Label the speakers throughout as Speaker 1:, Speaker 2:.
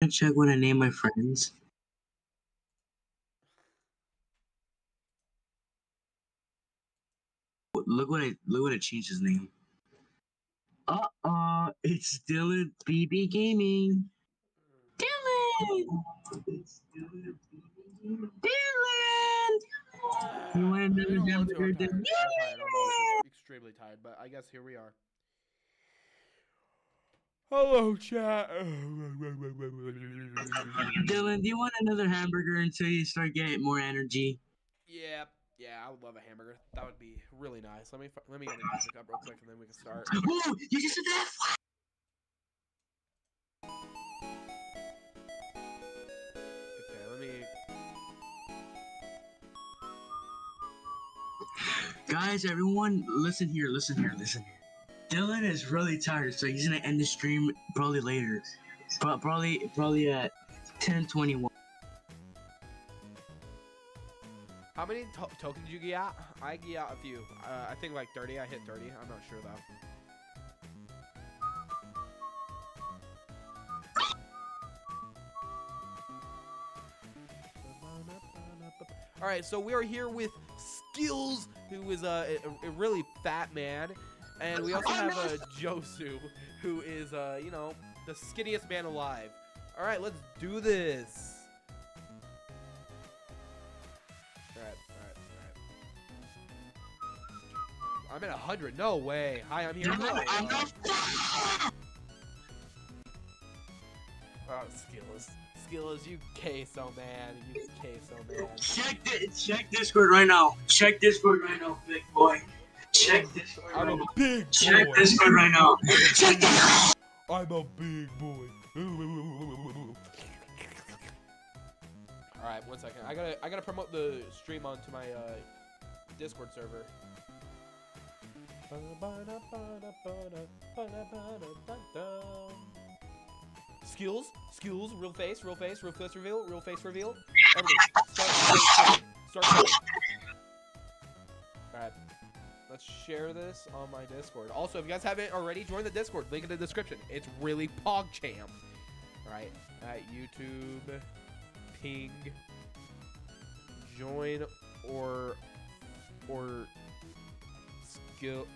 Speaker 1: gonna check when I name my friends. Look what I look what I changed his name. Uh uh, it's Dylan BB Gaming. Dylan. Dylan Dylan. You want
Speaker 2: I
Speaker 1: another
Speaker 2: don't want to,
Speaker 1: hamburger?
Speaker 2: I'm
Speaker 1: Dylan?
Speaker 2: tired. I'm tired. I'm also extremely tired, but I guess here we are. Hello, chat.
Speaker 1: Dylan, do you want another hamburger until you start getting more energy?
Speaker 2: Yeah, yeah, I would love a hamburger. That would be really nice. Let me let me get the music up real quick, and then we can start.
Speaker 1: Whoa, you just said that.
Speaker 2: Okay, let me.
Speaker 1: Guys, everyone, listen here, listen here, listen here. Dylan is really tired, so he's gonna end the stream probably later. Pro- probably, probably at 10:21.
Speaker 2: How many to- tokens did you get? out? I get out a few. Uh, I think like 30. I hit 30. I'm not sure though. All right, so we are here with Skills, who is a, a, a really fat man, and we also have uh, Josu, who is uh, you know the skinniest man alive. All right, let's do this. Alright, alright, alright. I'm at 100. No way. Hi, I'm here.
Speaker 1: I'm not.
Speaker 2: Oh, Skills. Skills, you queso, man. You queso, man.
Speaker 1: Check this. Check Discord right now. Check Discord right now, big boy. Check Discord
Speaker 2: I'm
Speaker 1: right
Speaker 2: a
Speaker 1: now.
Speaker 2: big
Speaker 1: Check
Speaker 2: boy.
Speaker 1: Discord right now. Check Discord.
Speaker 2: I'm a big boy. Alright, one second. I gotta I gotta promote the stream onto my uh, Discord server. Skills, skills, real face, real face, real face reveal, real face reveal. Everybody, start, start, start, start. Alright. Let's share this on my Discord. Also, if you guys haven't already, join the Discord. Link in the description. It's really PogChamp. Alright. At YouTube, ping, join, or, or, skill,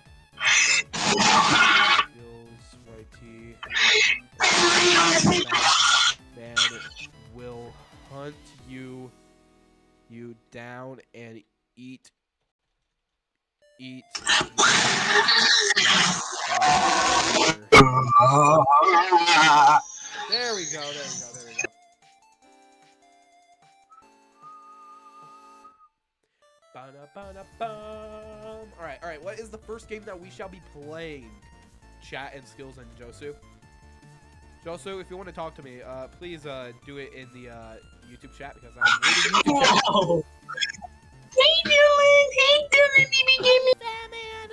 Speaker 2: skills, YT, man will hunt you, you down and eat eat. There we go. There we go. There we go. Ba-da-ba-da-bum. All right, all right. What is the first game that we shall be playing? Chat and skills and Josu. Josu, if you want to talk to me, uh, please uh, do it in the uh, YouTube chat because I'm reading YouTube chat.
Speaker 1: Whoa. Hey Dylan. Hey Dylan,
Speaker 2: Batman.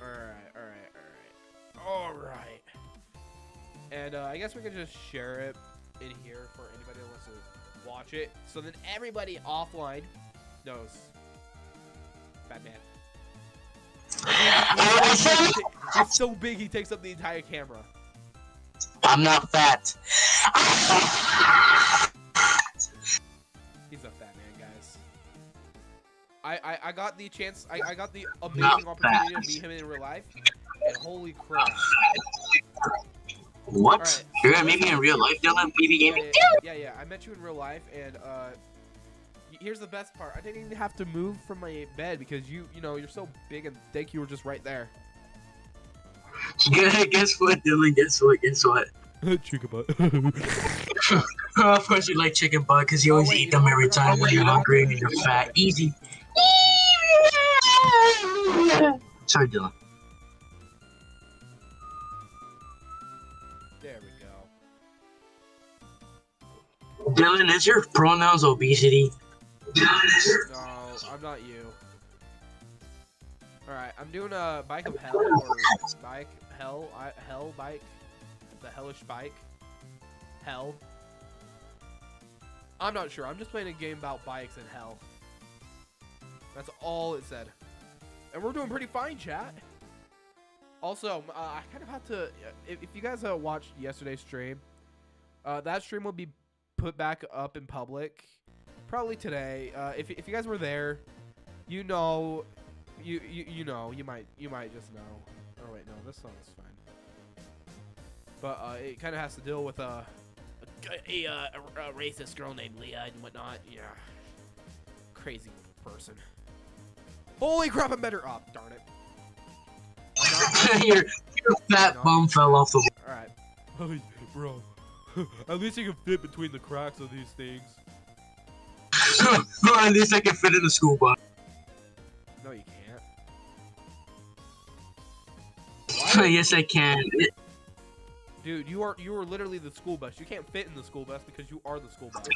Speaker 2: All right, all right, all right, all right. And uh, I guess we can just share it in here for anybody that wants to watch it, so then everybody offline knows. Batman. It's so big he takes up the entire camera.
Speaker 1: I'm not fat.
Speaker 2: He's a fat man, guys. I I, I got the chance. I, I got the amazing opportunity to meet him in real life, and holy crap!
Speaker 1: What?
Speaker 2: Alright.
Speaker 1: You're gonna meet me in real life, Dylan? BB
Speaker 2: Yeah,
Speaker 1: Gaming?
Speaker 2: yeah, yeah, yeah. I met you in real life, and uh, here's the best part. I didn't even have to move from my bed because you, you know, you're so big and thick. You were just right there.
Speaker 1: Yeah, guess what, Dylan? Guess what? Guess what?
Speaker 2: Chicken butt.
Speaker 1: Oh, of course you like chicken butt because you
Speaker 2: Oh,
Speaker 1: always
Speaker 2: wait,
Speaker 1: eat them every time
Speaker 2: oh,
Speaker 1: when you're
Speaker 2: you know what?
Speaker 1: hungry and you're fat. Easy. Sorry, Dylan.
Speaker 2: there we go.
Speaker 1: Dylan, is your pronouns obesity? Dylan, is your
Speaker 2: No, I'm not you. All right, I'm doing a bike of hell or bike hell I, hell bike, the hellish bike, hell. I'm not sure. I'm just playing a game about bikes and hell. That's all it said. And we're doing pretty fine, chat. Also, uh, I kind of have to. If, if you guys uh, watched yesterday's stream, uh, that stream will be put back up in public probably today. Uh, if if you guys were there, you know, you you you know, you might you might just know. Oh wait, no, this song's fine. But uh, it kind of has to deal with uh, a, a, uh, a, a racist girl named Leah and whatnot. Yeah, crazy person. Holy crap! I'm better. Oh, darn it.
Speaker 1: Your, your fat bum fell off the wall.
Speaker 2: All right. Oh, bro. At least you can fit between the cracks of these things.
Speaker 1: At least I can fit in the school bus.
Speaker 2: No, you can't.
Speaker 1: yes, I can. It-
Speaker 2: Dude, you are you are literally the school bus. You can't fit in the school bus because you are the school bus.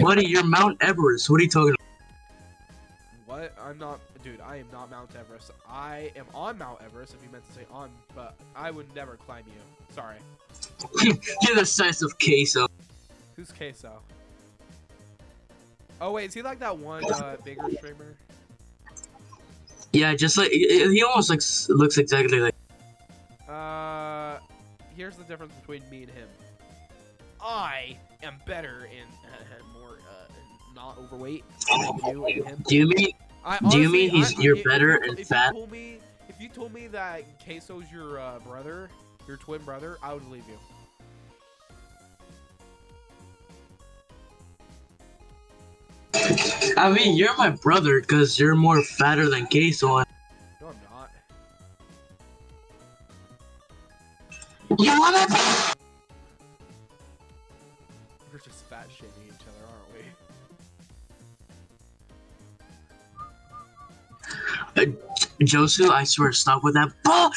Speaker 1: buddy, you're Mount Everest. What are you talking about?
Speaker 2: What? I'm not, dude. I am not Mount Everest. I am on Mount Everest. If you meant to say on, but I would never climb you. Sorry.
Speaker 1: you're the size of queso.
Speaker 2: Who's Queso? Oh wait, is he like that one uh, bigger streamer?
Speaker 1: Yeah, just like he almost looks looks exactly like.
Speaker 2: Uh, here's the difference between me and him. I am better and uh, more uh, not overweight than you and him.
Speaker 1: Do you mean?
Speaker 2: I,
Speaker 1: Do you mean he's-
Speaker 2: I-
Speaker 1: you're
Speaker 2: if-
Speaker 1: better
Speaker 2: if,
Speaker 1: and
Speaker 2: if
Speaker 1: fat?
Speaker 2: You told me, if you told me that Queso's your uh, brother, your twin brother, I would believe you.
Speaker 1: I mean, you're my brother because you're more fatter than queso. You wanna?
Speaker 2: We're just fat shaming each other, aren't we?
Speaker 1: Uh, Josu, I swear, stop with that ball.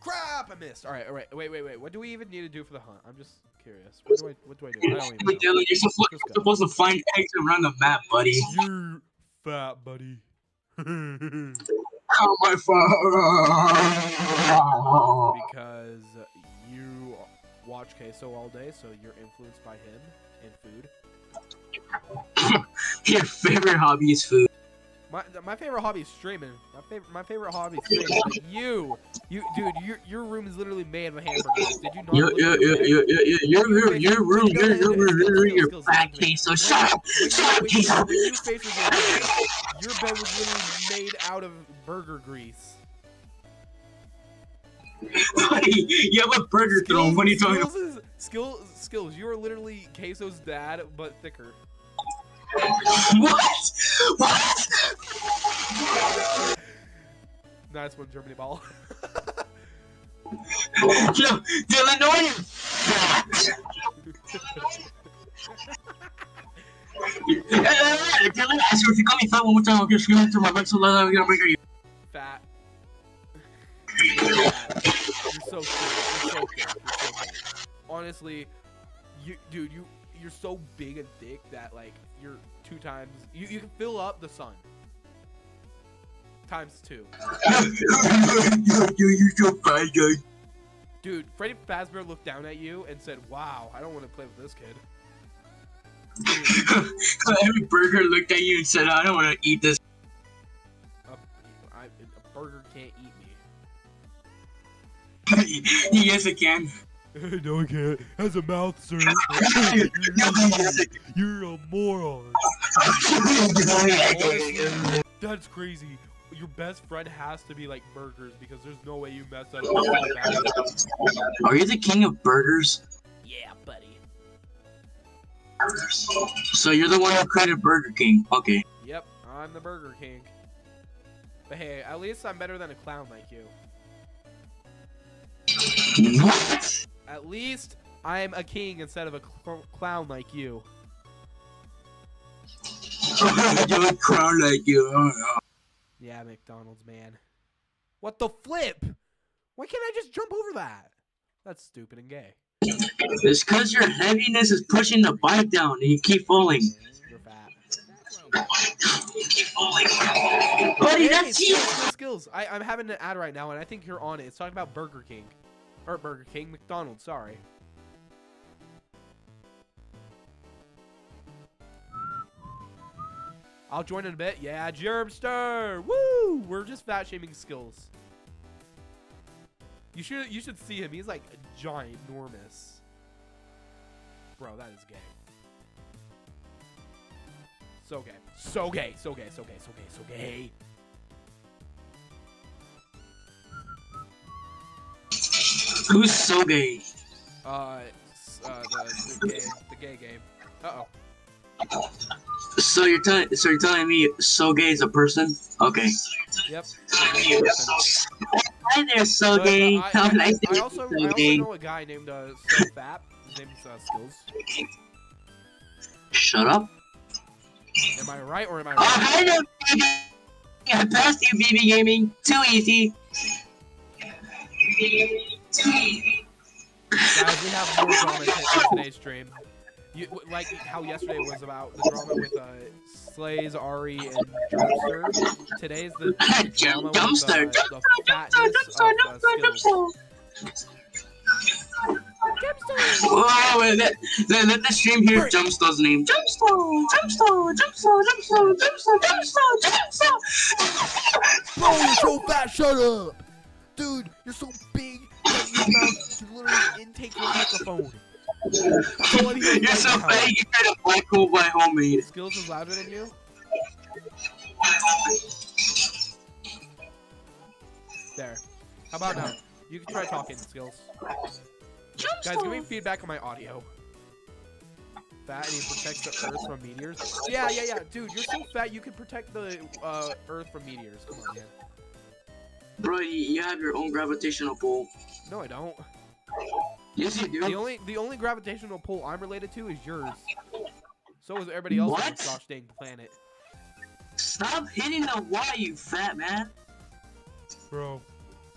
Speaker 2: Crap! I missed. All right, all right. Wait, wait, wait. What do we even need to do for the hunt? I'm just curious. What do I? What do I do? I don't even know.
Speaker 1: Dylan, you're supposed, you're supposed to find eggs around the map, buddy.
Speaker 2: You're fat, buddy.
Speaker 1: Oh my phone.
Speaker 2: because you watch Queso all day, so you're influenced by him and food.
Speaker 1: Your favorite hobby is food.
Speaker 2: My my favorite hobby is streaming. My favorite my favorite hobby is streaming. You, you, dude, your your room is literally made of hamburgers. Did you not?
Speaker 1: Your your your your your your your room your your
Speaker 2: no,
Speaker 1: your
Speaker 2: skills,
Speaker 1: your
Speaker 2: skills,
Speaker 1: fat
Speaker 2: skills.
Speaker 1: queso.
Speaker 2: When
Speaker 1: Shut up! Shut up,
Speaker 2: when you,
Speaker 1: queso!
Speaker 2: when you faced your bed, your bed was literally made out of burger grease.
Speaker 1: You have a burger throne. What are you talking about?
Speaker 2: skills is skills skills. You are literally Queso's dad, but thicker.
Speaker 1: What? What?
Speaker 2: Nice one, Germany ball.
Speaker 1: No, Dylan, no one is fat. Dylan, I swear, if you call me fat one more time, I'll just scream into my mic so loud I'm gonna break your
Speaker 2: Fat. You're fat. You're so cool. You're so cool. You're so cool. Honestly, you, dude, you, you're so big and thick that like you're two times. You, you can fill up the sun. Times two.
Speaker 1: you, you so fat, guy.
Speaker 2: Dude, Freddy Fazbear looked down at you and said, "Wow, I don't want to play with this kid." Dude,
Speaker 1: Every burger looked at you and said, I don't want to eat this.
Speaker 2: A, I, a burger can't eat me.
Speaker 1: yes, it can.
Speaker 2: no, I can't. Has a mouth, sir. You're a moron. That's crazy. Your best friend has to be like burgers because there's no way you mess up.
Speaker 1: Are you the king of burgers?
Speaker 2: Yeah, buddy.
Speaker 1: So you're the one who created Burger King. Okay.
Speaker 2: Yep, I'm the Burger King. But hey, at least I'm better than a clown like you.
Speaker 1: What?
Speaker 2: At least I'm a king instead of a cl- clown like you.
Speaker 1: You're a crown like you.
Speaker 2: Yeah, McDonald's man. What the flip? Why can't I just jump over that? That's stupid and gay.
Speaker 1: It's because your heaviness is pushing the bike down and you keep falling. Buddy, that's you.
Speaker 2: skills, skills, skills. I, I'm having an ad right now, and I think you're on it. It's talking about Burger King. Or Burger King, McDonald's, sorry. I'll join in a bit. Yeah, Germster. Woo! We're just fat shaming skills. You should you should see him. He's like giant, enormous. Bro, that is gay. So gay. So gay. So gay. So gay. So gay. So gay.
Speaker 1: Who's so gay?
Speaker 2: Uh, uh the, the gay the gay game. Uh oh.
Speaker 1: So you're telling so you're telling me so gay is a person? Okay.
Speaker 2: Yep.
Speaker 1: Hi there, so
Speaker 2: But, uh,
Speaker 1: gay.
Speaker 2: I,
Speaker 1: How
Speaker 2: I-
Speaker 1: nice
Speaker 2: I
Speaker 1: to
Speaker 2: also,
Speaker 1: meet
Speaker 2: I
Speaker 1: you, so
Speaker 2: also
Speaker 1: gay.
Speaker 2: know a guy named uh, So Fap. His name's uh, Skills.
Speaker 1: Shut up.
Speaker 2: Am I right or am I
Speaker 1: Oh,
Speaker 2: wrong?
Speaker 1: hi there, baby. I passed you, BB Gaming. Too easy. Too easy.
Speaker 2: Guys, we have more drama in today's stream. You, like how yesterday was about the drama with uh, Slaze, Ari, and Dumpster. Today's the drama with uh,
Speaker 1: Dumpster,
Speaker 2: the fatness of uh, skills.
Speaker 1: Whoa, wait, let, let, let the stream hear Jumpstar's name. Jumpstar, Jumpstar, Jumpstar, Jumpstar, Jumpstar, Jumpstar, Jumpstar.
Speaker 2: Bro, you're so fat. Shut up, dude. You're so big that your mouth can literally intake your microphone. So you
Speaker 1: You're so fat, you get a black hole by homemade.
Speaker 2: Skills is louder than you. There. How about now? You can try talking, Skills. Guys, give me feedback on my audio. Fat and he protects the Earth from meteors. Yeah, yeah, yeah, dude, you're so fat you can protect the uh, Earth from meteors. Come on, man.
Speaker 1: Bro, you, you have your own gravitational pull.
Speaker 2: No, I don't.
Speaker 1: Yes, you do.
Speaker 2: The
Speaker 1: do.
Speaker 2: only the only gravitational pull I'm related to is yours. So is everybody else on
Speaker 1: What?
Speaker 2: this gosh dang planet.
Speaker 1: Stop hitting the wall, you fat man.
Speaker 2: Bro,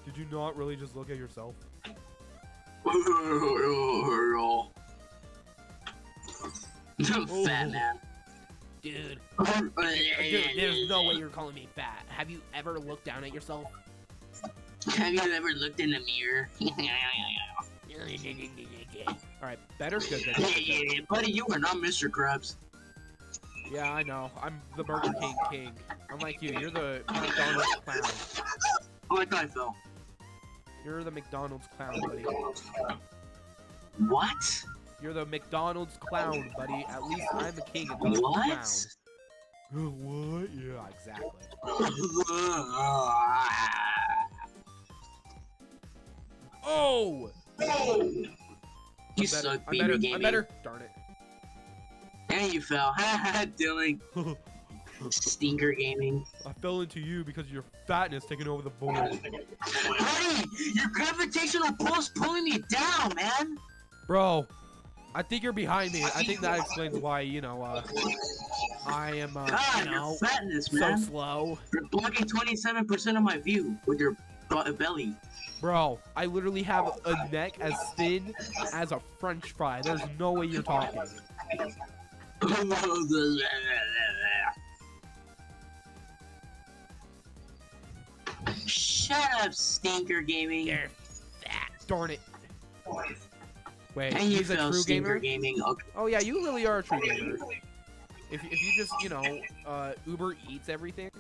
Speaker 2: did you not really just look at yourself?
Speaker 1: Fat man.
Speaker 3: Dude, dude, there's no way you're calling me fat. Have you ever looked down at yourself?
Speaker 1: Have you ever looked in the mirror?
Speaker 2: Alright, better? Good, good,
Speaker 1: Yeah, yeah, yeah, buddy, you are not Mr. Krabs.
Speaker 2: Yeah, I know. I'm the Burger King king. Unlike you, you're the McDonald's clown.
Speaker 1: Oh I fell.
Speaker 2: You're the McDonald's clown, buddy.
Speaker 1: What?
Speaker 2: You're the McDonald's clown, buddy. At least I'm the king of the
Speaker 1: What?
Speaker 2: What? Yeah, exactly. Oh!
Speaker 1: you
Speaker 2: I'm better.
Speaker 1: suck,
Speaker 2: I'm
Speaker 1: BB
Speaker 2: better.
Speaker 1: gaming.
Speaker 2: I'm better. Darn it.
Speaker 1: And you fell. Haha, Dylan. Stinker gaming.
Speaker 2: I fell into you because your fatness taking over the board.
Speaker 1: Buddy, your gravitational pull's pulling me down, man.
Speaker 2: Bro, I think you're behind me. I think that explains why, you know, uh, I am, uh,
Speaker 1: God,
Speaker 2: you know,
Speaker 1: fatness,
Speaker 2: so slow.
Speaker 1: You're blocking 27% of my view with your belly.
Speaker 2: Bro, I literally have a neck as thin as a french fry. There's no way you're talking.
Speaker 1: Shut up, Stinker Gaming.
Speaker 3: You're fat.
Speaker 2: Darn it. Wait,
Speaker 1: And you
Speaker 2: he's a true
Speaker 1: Stinker
Speaker 2: gamer?
Speaker 1: Gaming. Okay.
Speaker 2: Oh yeah, you really are a true gamer. If, if you just, you know, uh, Uber eats everything,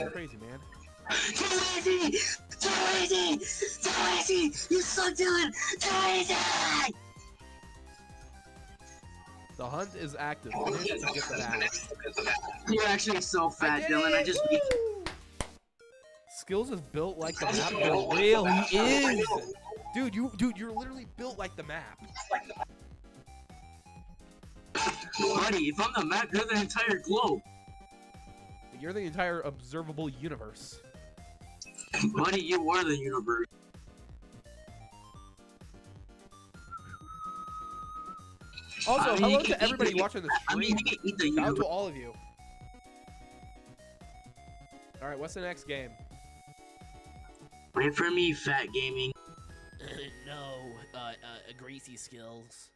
Speaker 2: you're crazy, man.
Speaker 1: Too easy! Too easy! Too easy! You suck, Dylan! Too easy!
Speaker 2: The hunt is active. Finish to get the.
Speaker 1: You're actually so fat,
Speaker 2: did
Speaker 1: Dylan. I
Speaker 2: it!
Speaker 1: just
Speaker 2: Woo! Skills is built like the map. For real, he is. Dude, you, dude, you're literally built like the map.
Speaker 1: Buddy, if I'm the map, you're the entire globe.
Speaker 2: You're the entire observable universe.
Speaker 1: Buddy, you are the universe.
Speaker 2: Also,
Speaker 1: I mean,
Speaker 2: hello to everybody
Speaker 1: the-
Speaker 2: watching the
Speaker 1: I
Speaker 2: stream.
Speaker 1: mean, you can eat the
Speaker 2: Shout out to all of you. All right, what's the next game?
Speaker 1: Wait for me, fat gaming.
Speaker 3: no, uh, uh, greasy skills.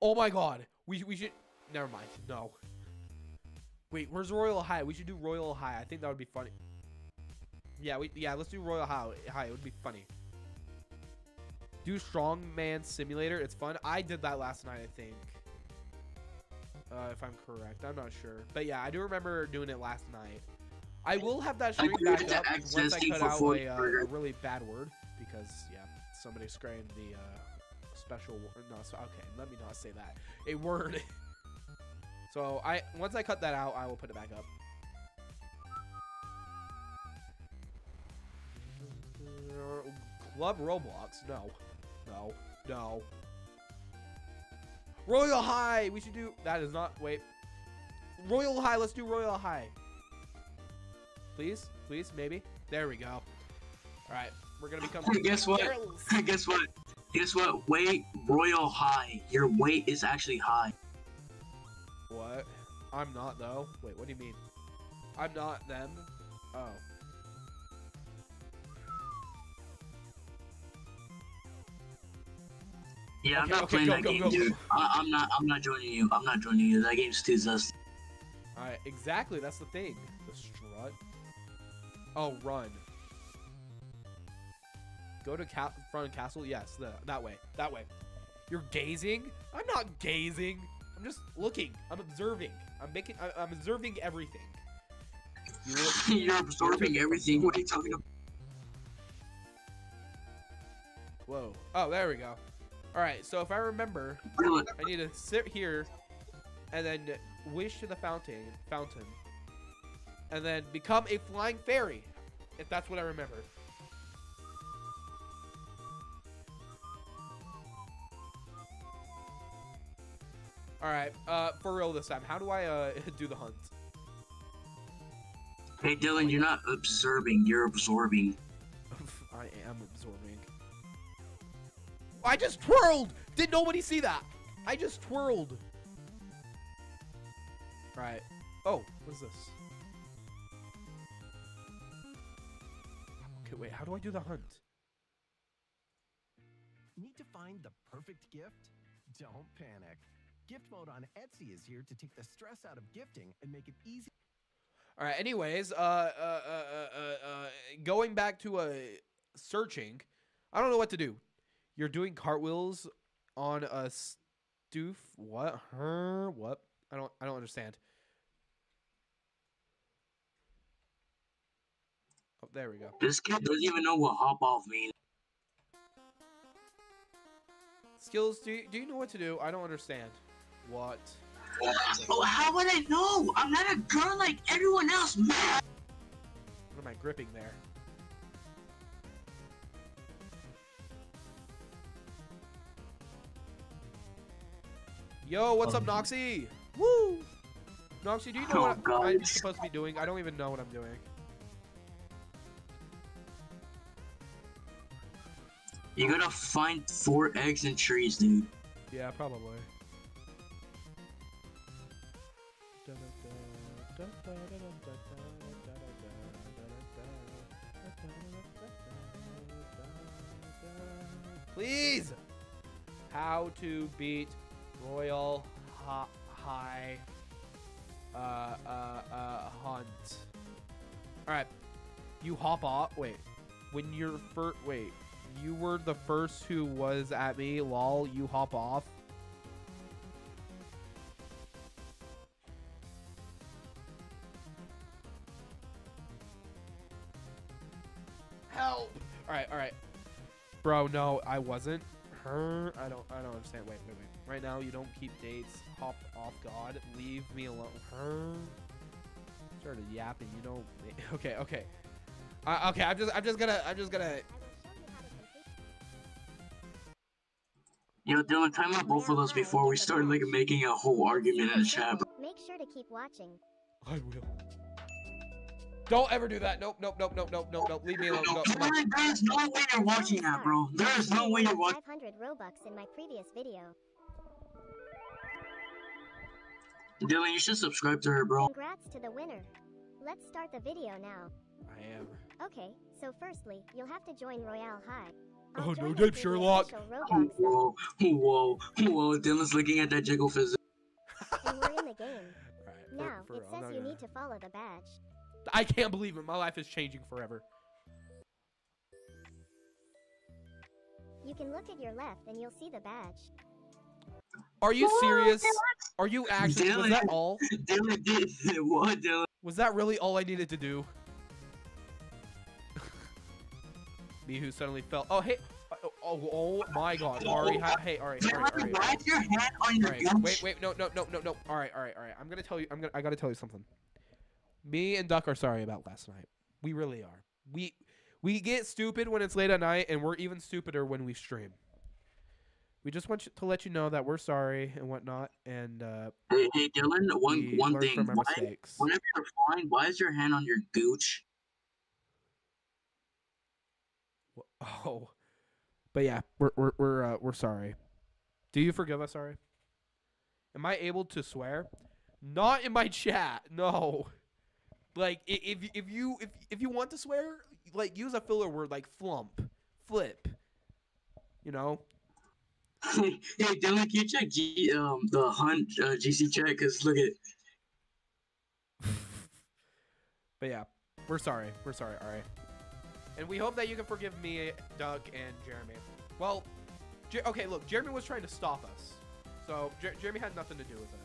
Speaker 2: Oh my God, we we should. Never mind. No. Wait, where's Royale High? We should do Royale High. I think that would be funny. Yeah, we yeah. Let's do Royale High. High. It would be funny. Do Strongman Simulator. It's fun. I did that last night. I think. Uh, uh, if I'm correct. I'm not sure, but yeah, I do remember doing it last night. I will have that stream back up once I cut out a, uh, a really bad word because yeah, somebody screamed the uh, special word. No, so, okay, let me not say that. A word. so I once I cut that out, I will put it back up. Club Roblox? No, no, no. Royale High. We should do. That is not. Wait. Royale High. Let's do Royale High. Please, please, maybe. There we go. All right, we're gonna become.
Speaker 1: Guess what? Guess what? Guess what? Weight royal high. Your weight is actually high.
Speaker 2: What? I'm not though. Wait, what do you mean? I'm not them. Oh.
Speaker 1: Yeah, I'm not
Speaker 2: okay,
Speaker 1: playing
Speaker 2: go,
Speaker 1: that
Speaker 2: go,
Speaker 1: game,
Speaker 2: go,
Speaker 1: dude. I, I'm not. I'm not joining you. I'm not joining you. That game's too sus.
Speaker 2: All right, exactly. That's the thing. Oh, run. Go to ca- front of castle. Yes, the, that way. That way. You're gazing. I'm not gazing. I'm just looking. I'm observing. I'm making. I, I'm observing everything. You
Speaker 1: You're absorbing everything. What are you talking about?
Speaker 2: Whoa. Oh, there we go. All right. So if I remember, I need to sit here, and then wish to the fountain, fountain, and then become a flying fairy, if that's what I remember. All right, uh, for real this time. How do I uh do the hunt?
Speaker 1: Hey, Dylan, you're not observing. You're absorbing.
Speaker 2: I am absorbing. I just twirled. Did nobody see that? I just twirled. Right. Oh, what is this? Okay, wait. How do I do the hunt?
Speaker 4: Need to find the perfect gift? Don't panic. Gift mode on Etsy is here to take the stress out of gifting and make it easy.
Speaker 2: All right. Anyways, uh, uh, uh, uh, uh, uh, going back to uh, searching, I don't know what to do. You're doing cartwheels on a stoof. What? Her? What? I don't. I don't understand. Oh, there we go.
Speaker 1: This kid doesn't even know what hop off means.
Speaker 2: Skills. Do you, do you know what to do? I don't understand. What?
Speaker 1: Oh, how would I know? I'm not a girl like everyone else, man.
Speaker 2: What am I gripping there? Yo, what's up,
Speaker 1: Um,
Speaker 2: Noxy? Woo! Noxy, do you know
Speaker 1: Oh,
Speaker 2: what
Speaker 1: God.
Speaker 2: I'm supposed to be doing? I don't even know what I'm doing.
Speaker 1: You gotta find four eggs in trees, dude.
Speaker 2: Yeah, probably. Please! How to beat Royale High uh, uh, uh, Hunt. Alright. You hop off. Wait. When you're first. Wait. You were the first who was at me. Lol. You hop off. Help! Alright, alright. Bro, no, I wasn't. Her, I don't, I don't understand. Wait, wait, wait. Right now, you don't keep dates. Hop off, God. Leave me alone. Her. Started yapping. You don't. Okay, okay. Uh, okay, I'm just, I'm just gonna, I'm just gonna.
Speaker 1: Yo, Dylan, time out both of us before we start like making a whole argument in the chat.
Speaker 5: Make sure to keep watching.
Speaker 2: I will. Don't ever do that. Nope, nope, nope, nope, nope, nope, nope. Leave me alone. Go, come on.
Speaker 1: Dylan, there's no way you're watching that, bro. There's no way you're watching.
Speaker 5: 500 Robux in my previous video.
Speaker 1: Dylan, you should subscribe to her, bro.
Speaker 5: Congrats to the winner. Let's start the video now.
Speaker 2: I am.
Speaker 5: Okay, so firstly, you'll have to join Royale High.
Speaker 2: Oh, no,
Speaker 5: join you
Speaker 2: Dave Sherlock.
Speaker 5: official Roblox
Speaker 1: Whoa, whoa, whoa. Dylan's looking at that jiggle physics.
Speaker 5: and we're in the game.
Speaker 2: Alright. for-
Speaker 5: Now,
Speaker 2: for
Speaker 5: it
Speaker 2: I'm
Speaker 5: says you
Speaker 2: gonna-
Speaker 5: need to follow the badge.
Speaker 2: I can't believe it. My life is changing forever.
Speaker 5: You can look at your left and you'll see the badge.
Speaker 2: Are you
Speaker 1: Whoa,
Speaker 2: serious? Are you actually? Was that all?
Speaker 1: Dylan did what, Dylan?
Speaker 2: Was that really all I needed to do? Me who suddenly fell. Oh hey. Oh, oh, oh my God, Ari. hi- Hey, Ari. Ari, Ari,
Speaker 1: Dylan, why
Speaker 2: Ari.
Speaker 1: your hand on your
Speaker 2: all right. Wait, wait, no, no, no, no, no. All right, all right, all right. I'm gonna tell you. I'm gonna. I gotta tell you something. Me and Duck are sorry about last night. We really are. We we get stupid when it's late at night, and we're even stupider when we stream. We just want you to let you know that we're sorry and whatnot, and uh,
Speaker 1: Hey, hey, Dylan, one one thing. Why,
Speaker 2: mistakes.
Speaker 1: whenever you're flying, why is your hand on your gooch?
Speaker 2: Oh, but yeah, we're we're we're uh, we're sorry. Do you forgive us, sorry? Am I able to swear? Not in my chat. No. Like if if you if if you want to swear, like use a filler word like flump, flip. You know.
Speaker 1: hey, Dylan, can you check G, um, the Hunt uh, GC chat? Because look at
Speaker 2: But yeah, we're sorry. We're sorry. All right. And we hope that you can forgive me, Doug, and Jeremy. Well, okay, look, Jeremy was trying to stop us. So Jer- Jeremy had nothing to do with it.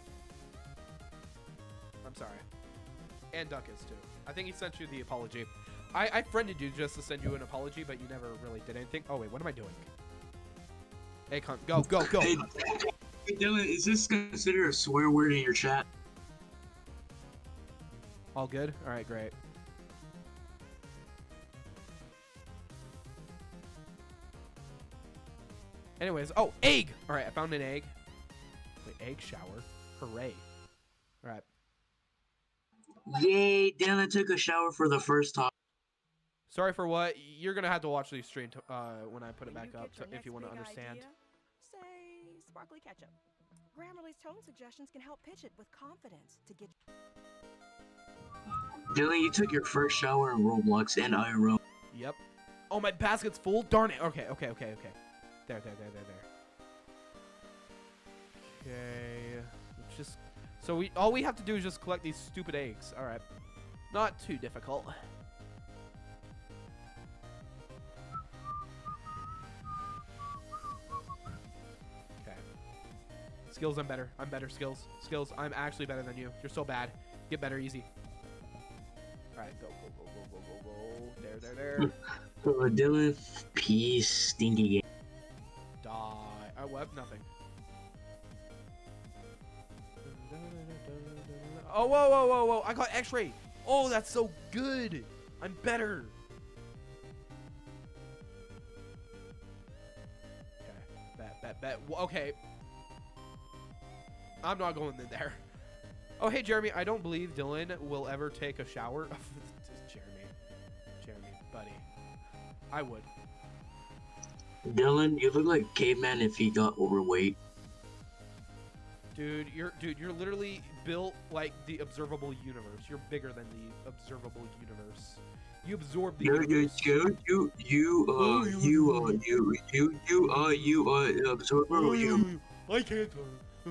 Speaker 2: I'm sorry. And Duck is too. I think he sent you the apology. I, I friended you just to send you an apology, but you never really did anything. Oh, wait, what am I doing? Hey, con- go, go, go.
Speaker 1: Hey, Dylan, is this considered a swear word in your chat?
Speaker 2: All good? All right, great. Anyways, oh, egg! All right, I found an egg. Wait, egg shower? Hooray. All right.
Speaker 1: Yay, Dylan took a shower for the first time.
Speaker 2: Sorry for what? You're going to have to watch the stream uh, when I put it back up so if you want to understand.
Speaker 6: idea, say sparkly ketchup. Grammarly's tone suggestions can help pitch it with confidence to get
Speaker 1: Dylan, you took your first shower in Roblox and IRL.
Speaker 2: Yep. Oh, my basket's full? Darn it. Okay, okay, okay, okay. There, there, there, there, there. Okay. Let's just. So we all we have to do is just collect these stupid eggs. All right. Not too difficult. Okay. Skills, I'm better. I'm better. Skills. Skills, I'm actually better than you. You're so bad. Get better easy. All right, go, go, go, go, go, go, go. There, there, there.
Speaker 1: Dylan, peace, stinky game.
Speaker 2: Wept nothing. Oh, whoa, whoa, whoa, whoa. I got x-ray. Oh, that's so good. I'm better. Okay. Bet, bet, bet. Okay. I'm not going in there. Oh, hey, Jeremy. I don't believe Dylan will ever take a shower. Jeremy. Jeremy, buddy. I would.
Speaker 1: Dylan, you look like caveman if he got overweight.
Speaker 2: Dude, you're dude, you're literally built like the observable universe. You're bigger than the observable universe. You absorb the
Speaker 1: You, you,
Speaker 2: universe.
Speaker 1: you, you, you, uh, you, uh, you, you, you, uh, you, uh, absorber, you.
Speaker 2: I can't. uh,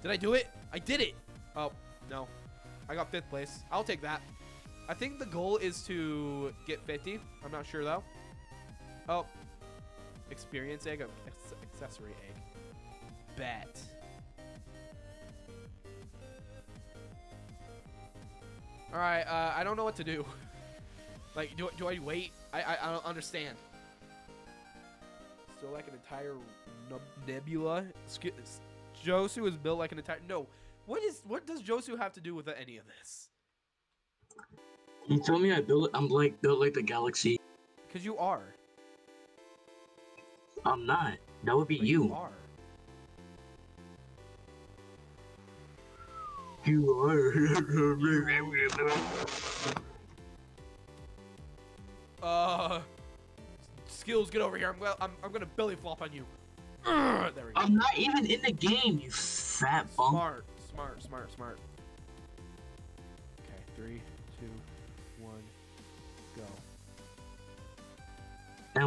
Speaker 2: Did I do it? I did it. Oh no, I got fifth place. I'll take that. I think the goal is to get 50. I'm not sure though. Oh, experience egg, accessory egg. Bet. All right, uh, I don't know what to do. Like, do, do I wait? I, I I don't understand. So like an entire nebula. Josu is built like an entire. No, what is what does Josu have to do with any of this?
Speaker 1: You told me I built, I'm like, built like the galaxy.
Speaker 2: Because you are.
Speaker 1: I'm not. That would be
Speaker 2: But
Speaker 1: you.
Speaker 2: are.
Speaker 1: You are.
Speaker 2: Uh, skills, get over here. I'm well. I'm, I'm gonna belly flop on you. There we go.
Speaker 1: I'm not even in the game, you fat bum.
Speaker 2: Smart, smart, smart, smart. Okay, three, two, one, go.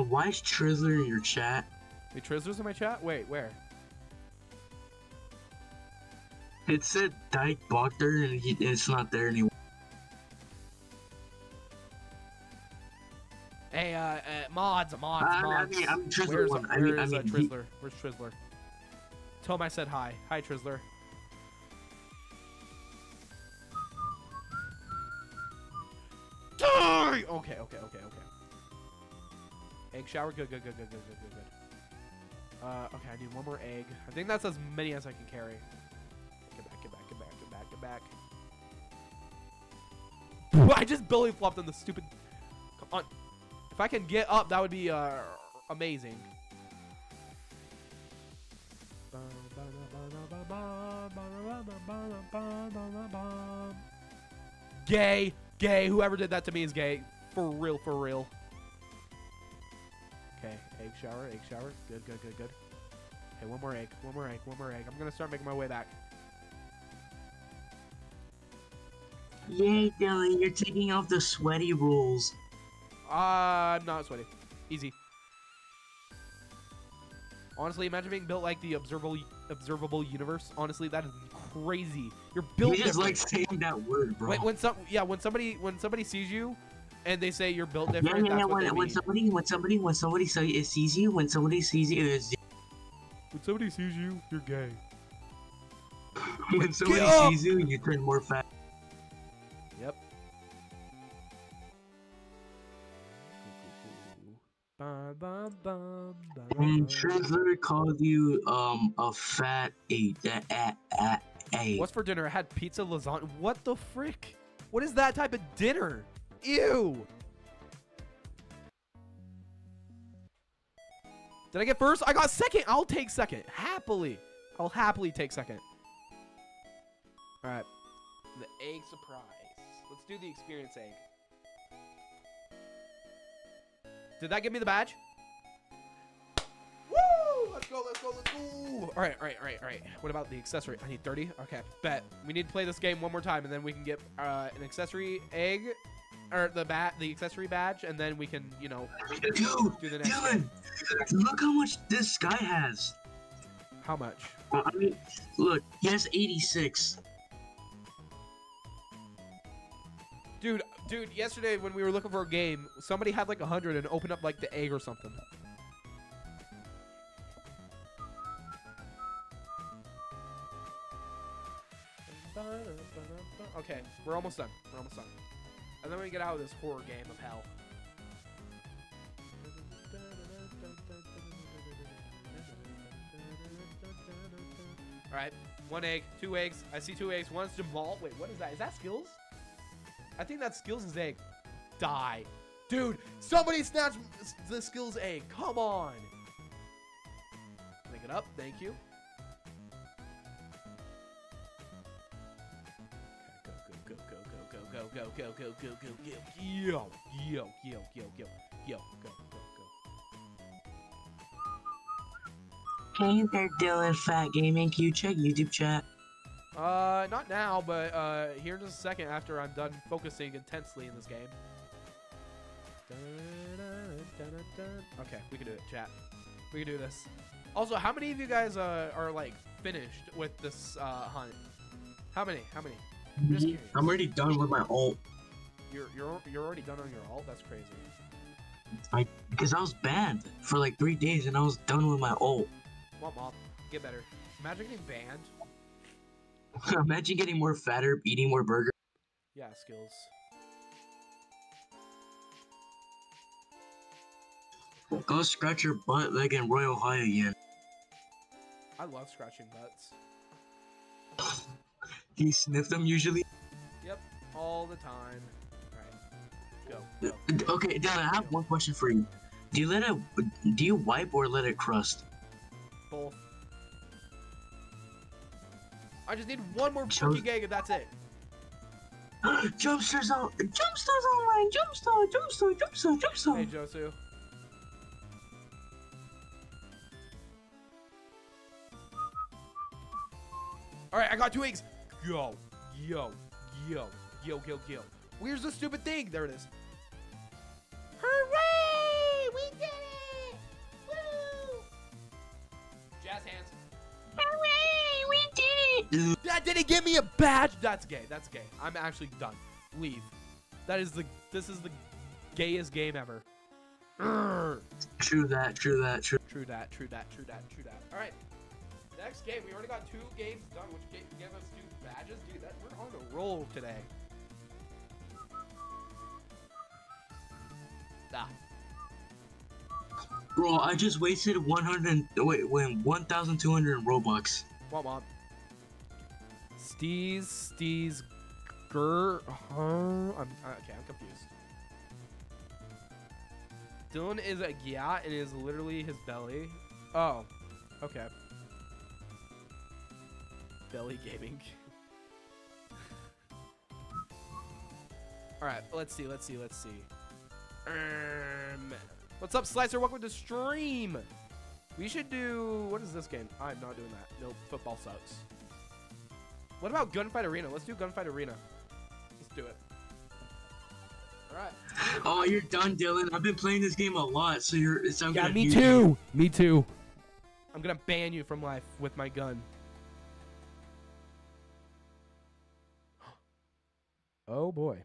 Speaker 1: And why is Trizzler in your chat?
Speaker 2: Wait, Trizzler's in my chat? Wait, where?
Speaker 1: It said Dyke Bogder and he, it's not there anymore.
Speaker 3: Hey, uh, uh mods, mods,
Speaker 1: I- I
Speaker 3: mods.
Speaker 1: mean, I'm Trizzler
Speaker 2: Where's,
Speaker 1: one. I
Speaker 2: where
Speaker 1: mean, I
Speaker 2: is, uh,
Speaker 1: mean, he-
Speaker 2: Trizzler? Where's Trizzler? Tell him I said hi. Hi, Trizzler. Die! Okay, okay, okay, okay. Shower. Good, good, good, good, good, good, good, good. Uh, okay, I need one more egg. I think that's as many as I can carry. Get back, get back, get back, get back, get back. I just belly flopped on the stupid. Come on. If I can get up, that would be uh, amazing. Gay, gay. Whoever did that to me is gay. For real, for real. Okay, egg shower, egg shower. Good, good, good, good. Okay, one more egg, one more egg, one more egg. I'm gonna start making my way back.
Speaker 1: Yay, Dylan, you're taking off the sweaty rules.
Speaker 2: Uh, I'm not sweaty. Easy. Honestly, imagine being built like the observable observable universe. Honestly, that is crazy. You're built
Speaker 1: You just
Speaker 2: different.
Speaker 1: like saying that word, bro.
Speaker 2: when some yeah, when somebody when somebody sees you and they say you're built
Speaker 1: yeah,
Speaker 2: different,
Speaker 1: yeah, yeah.
Speaker 2: that's what
Speaker 1: When,
Speaker 2: they
Speaker 1: when somebody, when somebody, when somebody say, sees you, when somebody sees you, it's,
Speaker 2: when somebody sees you, you're gay.
Speaker 1: when somebody
Speaker 2: up!
Speaker 1: sees you, you turn more fat.
Speaker 2: Yep.
Speaker 1: And
Speaker 2: bum.
Speaker 1: Trezler called you um a fat a a a a. a.
Speaker 2: What's for dinner? I had pizza, lasagna. What the frick? What is that type of dinner? Ew. Did I get first? I got second. I'll take second. Happily. I'll happily take second. All right. The egg surprise. Let's do the experience egg. Did that give me the badge? Woo! Let's go, let's go, let's go! Alright, alright, alright, alright. What about the accessory? I need 30? Okay, bet. We need to play this game one more time, and then we can get uh, an accessory egg, or the bat, the accessory badge, and then we can, you know,
Speaker 1: Dude,
Speaker 2: do the next
Speaker 1: Dylan,
Speaker 2: game.
Speaker 1: look how much this guy has.
Speaker 2: How much?
Speaker 1: Uh, I mean, look, he has 86.
Speaker 2: Dude, dude, yesterday when we were looking for a game, somebody had like 100 and opened up like the egg or something. Okay, we're almost done. We're almost done. And then we get out of this horror game of hell. Alright, one egg, two eggs. I see two eggs. One's Jamal. Wait, what is that? Is that skills? I think that's skills' is egg. Die. Dude, somebody snatch the skills egg. Come on. Make it up. Thank you. go, go, go, go, go, go, yo, yo, yo, yo, yo, yo, go, go, go.
Speaker 1: Hey there, Dylan Fat Gaming. Can you check YouTube chat?
Speaker 2: Uh, not now, but uh, here in just a second after I'm done focusing intensely in this game. Okay, we can do it, chat. We can do this. Also, how many of you guys uh, are like finished with this uh, hunt? How many? How many? I'm just curious.
Speaker 1: I'm already done with my ult
Speaker 2: You're you're you're already done on your alt. That's crazy.
Speaker 1: I because I was banned for like three days and I was done with my ult.
Speaker 2: Come on, mom, get better. Imagine getting banned.
Speaker 1: Imagine getting more fatter, eating more burger.
Speaker 2: Yeah, skills.
Speaker 1: Go scratch your butt leg in Royale High again.
Speaker 2: I love scratching butts.
Speaker 1: Do you sniff them usually?
Speaker 2: Yep, all the time. All right, go. go.
Speaker 1: Uh, okay, Dylan, I have one question for you. Do you let it? Do you wipe or let it crust?
Speaker 2: Both. I just need one more
Speaker 1: Shows-
Speaker 2: freaking and that's it.
Speaker 1: Jumpstars on Jumpstars online. Jumpstar, Jumpstar, Jumpstar, Jumpstar.
Speaker 2: Hey, Josu. Alright, I got two eggs. Go. Yo. Yo. Yo, yo, yo. Where's the stupid thing? There it is. Hooray! We did it! Woo! Jazz hands.
Speaker 1: Hooray, we did it!
Speaker 2: That didn't give me a badge. That's gay. That's gay. I'm actually done. Leave. That is the. This is the gayest game ever. Urgh.
Speaker 1: True that, true that, true.
Speaker 2: True that. True that. True that. True that. All right. next game. We already got two games done, which gave, gave us two badges. Dude, that, we're on the roll today.
Speaker 3: Ah,
Speaker 1: Bro, I just wasted 100. Wait, wait, 1,200 Robux.
Speaker 2: What, mom? Steez, Steez, Gur. Huh? I'm uh, okay. I'm confused. Dylan is a yeah, and is literally his belly. Oh, okay. Belly gaming. All right, let's see. Let's see. Let's see. Um, what's up, Slicer? Welcome to the stream. We should do. What is this game? I'm not doing that. No, football sucks. What about Gunfight Arena? Let's do Gunfight Arena. Let's do it. Alright.
Speaker 1: Oh, you're done, Dylan. I've been playing this game a lot, so you're. It's I'm
Speaker 2: Yeah, me too.
Speaker 1: you.
Speaker 2: Me too. I'm gonna ban you from life with my gun. Oh boy.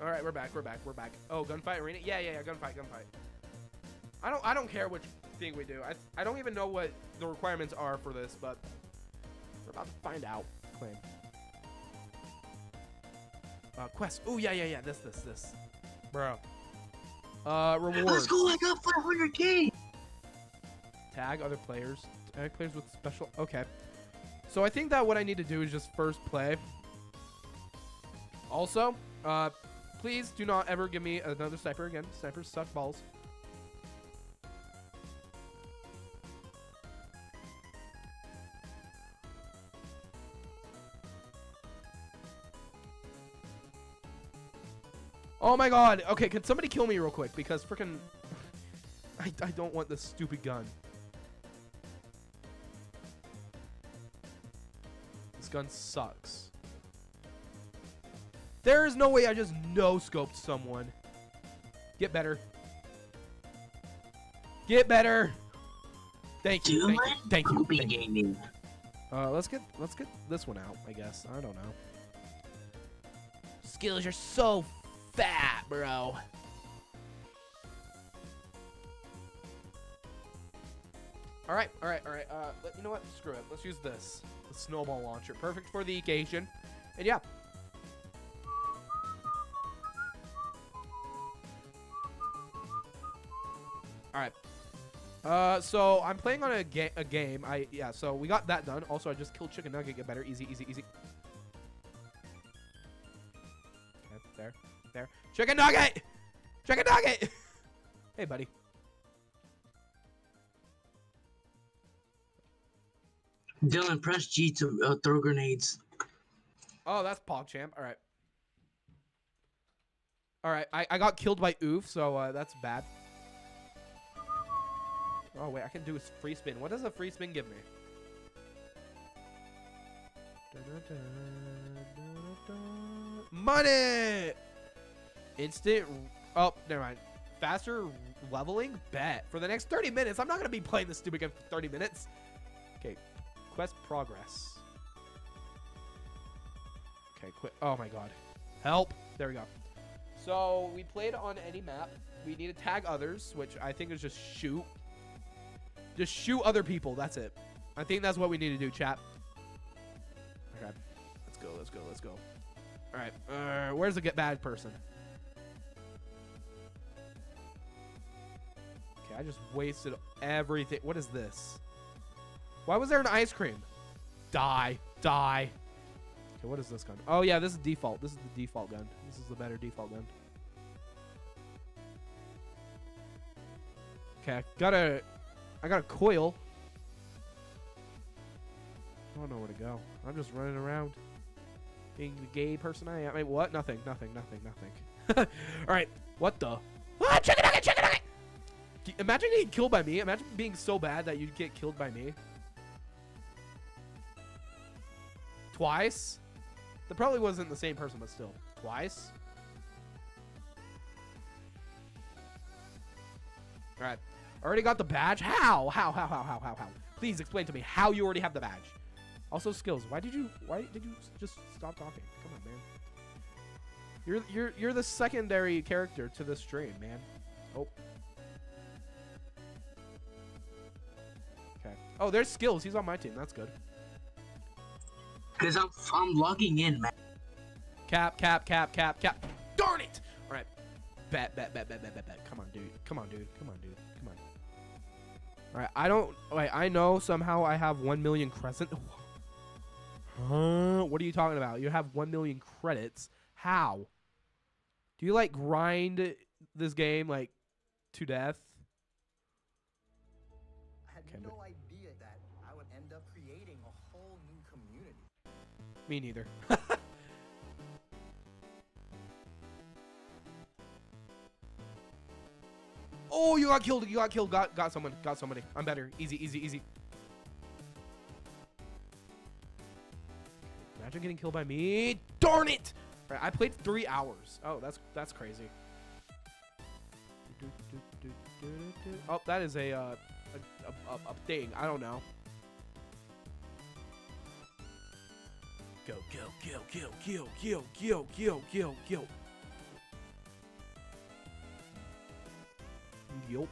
Speaker 2: All right, we're back. We're back. We're back. Oh, gunfight arena. Yeah, yeah, yeah. Gunfight. Gunfight. I don't. I don't care which thing we do. I. I don't even know what the requirements are for this, but we're about to find out. Claim. Uh, quest. Oh yeah, yeah, yeah. This, this, this. Bro. Uh, reward.
Speaker 1: Let's go! I got 500k.
Speaker 2: Tag other players. Tag players with special. Okay. So I think that what I need to do is just first play. Also, uh, please do not ever give me another sniper again. Snipers suck balls. Oh my god. Okay, can somebody kill me real quick? Because freaking. I, I don't want this stupid gun. This gun sucks. There is no way I just no scoped someone. Get better. Get better. Thank you. Thank you. Thank you. Thank you.
Speaker 1: gaming.
Speaker 2: Uh, let's get let's get this one out. I guess I don't know.
Speaker 3: skills, you're so fat, bro.
Speaker 2: All right, all right, all right. Uh, let, you know what? Screw it. Let's use this. The snowball launcher. Perfect for the occasion. And yeah. All right. Uh, so I'm playing on a, ga- a game. I yeah. So we got that done. Also, I just killed chicken nugget. Get better. Easy, easy, easy. Okay, there, there. Chicken nugget. Chicken nugget. hey, buddy.
Speaker 1: Dylan, press G to uh, throw grenades.
Speaker 2: Oh, that's PogChamp. All right. All right. I, I got killed by Oof, so uh, that's bad. Oh, wait. I can do a free spin. What does a free spin give me? Money! Instant. Oh, never mind. Faster leveling? Bet. For the next 30 minutes. I'm not going to be playing this stupid game for 30 minutes. Okay. Quest progress. Okay, quit. Oh my god. Help. There we go. So we played on any map. We need to tag others, which I think is just shoot. Just shoot other people. That's it. I think that's what we need to do, chat. Okay. Let's go. Let's go. Let's go. All right. Uh, where's the get bad person? Okay, I just wasted everything. What is this? Why was there an ice cream? Die. Die. Okay, what is this gun? Oh, yeah, this is default. This is the default gun. This is the better default gun. Okay, got a... I got a coil. I don't know where to go. I'm just running around. Being the gay person I am. Wait, what? Nothing, nothing, nothing, nothing. Alright, what the? Ah, chicken nugget, chicken nugget! Imagine getting killed by me. Imagine being so bad that you'd get killed by me. Twice? That probably wasn't the same person, but still. Twice? Alright. Already got the badge? How? How, how, how, how, how, how? Please explain to me how you already have the badge. Also skills. Why did you, why did you just stop talking? Come on, man. You're you're you're the secondary character to this stream, man. Oh. Okay. Oh, there's skills. He's on my team. That's good.
Speaker 1: Cause I'm I'm logging in, man.
Speaker 2: Cap, cap, cap, cap, cap. Darn it! All right. Bet, bet, bet, bet, bet, bet, bet. Come on, dude. Come on, dude. Come on, dude. All right. I don't. Wait. I know somehow I have one million crescent. Huh? What are you talking about? You have one million credits. How? Do you like grind this game like to death?
Speaker 7: I had
Speaker 2: Okay,
Speaker 7: no idea that I would end up creating a whole new community.
Speaker 2: Me neither. oh, you got killed. You got killed. Got got someone. Got somebody. I'm better. Easy, easy, easy. Imagine getting killed by me. Darn it! Right, I played three hours. Oh, that's that's crazy. Oh, that is a uh, a, a, a, thing. I don't know. Go, go, kill, kill, kill, kill, kill, kill, kill, kill. Yup.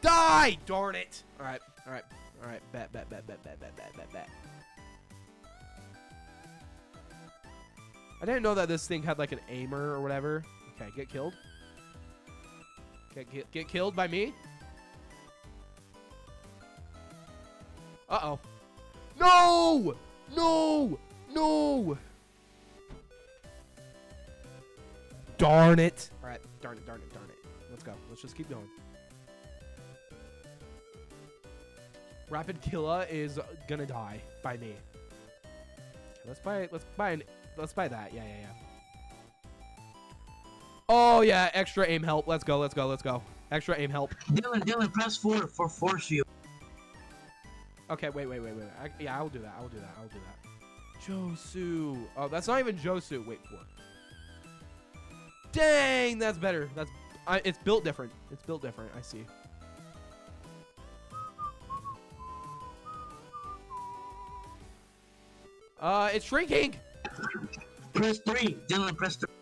Speaker 2: Die! Darn it! Alright, alright, alright. Bet, bet, bet, bet, bet, bet, bet, bet, bet. I didn't know that this thing had like an aimer or whatever. Okay, get killed. Okay, get, get killed by me. Uh-oh. No! No! No! Darn it. All right. Darn it, darn it, darn it. Let's go. Let's just keep going. Rapid Killa is gonna die by me. Let's buy let's buy an let's buy that. Yeah, yeah, yeah. Oh yeah, extra aim help. Let's go, let's go, let's go. Extra aim help.
Speaker 1: Dylan, Dylan, press four for force you.
Speaker 2: Okay, wait, wait, wait, wait. I, yeah, I will do that. I will do that. I will do that. Josu. Oh, that's not even Josu. Wait, what? Dang, that's better. That's I, it's built different. It's built different. I see. Uh, it's shrinking.
Speaker 1: Press three, Dylan, press three.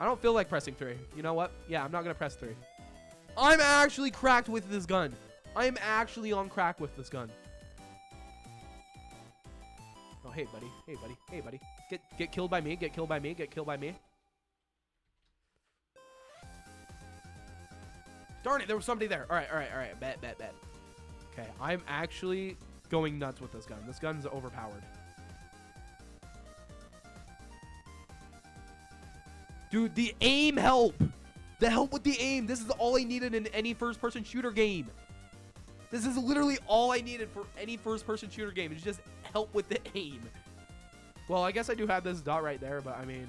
Speaker 2: I don't feel like pressing three. You know what? Yeah, I'm not gonna press three. I'm actually cracked with this gun. I'm actually on crack with this gun. Oh, hey, buddy. Hey, buddy. Hey, buddy. Get get killed by me. Get killed by me. Get killed by me. Darn it, there was somebody there. All right, all right, all right. Bet, bet, bet. Okay, I'm actually going nuts with this gun. This gun's overpowered. Dude, the aim help. The help with the aim. This is all I needed in any first-person shooter game. This is literally all I needed for any first-person shooter game. Is just help with the aim. Well, I guess I do have this dot right there, but I mean,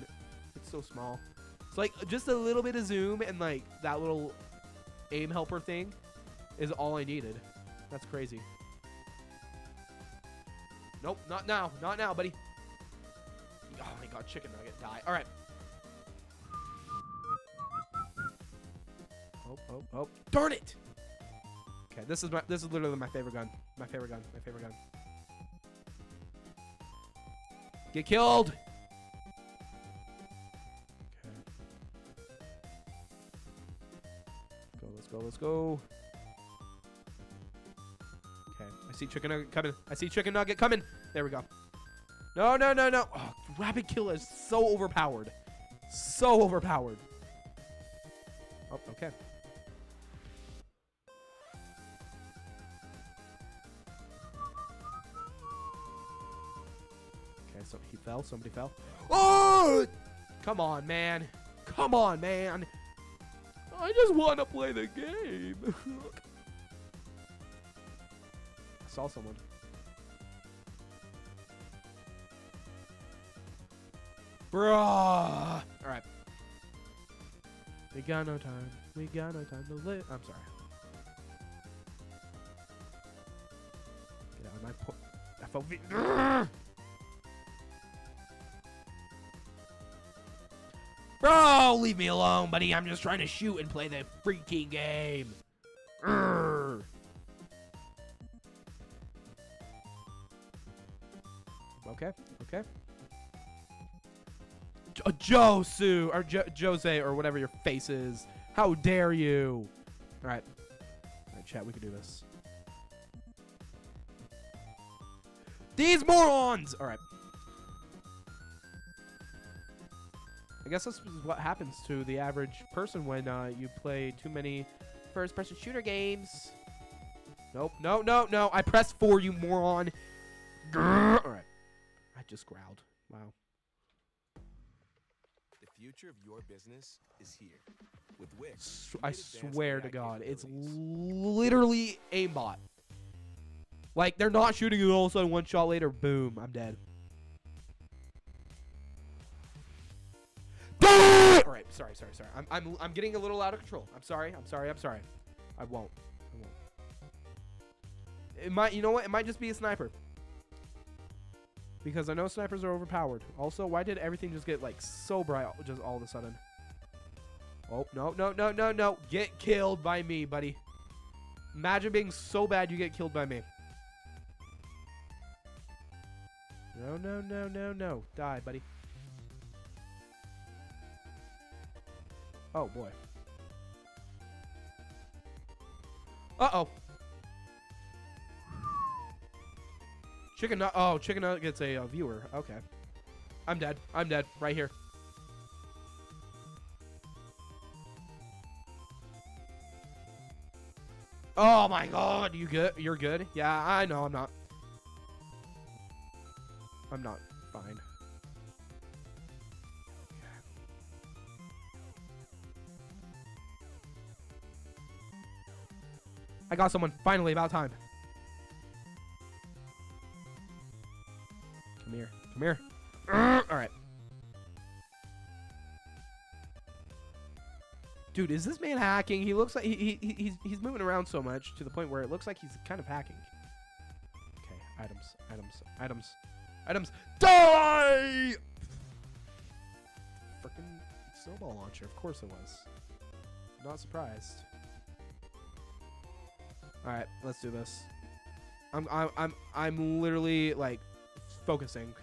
Speaker 2: it's so small. It's like just a little bit of zoom and like that little aim helper thing is all I needed. That's crazy. Nope, not now. Not now, buddy. Oh my god, chicken nugget, die. All right. Oh, oh, oh. Darn it! Okay, this is my this is literally my favorite gun. My favorite gun. My favorite gun. Get killed! Okay. Go, let's go, let's go. Okay, I see chicken nugget coming. I see chicken nugget coming. There we go. No, no, no, no. Oh, rapid kill is so overpowered. So overpowered. Oh, okay. Fell. Somebody fell. Oh! Come on, man. Come on, man. I just want to play the game. I saw someone. Bruh. All right. We got no time. We got no time to live. I'm sorry. Get out of my po- FOV. Bro, leave me alone, buddy. I'm just trying to shoot and play the freaking game. Grrr. Okay, okay. Jo- Josu or jo- Jose or whatever your face is. How dare you? All right, all right, chat. We can do this. These morons! All right. I guess this is what happens to the average person when uh, you play too many first-person shooter games. Nope, no, no, no. I pressed for you, moron. Grrr. All right. I just growled. Wow.
Speaker 8: The future of your business is here. With Wix,
Speaker 2: S- I swear to God, it's literally aimbot. Like they're not shooting you all of a sudden one shot later, boom, I'm dead. All right, sorry, sorry, sorry. I'm, I'm, I'm getting a little out of control. I'm sorry. I'm sorry. I'm sorry. I won't. I won't. It might. You know what? It might just be a sniper. Because I know snipers are overpowered. Also, why did everything just get like so bright just all of a sudden? Oh, no, no, no, no, no. Get killed by me, buddy. Imagine being so bad you get killed by me. No, no, no, no, no. Die, buddy. Oh, boy. Uh-oh. Chicken nut. Oh, chicken nut gets a uh, viewer. Okay. I'm dead. I'm dead. Right here. Oh my god, you good? You're good? Yeah, I know I'm not. I'm not fine. I got someone. Finally, about time. Come here. Come here. All right. Dude, is this man hacking? He looks like he, he, he- he's he's moving around so much to the point where it looks like he's kind of hacking. Okay, items, items, items, items. Die! Freaking snowball launcher. Of course it was. Not surprised. All right, let's do this. I'm I'm I'm I'm literally like focusing.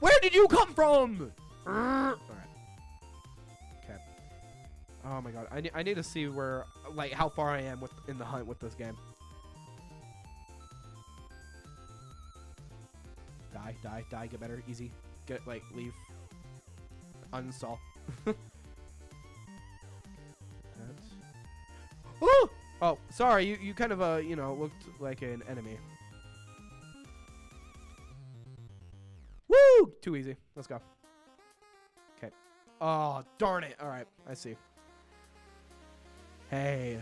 Speaker 2: Where did you come from? All right. Okay. Oh my god, I need I need to see where like how far I am with in the hunt with this game. Die, die, die, get better, easy. Get like leave. Uninstall. Oh! Sorry, you, you kind of uh you know looked like an enemy. Woo! Too easy. Let's go. Okay. Oh, darn it. All right, I see. Hey.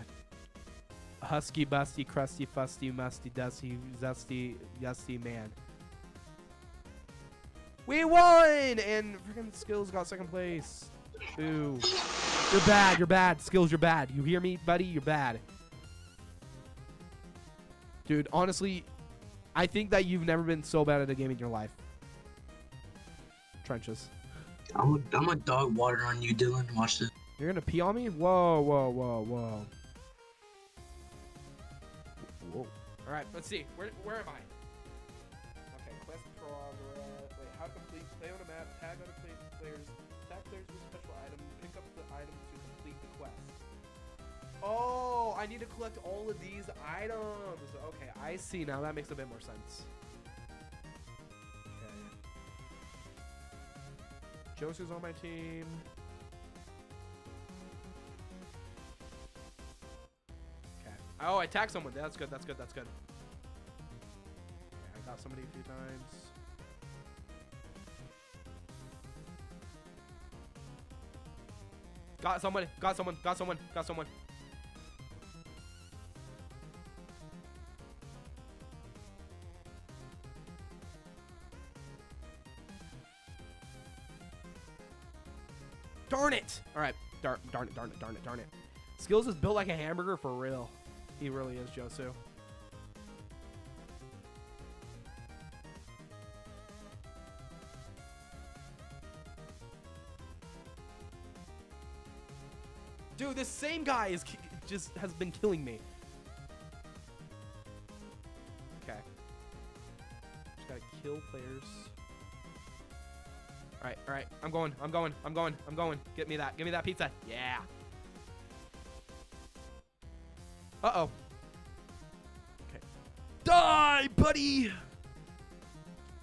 Speaker 2: Husky, busty, crusty, fusty, musty, dusty, zesty, yusty man. We won! And freaking Skills got second place. Ooh. You're bad, you're bad. Skills, you're bad. You hear me, buddy? You're bad. Dude, honestly, I think that you've never been so bad at a game in your life. Trenches.
Speaker 1: I'm a, I'm a dog water on you, Dylan. Watch this.
Speaker 2: You're gonna pee on me? Whoa, whoa, whoa, whoa. Whoa. All right, let's see. Where, where am I? Oh, I need to collect all of these items. Okay, I see now. That makes a bit more sense. Okay. Josu's on my team. Okay. Oh, I tagged someone. That's good. That's good. That's good. Okay, I got somebody a few times. Got someone. Got someone. Got someone. Got someone. Darn, it, darn it, darn it, darn it. Skills is built like a hamburger for real. He really is, Josu. Dude, this same guy is just has been killing me. Okay. Just gotta kill players. All right, all right. I'm going. I'm going. I'm going. I'm going. Get me that. Give me that pizza. Yeah. Uh oh. Okay. Die, buddy.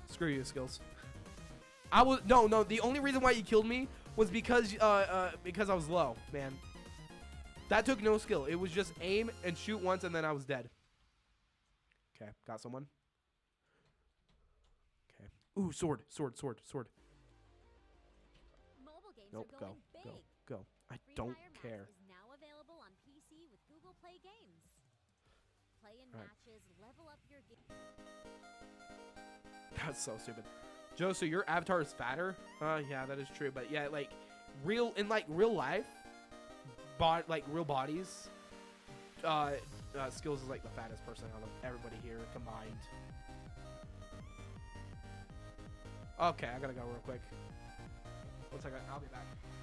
Speaker 2: Screw you, skills. I was no, no. The only reason why you killed me was because uh, uh because I was low, man. That took no skill. It was just aim and shoot once, and then I was dead. Okay, got someone. Okay. Ooh, sword, sword, sword, sword. Nope, go,
Speaker 9: big.
Speaker 2: go, go. I
Speaker 9: Free
Speaker 2: don't
Speaker 9: Fire Max
Speaker 2: care.
Speaker 9: Is now available on PC with Google Play Games. Play in
Speaker 2: Alright.
Speaker 9: matches, level up your game.
Speaker 2: That's so stupid. Joe, so your avatar is fatter? Uh, yeah, that is true. But yeah, like real in like real life, bod like real bodies, uh, uh, skills is like the fattest person out of everybody here combined. Okay, I gotta go real quick. One second, I'll be back.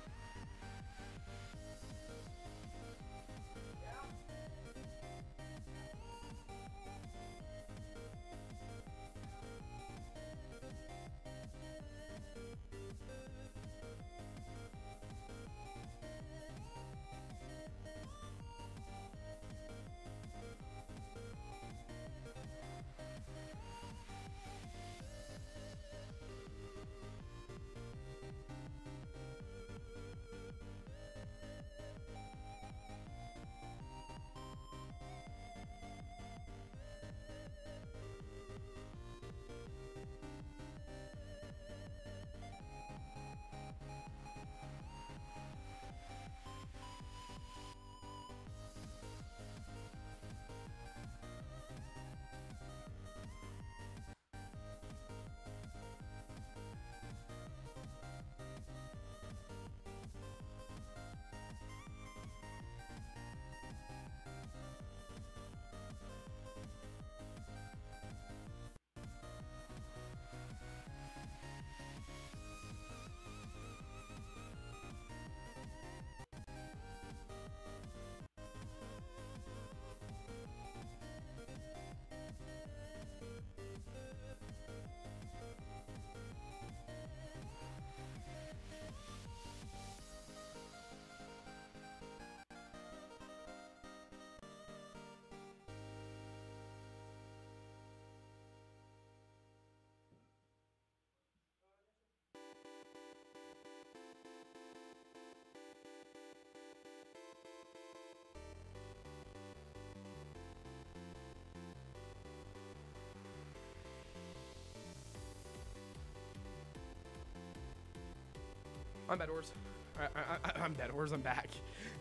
Speaker 2: I'm Bedwars. I, I, I'm Bedwars. I'm back.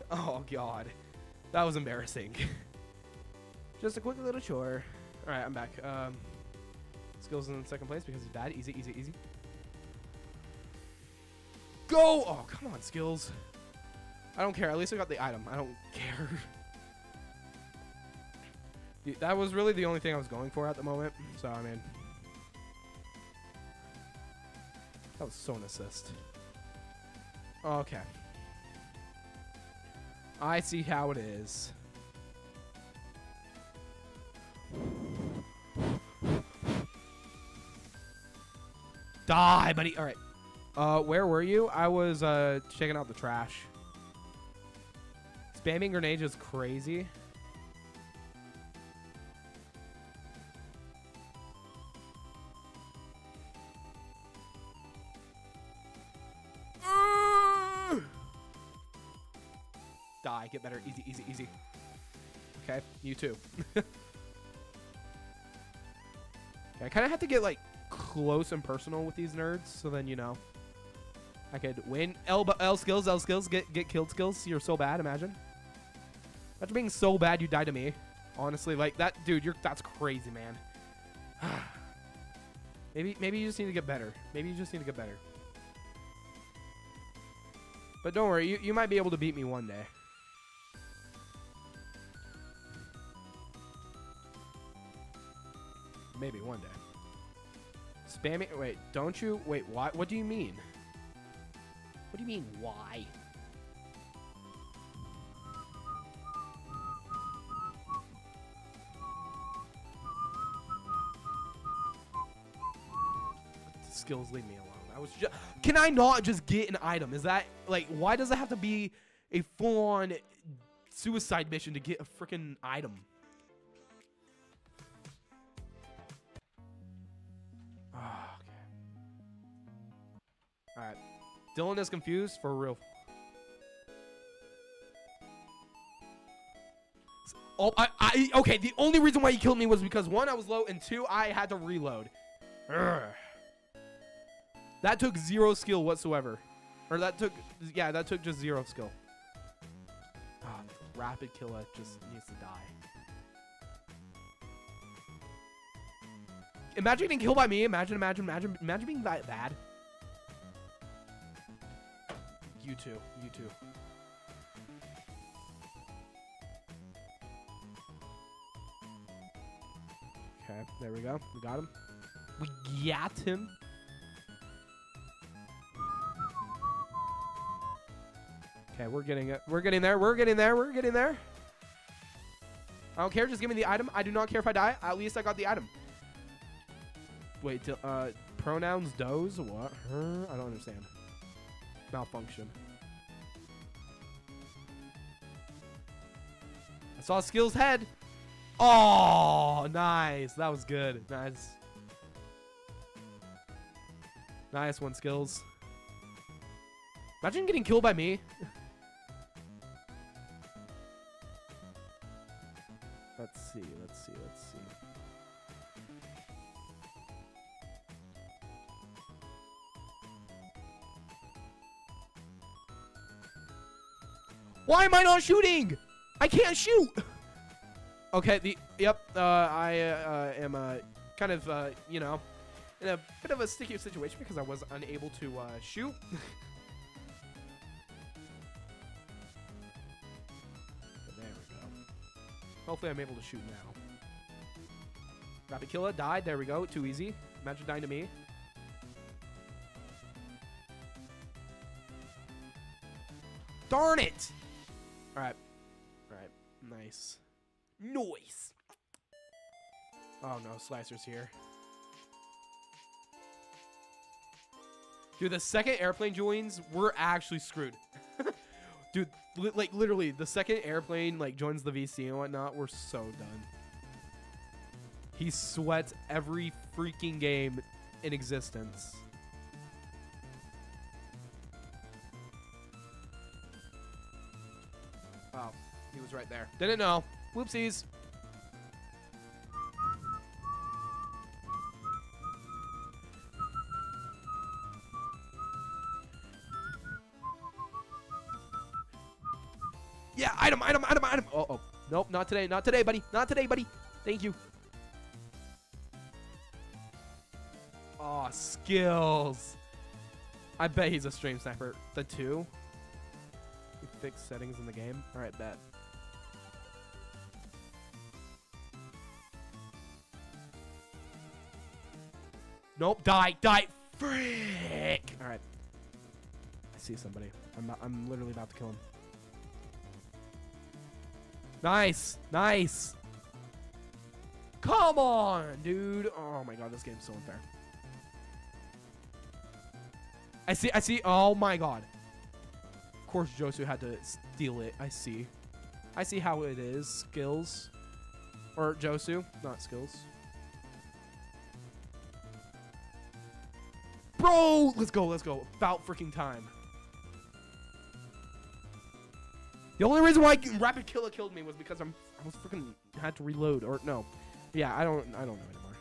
Speaker 2: Oh god, that was embarrassing. Just a quick little chore. All right, I'm back. Um, skills in second place because he's bad. Easy, easy, easy. Go! Oh, come on, skills. I don't care. At least I got the item. I don't care. That was really the only thing I was going for at the moment. So, I mean. That was so an assist. Okay. I see how it is. Die, buddy. All right. Uh, where were you? I was uh checking out the trash. Spamming grenades is crazy. You too. I kind of have to get like close and personal with these nerds, so then you know I could win. L, L skills, L skills, get get killed skills. You're so bad. Imagine. After being so bad, you die to me. Honestly, like that, dude. You're that's crazy, man. maybe maybe you just need to get better. Maybe you just need to get better. But don't worry, you, you might be able to beat me one day. Maybe one day. Spamming. Wait, don't you? Wait, why? What do you mean? What do you mean, why? skills, leave me alone. I was just. Can I not just get an item? Is that like why does it have to be a full-on suicide mission to get a freaking item? All right. Dylan is confused for real. Oh, I, I, okay. The only reason why he killed me was because one, I was low, and two, I had to reload. Urgh. That took zero skill whatsoever, or that took, yeah, that took just zero skill. Ah, rapid killer just needs to die. Imagine getting killed by me. Imagine, imagine, imagine, imagine being that bad. You too. You too. Okay, there we go. We got him. We got him. Okay, we're getting it. We're getting there. We're getting there. We're getting there. I don't care. Just give me the item. I do not care if I die. At least I got the item. Wait, till, uh, pronouns does what? Her? I don't understand. Malfunction. I saw skills head. Oh, nice. That was good. Nice. Nice one, skills. Imagine getting killed by me. Why am I not shooting? I can't shoot. Okay, the yep, uh, I uh, am uh, kind of uh, you know in a bit of a sticky situation because I was unable to uh, shoot. There we go. Hopefully, I'm able to shoot now. Rapid killer died. There we go. Too easy. Imagine dying to me. Darn it! All right. All right. Nice. Noise. Oh no, Slicer's here. Dude, the second airplane joins, we're actually screwed. Dude, li like literally, the second airplane like joins the VC and whatnot, we're so done. He sweats every freaking game in existence. Right there. Didn't know. Whoopsies. Yeah, item, item, item, item. Oh, oh. Nope, not today. Not today, buddy. Not today, buddy. Thank you. Oh, skills. I bet he's a stream sniper. The two. Fix settings in the game. All right, bet. Nope, die, die. Frick. All right. I see somebody. I'm, I'm literally about to kill him. Nice, nice. Come on, dude. Oh my god, this game's so unfair. I see, I see. Oh my god. Of course, Josu had to steal it. I see. I see how it is. Skills. Or Josu, not skills. Bro, let's go, let's go. About freaking time. The only reason why Rapid Killer killed me was because I'm I was freaking had to reload or no. Yeah, I don't I don't know anymore.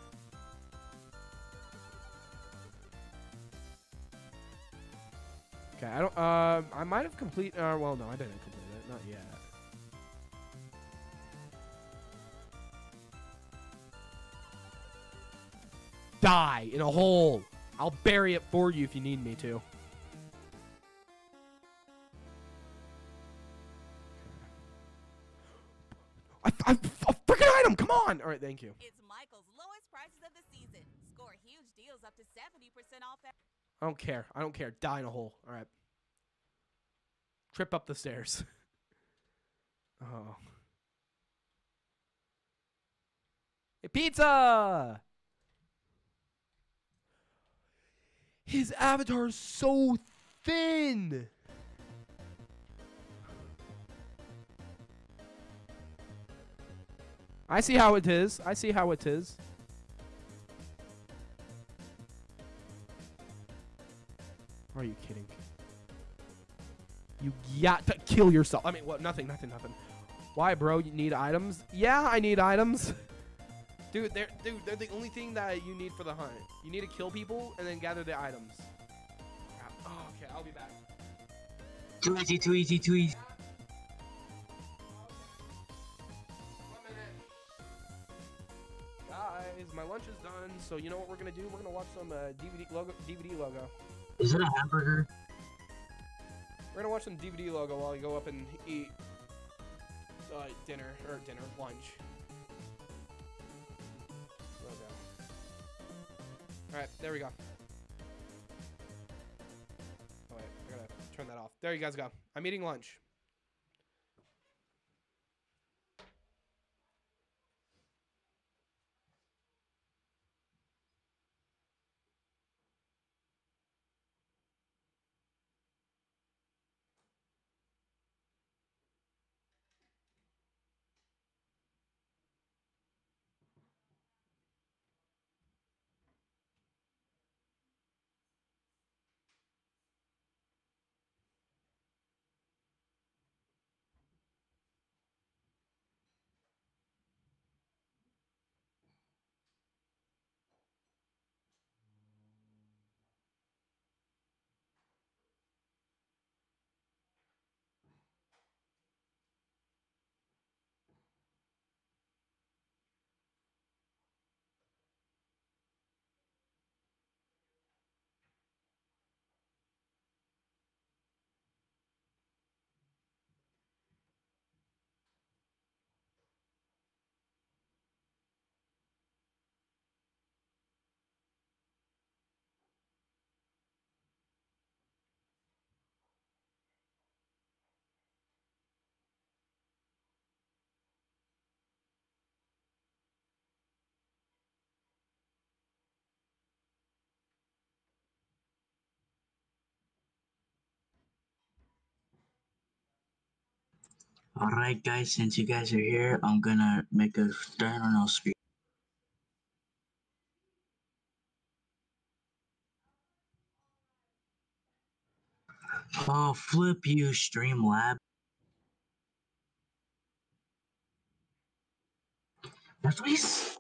Speaker 2: Okay, I don't uh I might have complete uh well no, I didn't complete it. Not yet. Die in a hole. I'll bury it for you if you need me to. I, I, a freaking item! Come on! All right, thank you.
Speaker 10: It's Michael's lowest prices of the season. Score huge deals up to 70% off.
Speaker 2: I don't care. I don't care. Die in a hole. All right. Trip up the stairs. oh. Hey, pizza! His avatar is so thin. I see how it is. I see how it is. Are you kidding? You got to kill yourself. I mean, what? Nothing, nothing, nothing. Why, bro? You need items? Yeah, I need items. dude, they're dude, they're the only thing that you need for the hunt. You need to kill people and then gather the items. Oh, okay, I'll be back.
Speaker 1: Too easy, too easy, too easy.
Speaker 2: Guys, my lunch is done, so you know what we're gonna do? We're gonna watch some uh, DVD logo. DVD logo.
Speaker 1: Is it a hamburger?
Speaker 2: We're gonna watch some DVD logo while we go up and eat uh, dinner or dinner lunch. All right, there we go. Oh wait, I gotta turn that off. There you guys go. I'm eating lunch.
Speaker 1: Alright, guys, since you guys are here, I'm gonna make a know, speak. Oh, flip you, Streamlab. That's what he's.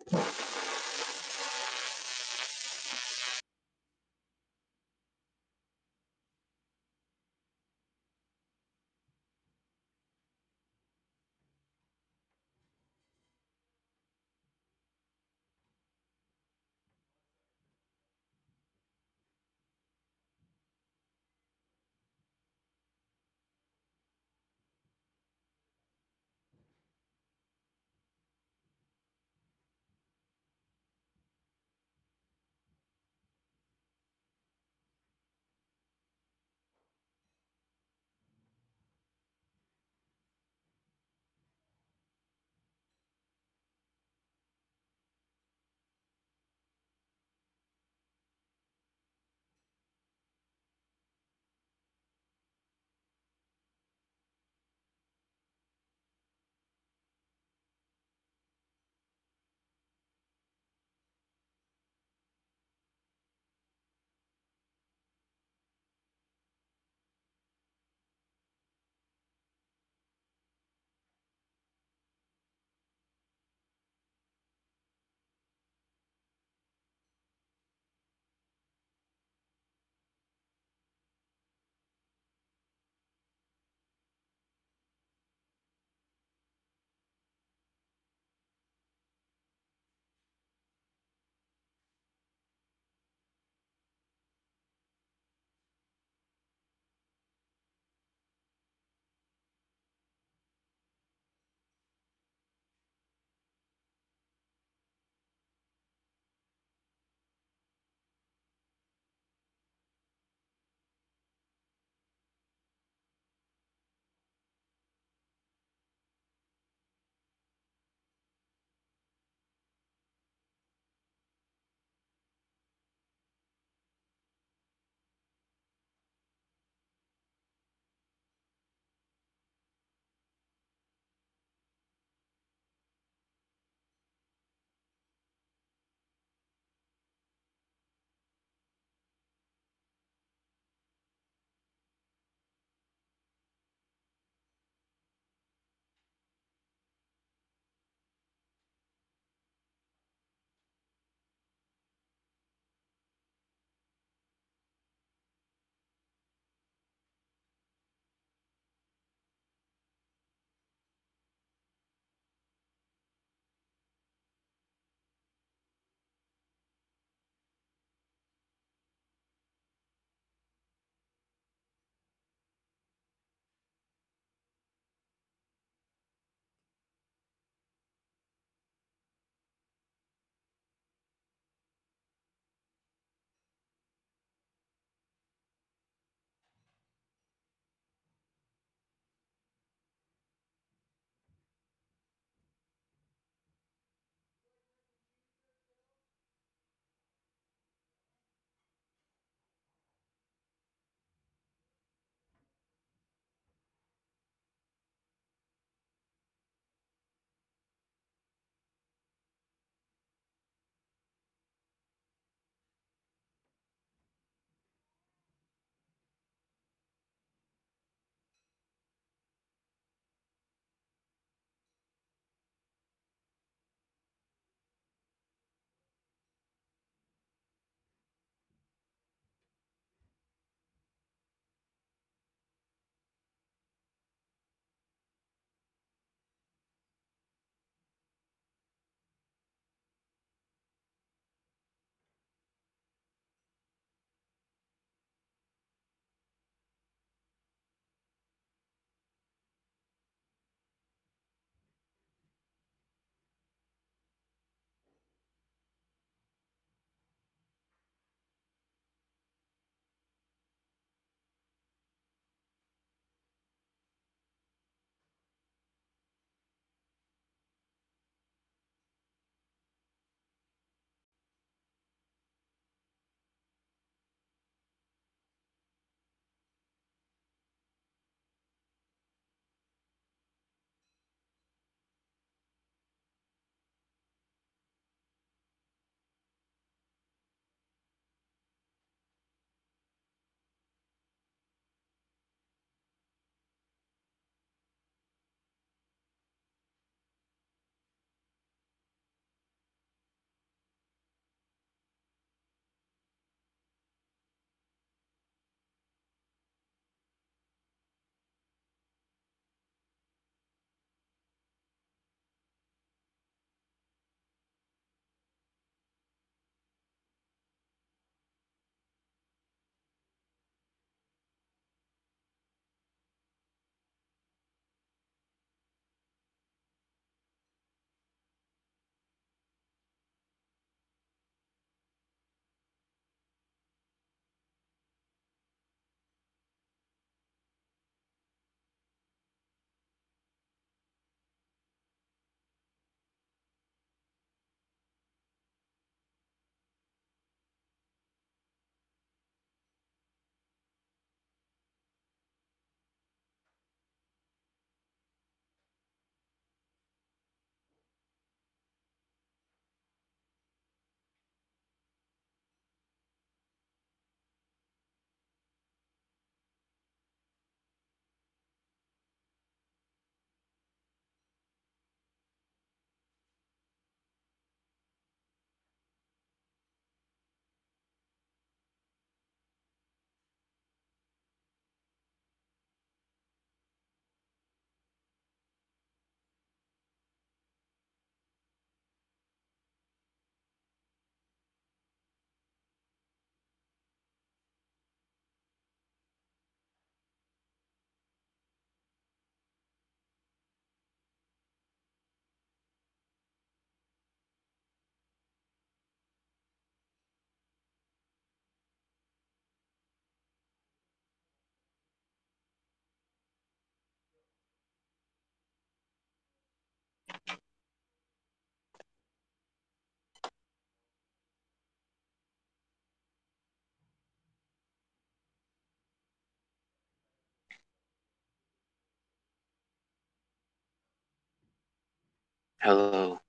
Speaker 11: Hello.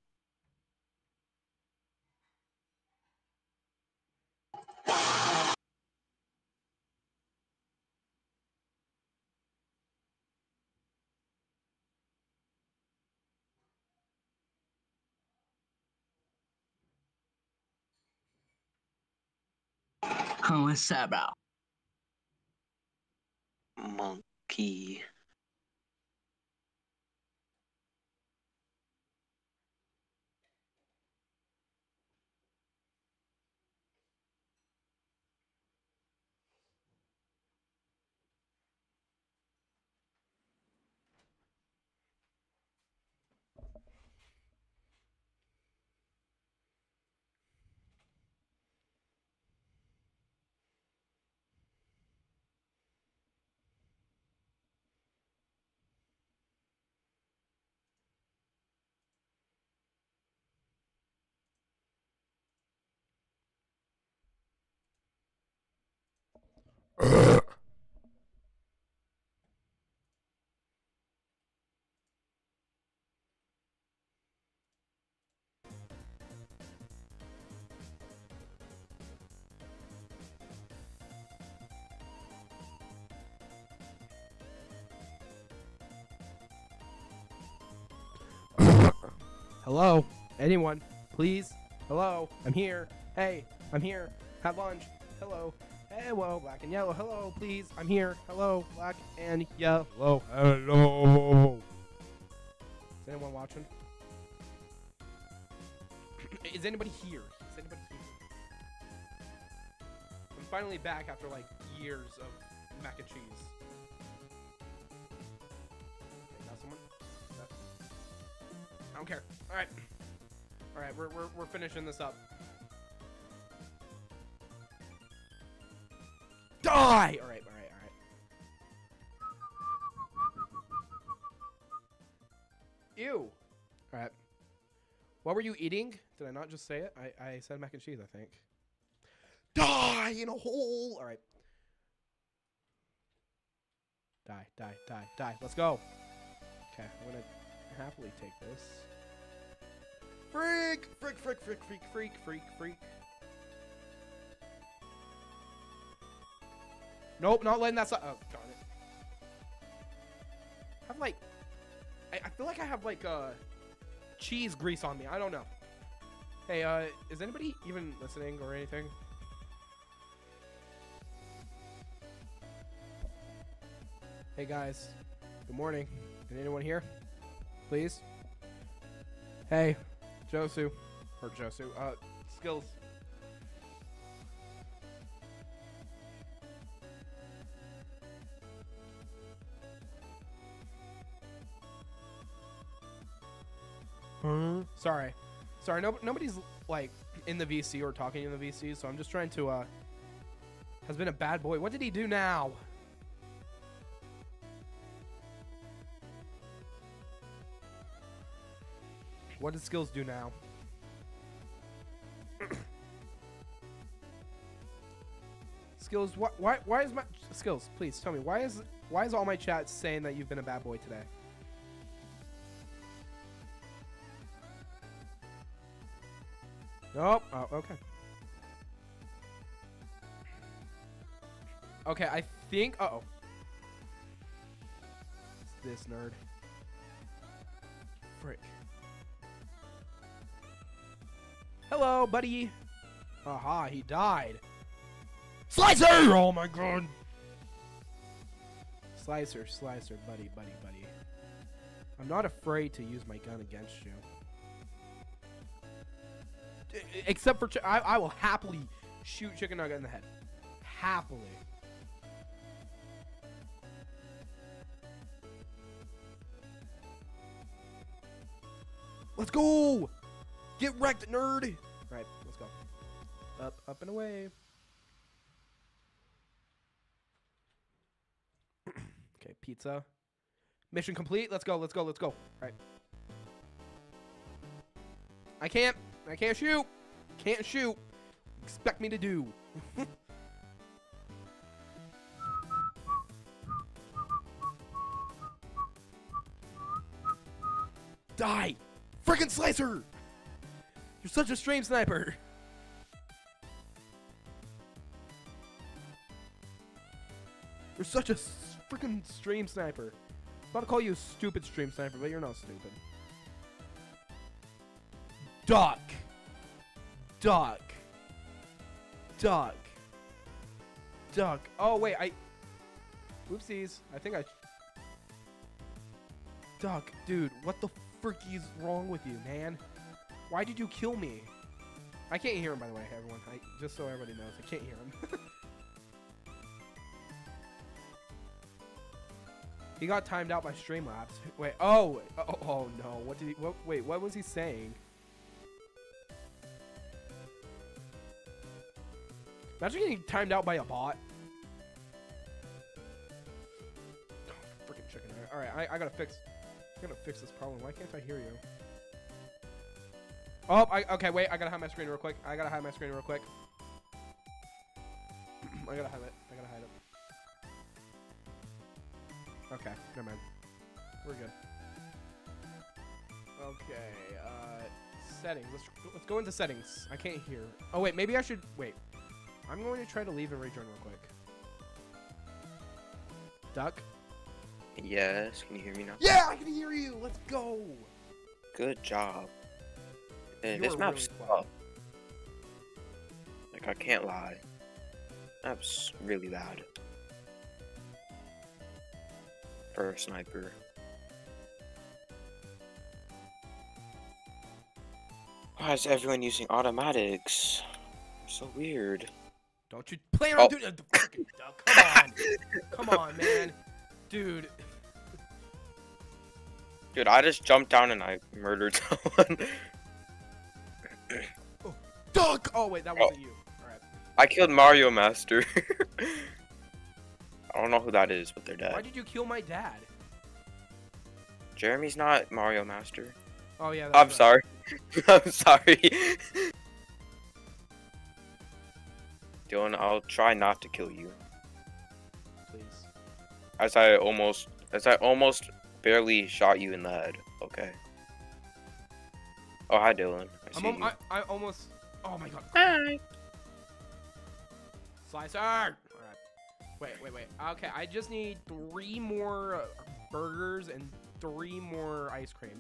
Speaker 1: What's that about?
Speaker 11: Monkey.
Speaker 2: Hello? Anyone? Please? Hello? I'm here. Hey, I'm here. Have lunch. Hello. Hello, black and yellow. Hello, please. I'm here. Hello, black and yellow. Hello. Is anyone watching? Is anybody here? Is anybody here? I'm finally back after like years of mac and cheese. Okay, got someone? I don't care. All right. All right, we're, we're, we're finishing this up. Die! All right, all right, all right. Ew. All right. What were you eating? Did I not just say it? I, I said mac and cheese, I think. Die in a hole! All right. Die, die, die, die. Let's go. Okay, I'm to happily take this. Freak! Freak, freak, freak, freak, freak, freak, freak. Nope, not letting that side. Oh, darn it. I have like. I, I feel like I have like uh, cheese grease on me. I don't know. Hey, uh, is anybody even listening or anything? Hey guys, good morning. Is anyone here? Please? Hey, Josu. Or Josu. Uh, skills. Sorry. Sorry, no, nobody's like in the VC or talking in the VC, so I'm just trying to uh has been a bad boy. What did he do now? What does skills do now? skills, why, why, why is my skills? Please tell me why is why is all my chat saying that you've been a bad boy today? Nope. Oh, okay. Okay, I think. Uh oh. It's this nerd. Frick. Hello, buddy. Aha, he died. Slicer! Oh my god. Slicer, slicer, buddy, buddy, buddy. I'm not afraid to use my gun against you. Except for, I, I will happily shoot Chicken Nugget in the head. Happily. Let's go! Get wrecked, nerd! Right, let's go. Up, up and away. okay, pizza. Mission complete. Let's go, let's go, let's go. All right. I can't. I can't shoot. Can't shoot. Expect me to do. Die. Frickin' slicer! You're such a stream sniper. You're such a freaking stream sniper. I'm about to call you a stupid stream sniper, but you're not stupid. Duck. Duck. Duck. Duck. Oh, wait, I... Oopsies. I think I... Duck, dude, what the frick is wrong with you, man? Why did you kill me? I can't hear him, by the way, everyone. I, just so everybody knows, I can't hear him. he got timed out by Streamlabs. Wait, oh, oh, oh no. What did he, what, wait, what was he saying? Imagine getting timed out by a bot. Freaking chicken. All right, I, I gotta fix. I gotta fix this problem. Why can't I hear you? Oh, I, okay. Wait, I gotta hide my screen real quick. I gotta hide my screen real quick. I gotta hide it. I gotta hide it. Okay, never mind. We're good. Okay, uh, settings. Let's let's go into settings. I can't hear. Oh wait, maybe I should wait. I'm going to try to leave and rejoin real quick. Duck.
Speaker 11: Yes, can you hear me now?
Speaker 2: Yeah, I can hear you. Let's go.
Speaker 11: Good job.
Speaker 2: You
Speaker 11: this map's
Speaker 2: really
Speaker 11: tough. Like I can't lie. Map's really bad. For a sniper. Why is everyone using automatics? So weird.
Speaker 2: Don't you plan on
Speaker 11: Oh.
Speaker 2: doing it? Fucking duck. Come on. Come on, man. Dude.
Speaker 11: Dude, I just jumped down and I murdered someone.
Speaker 2: oh, Duck! Oh, wait, that wasn't oh. you. Alright.
Speaker 11: I killed Mario Master. I don't know who that is, but they're dead.
Speaker 2: Why did you kill my dad?
Speaker 11: Jeremy's not Mario Master.
Speaker 2: Oh, yeah.
Speaker 11: I'm
Speaker 2: right.
Speaker 11: sorry. I'm sorry. Dylan, I'll try not to kill you.
Speaker 2: Please.
Speaker 11: As I almost, as I almost barely shot you in the head. Okay. Oh, hi, Dylan. I
Speaker 2: I'm
Speaker 11: see you.
Speaker 2: I, I almost. Oh my god.
Speaker 11: Hi.
Speaker 2: Slicer! Alright. Wait, wait, wait. Okay, I just need three more uh, burgers and three more ice cream.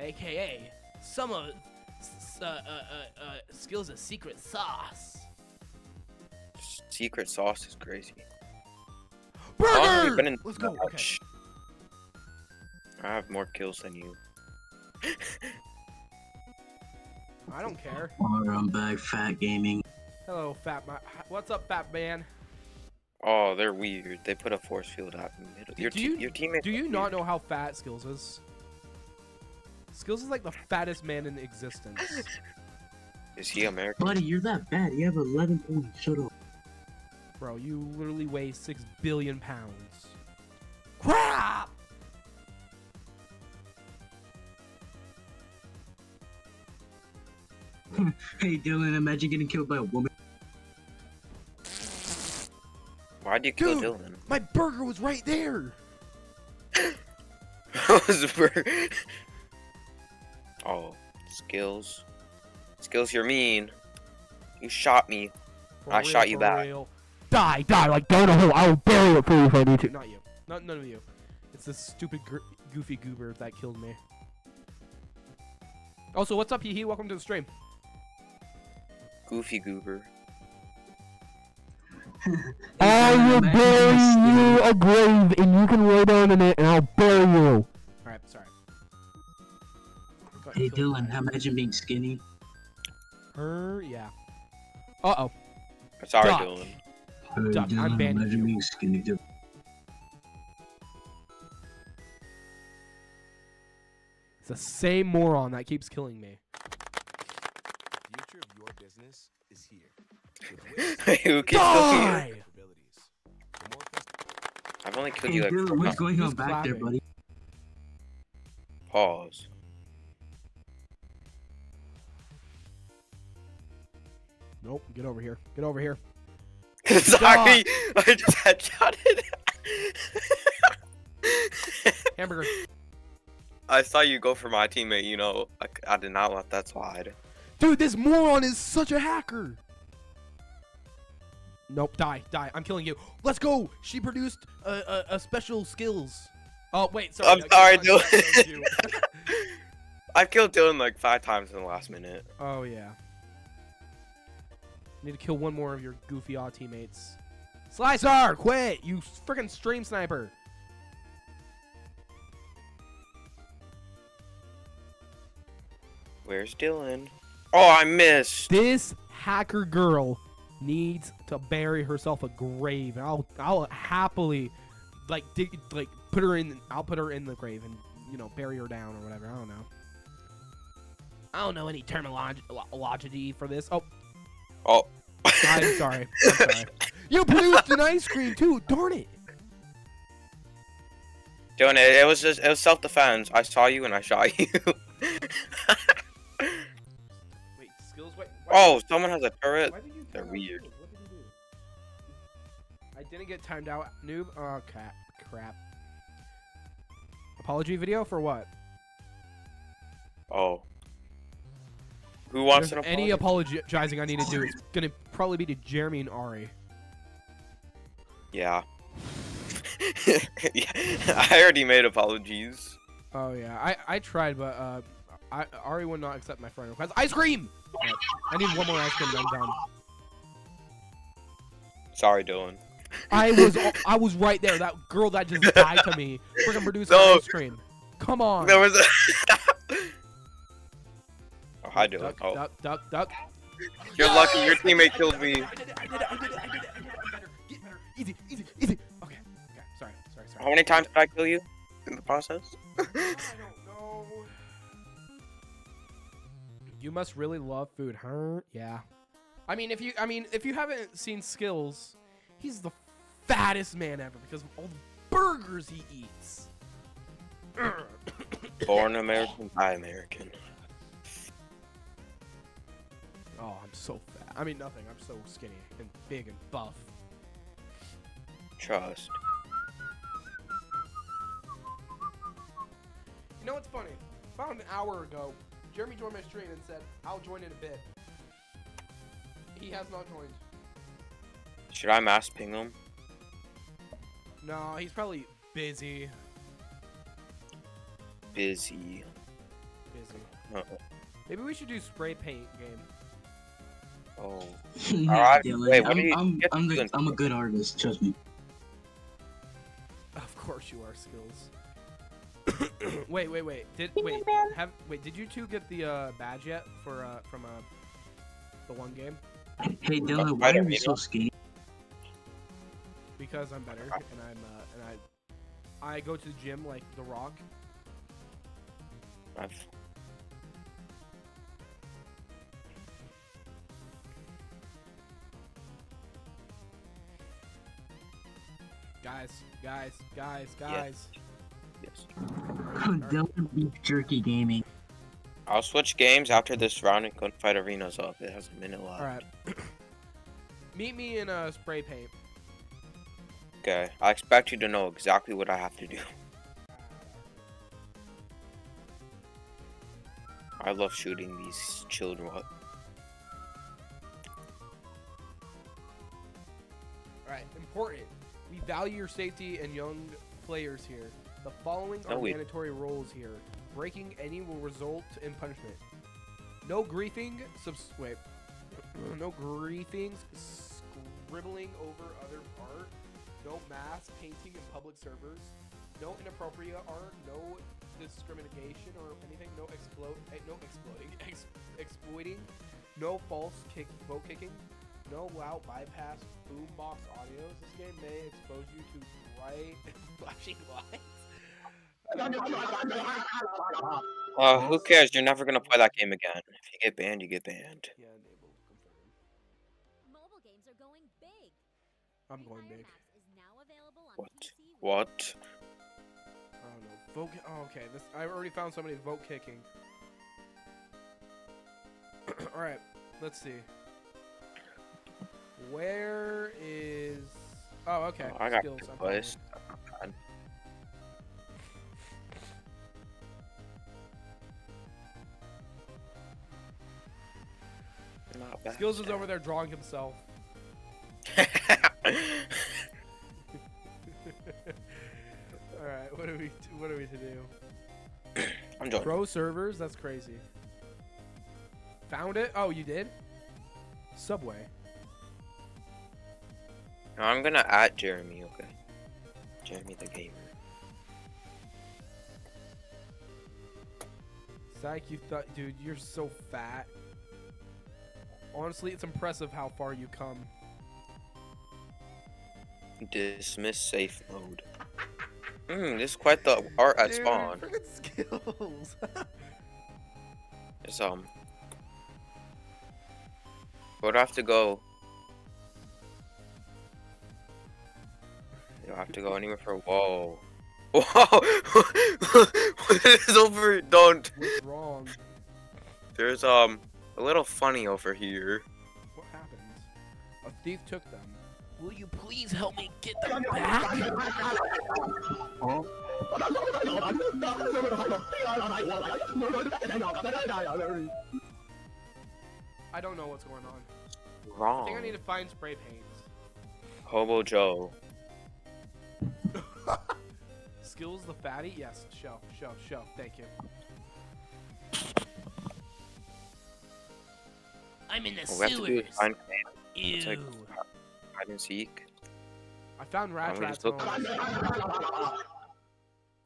Speaker 2: AKA, some of s- uh, uh, uh, uh, skills of secret sauce.
Speaker 11: Secret sauce is crazy. How long have you
Speaker 2: Burger!
Speaker 11: been in
Speaker 2: Let's go. Okay.
Speaker 11: I have more kills than you.
Speaker 2: I don't care.
Speaker 1: I'm back, Fat Gaming.
Speaker 2: Hello, fat man. What's up, fat man?
Speaker 11: Oh, they're weird. They put a force field out in the middle. Your,
Speaker 2: do you
Speaker 11: your teammate.
Speaker 2: do you not know how fat Skills is? Skills is like the fattest man in existence.
Speaker 11: Is he American?
Speaker 1: Buddy, you're that bad. You have 11 points. Shut up.
Speaker 2: Bro, you literally weigh six billion pounds. Crap!
Speaker 1: Hey, Dylan, imagine getting killed by a woman.
Speaker 11: Why'd you kill
Speaker 2: Dude,
Speaker 11: Dylan?
Speaker 2: my burger was right there.
Speaker 11: Was bur- oh, skills. Skills, you're mean. You shot me.
Speaker 2: For
Speaker 11: I
Speaker 2: real,
Speaker 11: shot you back.
Speaker 2: real. Die, die, like go in a hole. I will bury it for you if I need to. Not you. Not none of you. It's this stupid goofy goober that killed me. Also, what's up, Hee Hee? Welcome to the stream.
Speaker 11: Goofy goober.
Speaker 3: I will bury you a grave, and you can lay down in it, and I'll bury you.
Speaker 2: Alright,
Speaker 1: Hey, Dylan,
Speaker 2: by-
Speaker 1: imagine being skinny.
Speaker 2: Her, yeah. Uh oh.
Speaker 11: Sorry,
Speaker 2: Duck.
Speaker 11: Dylan.
Speaker 1: Hey,
Speaker 2: Duck, I'm
Speaker 1: Dylan,
Speaker 2: banning
Speaker 1: imagine
Speaker 2: you.
Speaker 1: being skinny. Dylan.
Speaker 2: It's the same moron that keeps killing me.
Speaker 8: Future of your business is here.
Speaker 11: Who can kill you?
Speaker 2: Die!
Speaker 8: capabilities. For more custom-
Speaker 11: I've only killed
Speaker 1: Hey,
Speaker 11: you like
Speaker 1: Dylan, what's going on
Speaker 2: Who's
Speaker 1: back there, buddy?
Speaker 11: Pause.
Speaker 2: Nope, get over here. Get over here.
Speaker 11: Sorry, I just headshotted.
Speaker 2: Hamburger.
Speaker 11: I saw you go for my teammate. You know, I, I did not let that slide.
Speaker 2: Dude, this moron is such a hacker. Nope, die, die. I'm killing you. Let's go. She produced a, a, a special skills. Oh wait, sorry.
Speaker 11: I'm
Speaker 2: I-
Speaker 11: sorry, Dylan. I've killed Dylan like five times in the last minute.
Speaker 2: Oh yeah. Need to kill one more of your goofy odd teammates. Slicer, quit! You freaking stream sniper.
Speaker 11: Where's Dylan? Oh, I missed.
Speaker 2: This hacker girl needs to bury herself a grave. And I'll I'll happily like dig like put her in I'll put her in the grave and you know bury her down or whatever. I don't know. I don't know any terminology for this. Oh,
Speaker 11: Oh.
Speaker 2: I'm sorry. I'm sorry. You produced an ice cream too. Darn it.
Speaker 11: Dylan, it, it was just it was self defense. I saw you and I shot you.
Speaker 2: Wait, skills. Wait.
Speaker 11: oh, someone has a turret.
Speaker 2: Why did you
Speaker 11: They're weird.
Speaker 2: What did do? I didn't get timed out, noob. Oh crap! Crap. Apology video for what?
Speaker 11: Oh. Who wants an
Speaker 2: any apologizing I need to do. is gonna probably be to Jeremy and Ari.
Speaker 11: Yeah. yeah. I already made apologies.
Speaker 2: Oh yeah, I I tried, but uh, I, Ari would not accept my friend request. Ice cream. I need one more ice cream. Then I'm done.
Speaker 11: Sorry, Dylan.
Speaker 2: I was I was right there. That girl that just died to me. Freaking produced
Speaker 11: No.
Speaker 2: ice cream. Come on.
Speaker 11: There was a. oh, hi, Dylan.
Speaker 2: Duck,
Speaker 11: oh,
Speaker 2: duck, duck, duck.
Speaker 11: you're lucky. Your teammate killed me.
Speaker 2: I did it. I did it. I did it. I did it. I did it. I'm better. Get better. Easy, easy, easy. Okay. Okay. Sorry. Sorry. Sorry.
Speaker 11: How many times did I kill you in the process?
Speaker 2: I don't know. You must really love food, huh? Yeah. I mean, if you, I mean, if you haven't seen Skills, he's the fattest man ever because of all the burgers he eats.
Speaker 11: Born American, die American.
Speaker 2: Oh, I'm so fat. I mean, nothing. I'm so skinny and big and buff.
Speaker 11: Trust.
Speaker 2: You know what's funny? About an hour ago, Jeremy joined my stream and said, "I'll join in a bit." He has not joined.
Speaker 11: Should I mass ping him?
Speaker 2: No, he's probably busy.
Speaker 11: Busy.
Speaker 2: Busy.
Speaker 11: Uh,
Speaker 2: Maybe we should do spray paint game.
Speaker 11: Oh.
Speaker 1: Nah,
Speaker 11: Alright,
Speaker 1: Dylan,
Speaker 11: wait,
Speaker 1: I'm,
Speaker 11: you
Speaker 1: I'm, I'm, the. I'm a good artist, trust me.
Speaker 2: Of course you are, skills. wait, wait, wait. Did wait have wait? Did you two get the uh, badge yet for uh, from uh, the one game?
Speaker 1: Hey Dylan, why are you so skinny?
Speaker 2: Because I'm better and I'm uh, and I I go to the gym like The Rock.
Speaker 11: I've-
Speaker 2: Guys, guys, guys, guys.
Speaker 11: Yes.
Speaker 1: Dylan Beef Jerky Gaming.
Speaker 11: I'll switch games after this round and gunfight arenas up. It has a minute left.
Speaker 2: All right. Meet me in uh, spray paint.
Speaker 11: Okay. I expect you to know exactly what I have to do. I love shooting these children up.
Speaker 2: Alright, important. Value your safety and young players here. The following
Speaker 11: No,
Speaker 2: are mandatory rules here. Breaking any will result in punishment. No griefing, subs- wait. no griefings, scribbling over other art. No mass painting in public servers. No inappropriate art. No discrimination or anything. No explode. eh, No exploding. Ex- exploiting. No false kick. Vote kicking. No loud bypass boombox audios. This game may expose you to bright flashing lights.
Speaker 11: Uh, who cares? You're never gonna play that game again. If you get banned, you get banned.
Speaker 2: Yeah, enable confirm.
Speaker 9: Mobile games are going big.
Speaker 2: I'm going big.
Speaker 9: Max is now available on
Speaker 11: What? What?
Speaker 2: I don't know. Vote. Oh, okay. This I already found somebody vote kicking. All right. Let's see. Where is? Oh, okay.
Speaker 11: Oh, I got
Speaker 2: Skills,
Speaker 11: place.
Speaker 2: Skills is over there drawing himself. All right, what are we? To, what are we to do?
Speaker 11: I'm joining.
Speaker 2: Pro servers, that's crazy. Found it? Oh, you did? Subway.
Speaker 11: No, I'm gonna add Jeremy, okay? Jeremy the gamer.
Speaker 2: Psych, you thought, dude, you're so fat. Honestly, it's impressive how far you come.
Speaker 11: Dismiss safe mode. Hmm, this is quite the art at
Speaker 2: Dude,
Speaker 11: spawn.
Speaker 2: freaking skills.
Speaker 11: It's um. Where do I have to go? Don't have to go anywhere for whoa. Whoa! what is over? Don't.
Speaker 2: What's wrong?
Speaker 11: There's um a little funny over here.
Speaker 2: What happens? A thief took them.
Speaker 3: Will you please help me get them back?
Speaker 2: I don't know what's going on. Wrong. I think I need to find spray paints.
Speaker 11: Hobo Joe.
Speaker 2: Skills the fatty? Yes, show, show, show. Thank you.
Speaker 3: I'm in the
Speaker 11: What we have to do is
Speaker 3: sewers.
Speaker 11: find It's like
Speaker 3: Ew.
Speaker 11: hide and seek.
Speaker 2: I found rat
Speaker 11: Why don't we
Speaker 2: rats.
Speaker 11: just look?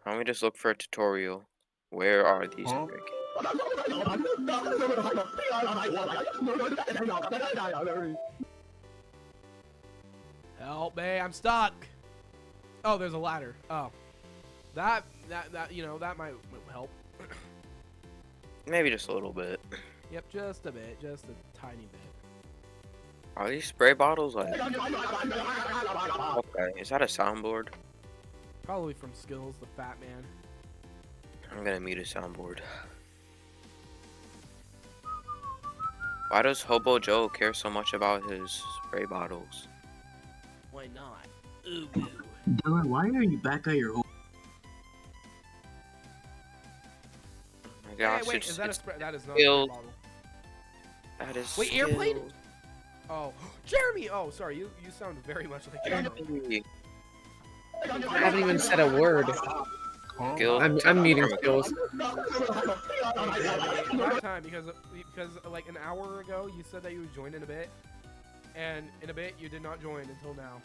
Speaker 11: Why don't we just look for a tutorial? Where are these brick?
Speaker 2: Help me, I'm stuck. Oh, there's a ladder. Oh. That, that, that, you know, that might help.
Speaker 11: Maybe just a little bit.
Speaker 2: Yep, just a bit, just a tiny bit.
Speaker 11: Are these spray bottles like? Okay, is that a soundboard?
Speaker 2: Probably from Skills, the fat man.
Speaker 11: I'm gonna mute a soundboard. Why does Hobo Joe care so much about his spray bottles?
Speaker 3: Why not? Ooh, boo.
Speaker 1: Dylan, why are you back at your home?
Speaker 11: Oh my
Speaker 2: Hey,
Speaker 11: gosh,
Speaker 2: wait,
Speaker 11: it's,
Speaker 2: is that a
Speaker 11: it's
Speaker 2: spray? That is not a spray
Speaker 11: skills.
Speaker 2: bottle.
Speaker 11: that is
Speaker 2: Wait, airplane? Oh, Jeremy! Oh, sorry, you you sound very much like Jeremy.
Speaker 11: Jeremy.
Speaker 12: I haven't even said a word.
Speaker 11: Skills.
Speaker 12: I'm, I'm meeting skills.
Speaker 2: Last time because because like an hour ago you said that you would join in a bit, and in a bit you did not join until now.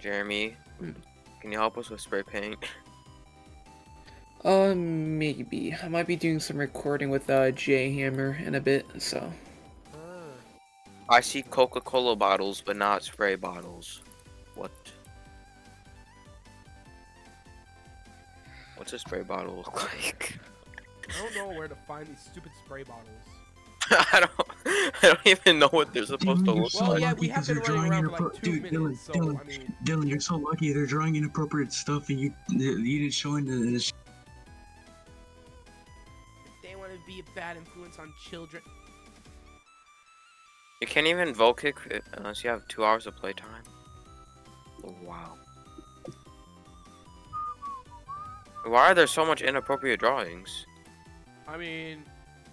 Speaker 11: Jeremy, can you help us with spray paint?
Speaker 12: Uh, maybe. I might be doing some recording with uh, J Hammer in a bit, so.
Speaker 11: I see Coca-Cola bottles, but not spray bottles. What? What's a spray bottle look like?
Speaker 2: I don't know where to find these stupid spray bottles.
Speaker 11: I don't. I don't even know what they're supposed to
Speaker 1: Dylan, you're
Speaker 11: look
Speaker 1: so
Speaker 2: Well,
Speaker 11: like.
Speaker 2: yeah,
Speaker 1: lucky
Speaker 2: we have
Speaker 1: 'cause
Speaker 2: been
Speaker 1: they're
Speaker 2: running
Speaker 1: drawing
Speaker 2: around for like two
Speaker 1: Dude, Dylan,
Speaker 2: so
Speaker 1: Dylan,
Speaker 2: I mean,
Speaker 1: Dylan, you're so lucky. They're drawing inappropriate stuff, and you you didn't show in the. the
Speaker 3: They want to be a bad influence on children.
Speaker 11: You can't even vote kick it unless you have two hours of playtime. Wow. Why are there so much inappropriate drawings?
Speaker 2: I mean,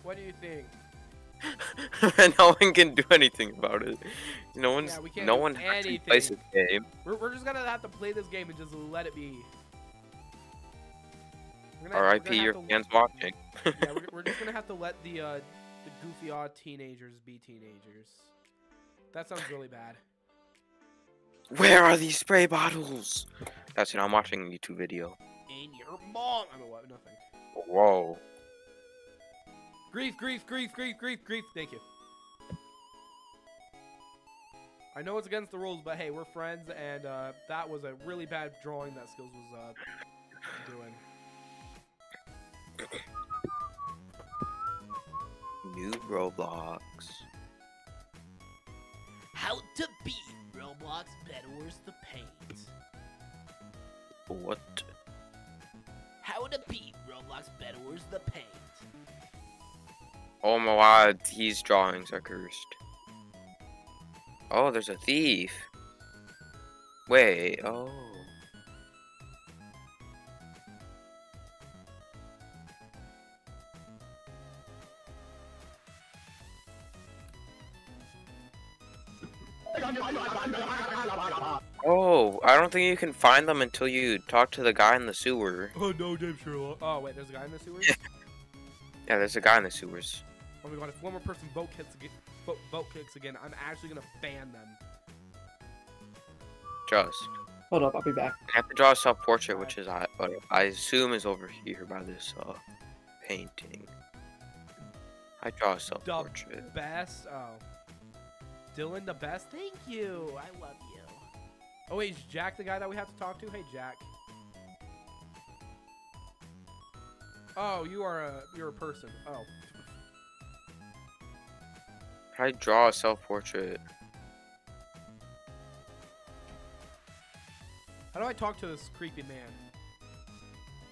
Speaker 2: what do you think?
Speaker 11: And no one can do anything about it. No one's.
Speaker 2: Yeah,
Speaker 11: no one actually plays this game.
Speaker 2: We're, we're just gonna have to play this game and just let it be.
Speaker 11: R.I.P. Your fans watching.
Speaker 2: yeah, we're, we're just gonna have to let the uh, the goofy odd teenagers be teenagers. That sounds really bad.
Speaker 11: Where are these spray bottles? That's it. I'm watching a YouTube video.
Speaker 2: In your mom. I mean, what? Nothing.
Speaker 11: Whoa.
Speaker 2: Grief, grief, grief, grief, grief, grief. Thank you. I know it's against the rules, but hey, we're friends, and uh, that was a really bad drawing that Skills was uh, doing.
Speaker 11: New Roblox.
Speaker 3: How to beat Roblox Bedwars the Paint.
Speaker 11: What?
Speaker 3: How to beat Roblox Bedwars the Paint.
Speaker 11: Oh my god, these drawings are cursed. Oh, there's a thief. Wait, oh. Oh, I don't think you can find them until you talk to the guy in the sewer.
Speaker 2: Oh no, James Sherlock. Oh wait, there's a guy in the sewers.
Speaker 11: Yeah, there's a guy in the sewers.
Speaker 2: Oh my god, if one more person vote kicks again, vote, vote kicks again, I'm actually gonna ban them.
Speaker 11: Just.
Speaker 12: Hold up, I'll be back.
Speaker 11: I have to draw a self-portrait, which is I, I assume is over here by this uh, painting. I draw a self-portrait.
Speaker 2: best. Oh, Dylan, the best. Thank you. I love you. Oh wait, is Jack the guy that we have to talk to? Hey, Jack. Oh, you are a you're a person. Oh,
Speaker 11: How do I draw a self-portrait?
Speaker 2: how do I talk to this creepy man?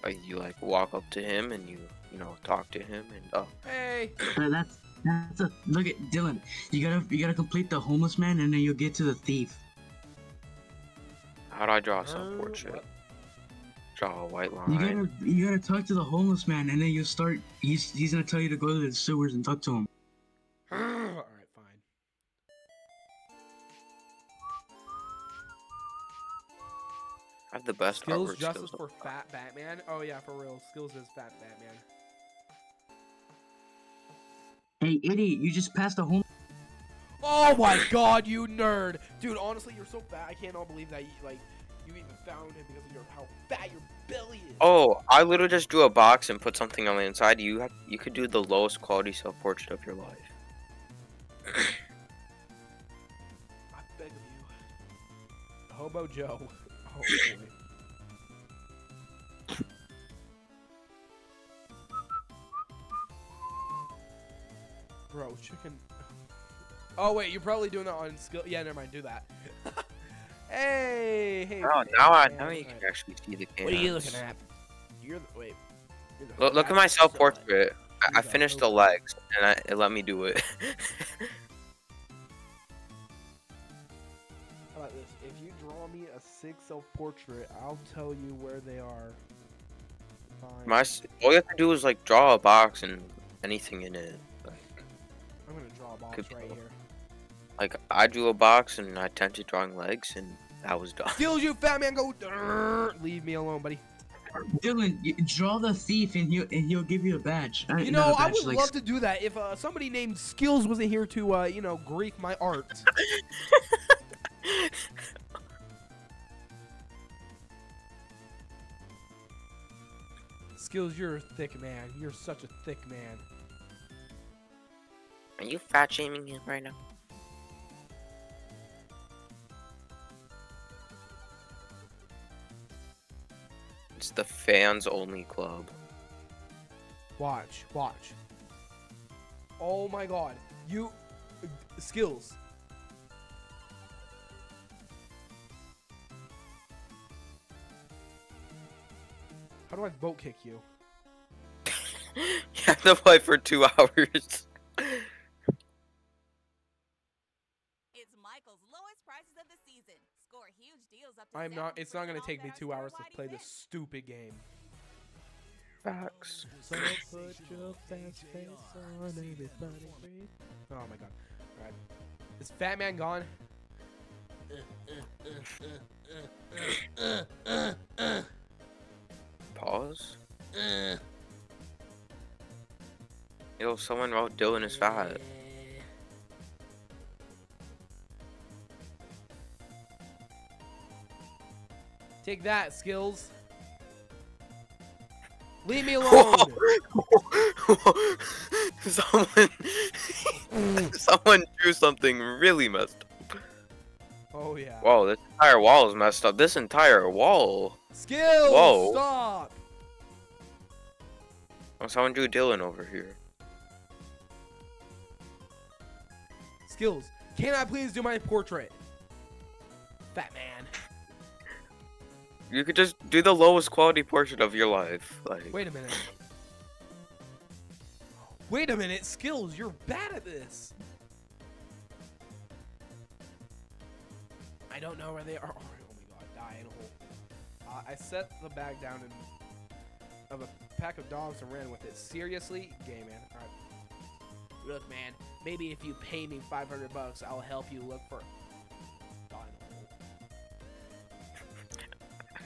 Speaker 11: Like you like walk up to him and you you know talk to him and oh
Speaker 2: Hey.
Speaker 1: Uh, that's that's a look at Dylan. You gotta you gotta complete the homeless man and then you'll get to the thief.
Speaker 11: how do I draw a
Speaker 2: Uh,
Speaker 11: self-portrait?
Speaker 2: what?
Speaker 11: Draw a white line.
Speaker 1: You
Speaker 11: line.
Speaker 1: gotta you gotta talk to the homeless man and then you'll start. He's he's gonna tell you to go to the sewers and talk to him.
Speaker 11: Best
Speaker 2: Skills
Speaker 11: artwork
Speaker 2: justice
Speaker 11: skills.
Speaker 2: for Fat Batman. Oh yeah, for real. Skills is Fat Batman.
Speaker 1: Hey idiot! You just passed a home.
Speaker 2: Oh my god, you nerd, dude! Honestly, you're so fat. I cannot believe that you like you even found him because of your how fat your belly is.
Speaker 11: Oh, I literally just drew a box and put something on the inside. You have you could do the lowest quality self-portrait of your life.
Speaker 2: I beg of you, Hobo Joe. Oh boy. Bro, chicken. Oh wait, you're probably doing that on skill. Yeah, never mind. Do that. hey, hey.
Speaker 11: Oh,
Speaker 2: hey,
Speaker 11: now I know you
Speaker 2: alright.
Speaker 11: can actually see the camera.
Speaker 3: What are you looking at?
Speaker 2: You're the wait. You're the
Speaker 11: Look, look at my self-portrait. I, I finished the legs and I, it let me do it.
Speaker 2: How about this? If you draw me a sick self-portrait, I'll tell you where they are. Fine.
Speaker 11: my all you have to do is like draw a box and anything in it. Like,
Speaker 2: I'm gonna draw a box
Speaker 11: Could
Speaker 2: right here.
Speaker 11: like I drew a box and I attempted drawing legs and that was done.
Speaker 2: Skills, you fat man, go. Leave me alone, buddy.
Speaker 1: Dylan, draw the thief and he'll and he'll give you a badge.
Speaker 2: You know,
Speaker 1: a
Speaker 2: I
Speaker 1: badge,
Speaker 2: would
Speaker 1: like,
Speaker 2: love to do that if uh, somebody named Skills wasn't here to, uh, you know, grief my art. Skills, you're a thick man. You're such a thick man.
Speaker 11: Are you fat shaming him right now? It's the fans only club.
Speaker 2: Watch, watch. Oh my god. You. Skills. How do I vote kick you?
Speaker 11: you have to play for two hours.
Speaker 2: I'm not. It's not gonna take me two hours to play this stupid game.
Speaker 11: Facts.
Speaker 2: So put your best face on everybody. Oh my god. Alright. Is Fat Man gone?
Speaker 11: Pause. Yo, someone wrote Dylan is fat.
Speaker 2: Take that, skills. Leave me alone.
Speaker 11: someone, someone drew something really messed up.
Speaker 2: oh yeah.
Speaker 11: Whoa, this entire wall is messed up. This entire wall.
Speaker 2: Skills.
Speaker 11: Whoa.
Speaker 2: Stop.
Speaker 11: Oh, someone drew Dylan over here.
Speaker 2: Skills. Can I please do my portrait? Fat man.
Speaker 11: You could just do the lowest quality portion of your life. Like,
Speaker 2: Wait a minute. Wait a minute, skills. You're bad at this. I don't know where they are. Oh, my god, die in a hole. Uh, I set the bag down and of a pack of dogs and ran with it. Seriously, gay man.
Speaker 3: Look, man, maybe if you pay me 500 bucks, I'll help you look for.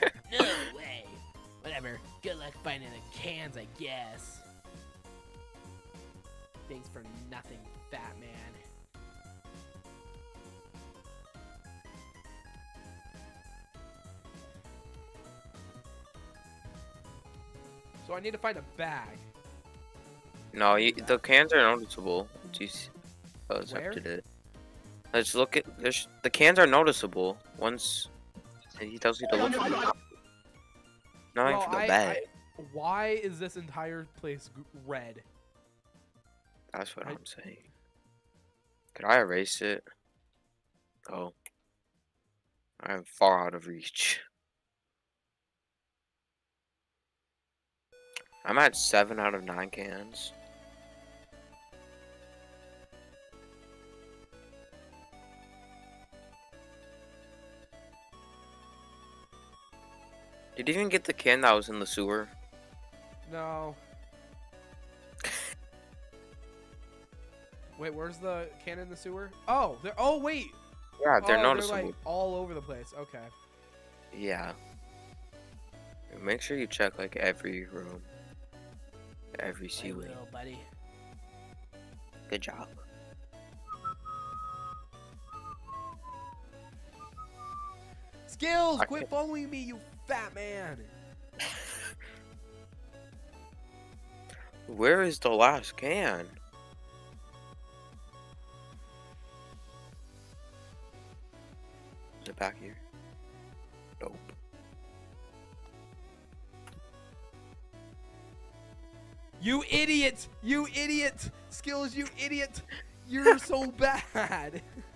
Speaker 3: Whatever. Good luck finding the cans, I guess. Thanks for nothing, fat man.
Speaker 2: So I need to find a bag.
Speaker 11: No, you, the cans are noticeable. Jeez, oh, accepted it. Let's look at. There's the cans are noticeable once he tells you to look for them. Not
Speaker 2: Bro,
Speaker 11: for the
Speaker 2: I-
Speaker 11: bag.
Speaker 2: I- why is this entire place red?
Speaker 11: That's what I'm saying. Could I erase it? Oh. I am far out of reach. I'm at 7 out of 9 cans. Did you even get the can that was in the sewer?
Speaker 2: No. Wait, where's the can in the sewer? Oh, they're. Oh wait.
Speaker 11: Yeah, they're
Speaker 2: oh,
Speaker 11: noticeable.
Speaker 2: They're like all over the place. Okay.
Speaker 11: Yeah. Make sure you check like every room, every ceiling.
Speaker 3: will, buddy.
Speaker 11: Good job.
Speaker 2: Skills,
Speaker 11: I
Speaker 2: quit following me, you fat man.
Speaker 11: Where is the last can? Is it back here? Nope.
Speaker 2: You idiot! You idiot! Skills, you idiot! You're so bad.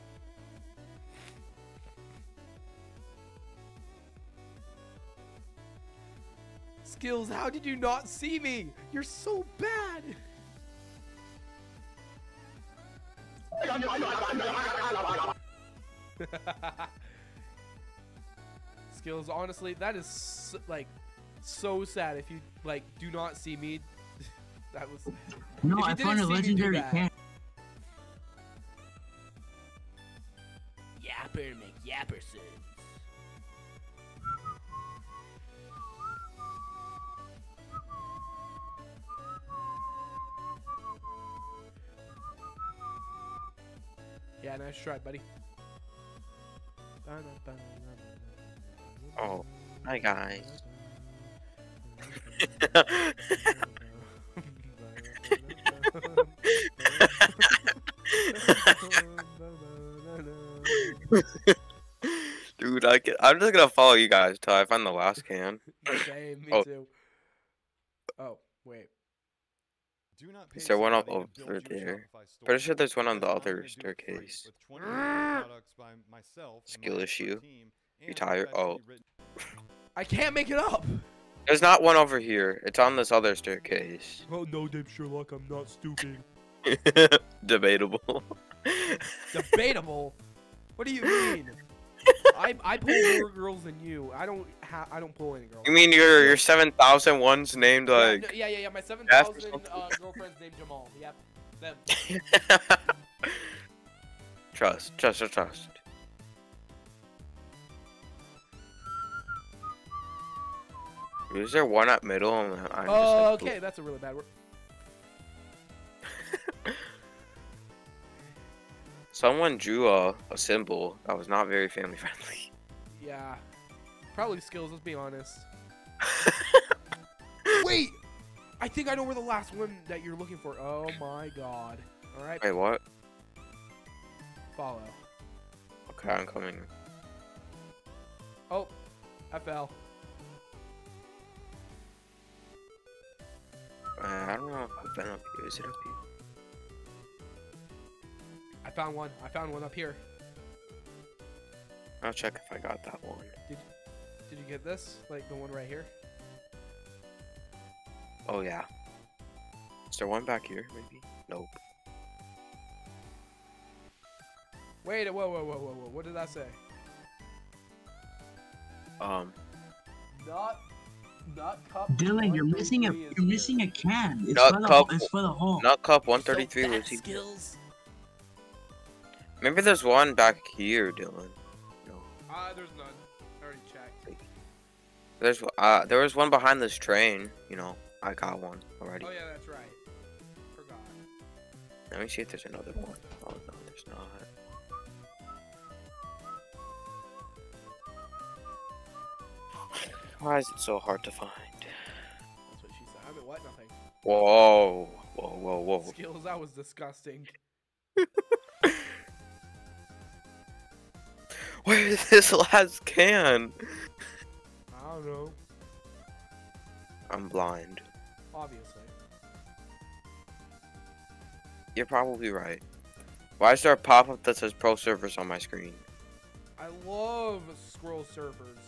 Speaker 2: Skills, how did you not see me? You're so bad. Skills, honestly, that is s like so sad if you like do not see me. that was
Speaker 1: No,
Speaker 2: if you
Speaker 1: I
Speaker 2: didn't
Speaker 1: found a
Speaker 2: see me
Speaker 1: legendary
Speaker 2: that-
Speaker 1: can.
Speaker 3: Yapper McYappersons.
Speaker 2: Yeah, nice try, buddy.
Speaker 11: Oh, hi guys. Dude, I can, I'm just gonna follow you guys till I find the last can.
Speaker 2: Same, me
Speaker 11: Oh.
Speaker 2: too. Oh, wait.
Speaker 13: Do not
Speaker 11: Is there one up
Speaker 13: somebody to build
Speaker 11: over there? Pretty sure there's one on the other
Speaker 13: gonna do it free
Speaker 11: staircase.
Speaker 13: with 20 products by myself and
Speaker 11: Skill issue.
Speaker 13: expert team
Speaker 11: You
Speaker 13: and
Speaker 11: tired? Oh.
Speaker 2: I can't make it up.
Speaker 11: There's not one over here. It's on this other staircase.
Speaker 2: Oh no, Dave Sherlock, I'm not stupid.
Speaker 11: Debatable.
Speaker 2: Debatable. What do you mean? I I pull more girls than you. I don't ha- I don't pull any girls.
Speaker 11: You mean your your seven thousand ones named
Speaker 2: Yeah,
Speaker 11: like?
Speaker 2: no- yeah, yeah, yeah. My seven thousand uh, girlfriend's named Jamal. Yep, them.
Speaker 11: Trust, trust, trust, trust. Is there one at middle? And I'm just
Speaker 2: Oh,
Speaker 11: like,
Speaker 2: okay, that's a really bad word.
Speaker 11: Someone drew a, a symbol that was not very family friendly.
Speaker 2: Yeah, probably skills. Let's be honest. Wait, I think I know where the last one that you're looking for. Oh my god. All right,
Speaker 11: Wait, what?
Speaker 2: follow.
Speaker 11: Okay, I'm coming.
Speaker 2: Oh, I fell.
Speaker 11: Uh, I don't know if I've been up here. Is it up here?
Speaker 2: I found one. I found one up here.
Speaker 11: I'll check if I got that one.
Speaker 2: Did Did you get this? Like the one right here?
Speaker 11: Oh yeah. Is there one back here? Maybe. Nope.
Speaker 2: Wait, whoa, whoa, whoa, whoa, whoa. What did that say?
Speaker 11: Um.
Speaker 2: Not, not cup.
Speaker 1: Dylan, you're missing a you're missing a can. It's
Speaker 11: Nut
Speaker 1: for the
Speaker 11: cup.
Speaker 1: it's for the hole.
Speaker 11: Nut cup 133 was he?
Speaker 3: skills.
Speaker 11: Maybe there's one back here, Dylan.
Speaker 2: Ah, there's none. I already checked.
Speaker 11: There's uh there was one behind this train. You know, I got one already.
Speaker 2: Oh yeah, that's right. Forgot.
Speaker 11: Let me see if there's another one. Oh no, there's not. Why is it so hard to find?
Speaker 2: That's what she said. I mean, what? Nothing.
Speaker 11: Whoa, whoa, whoa, whoa.
Speaker 2: Skills. That was disgusting.
Speaker 11: Where is this last can?
Speaker 2: I don't know.
Speaker 11: I'm blind.
Speaker 2: Obviously.
Speaker 11: You're probably right. Why is there a pop-up that says pro servers on my screen?
Speaker 2: I love scroll servers.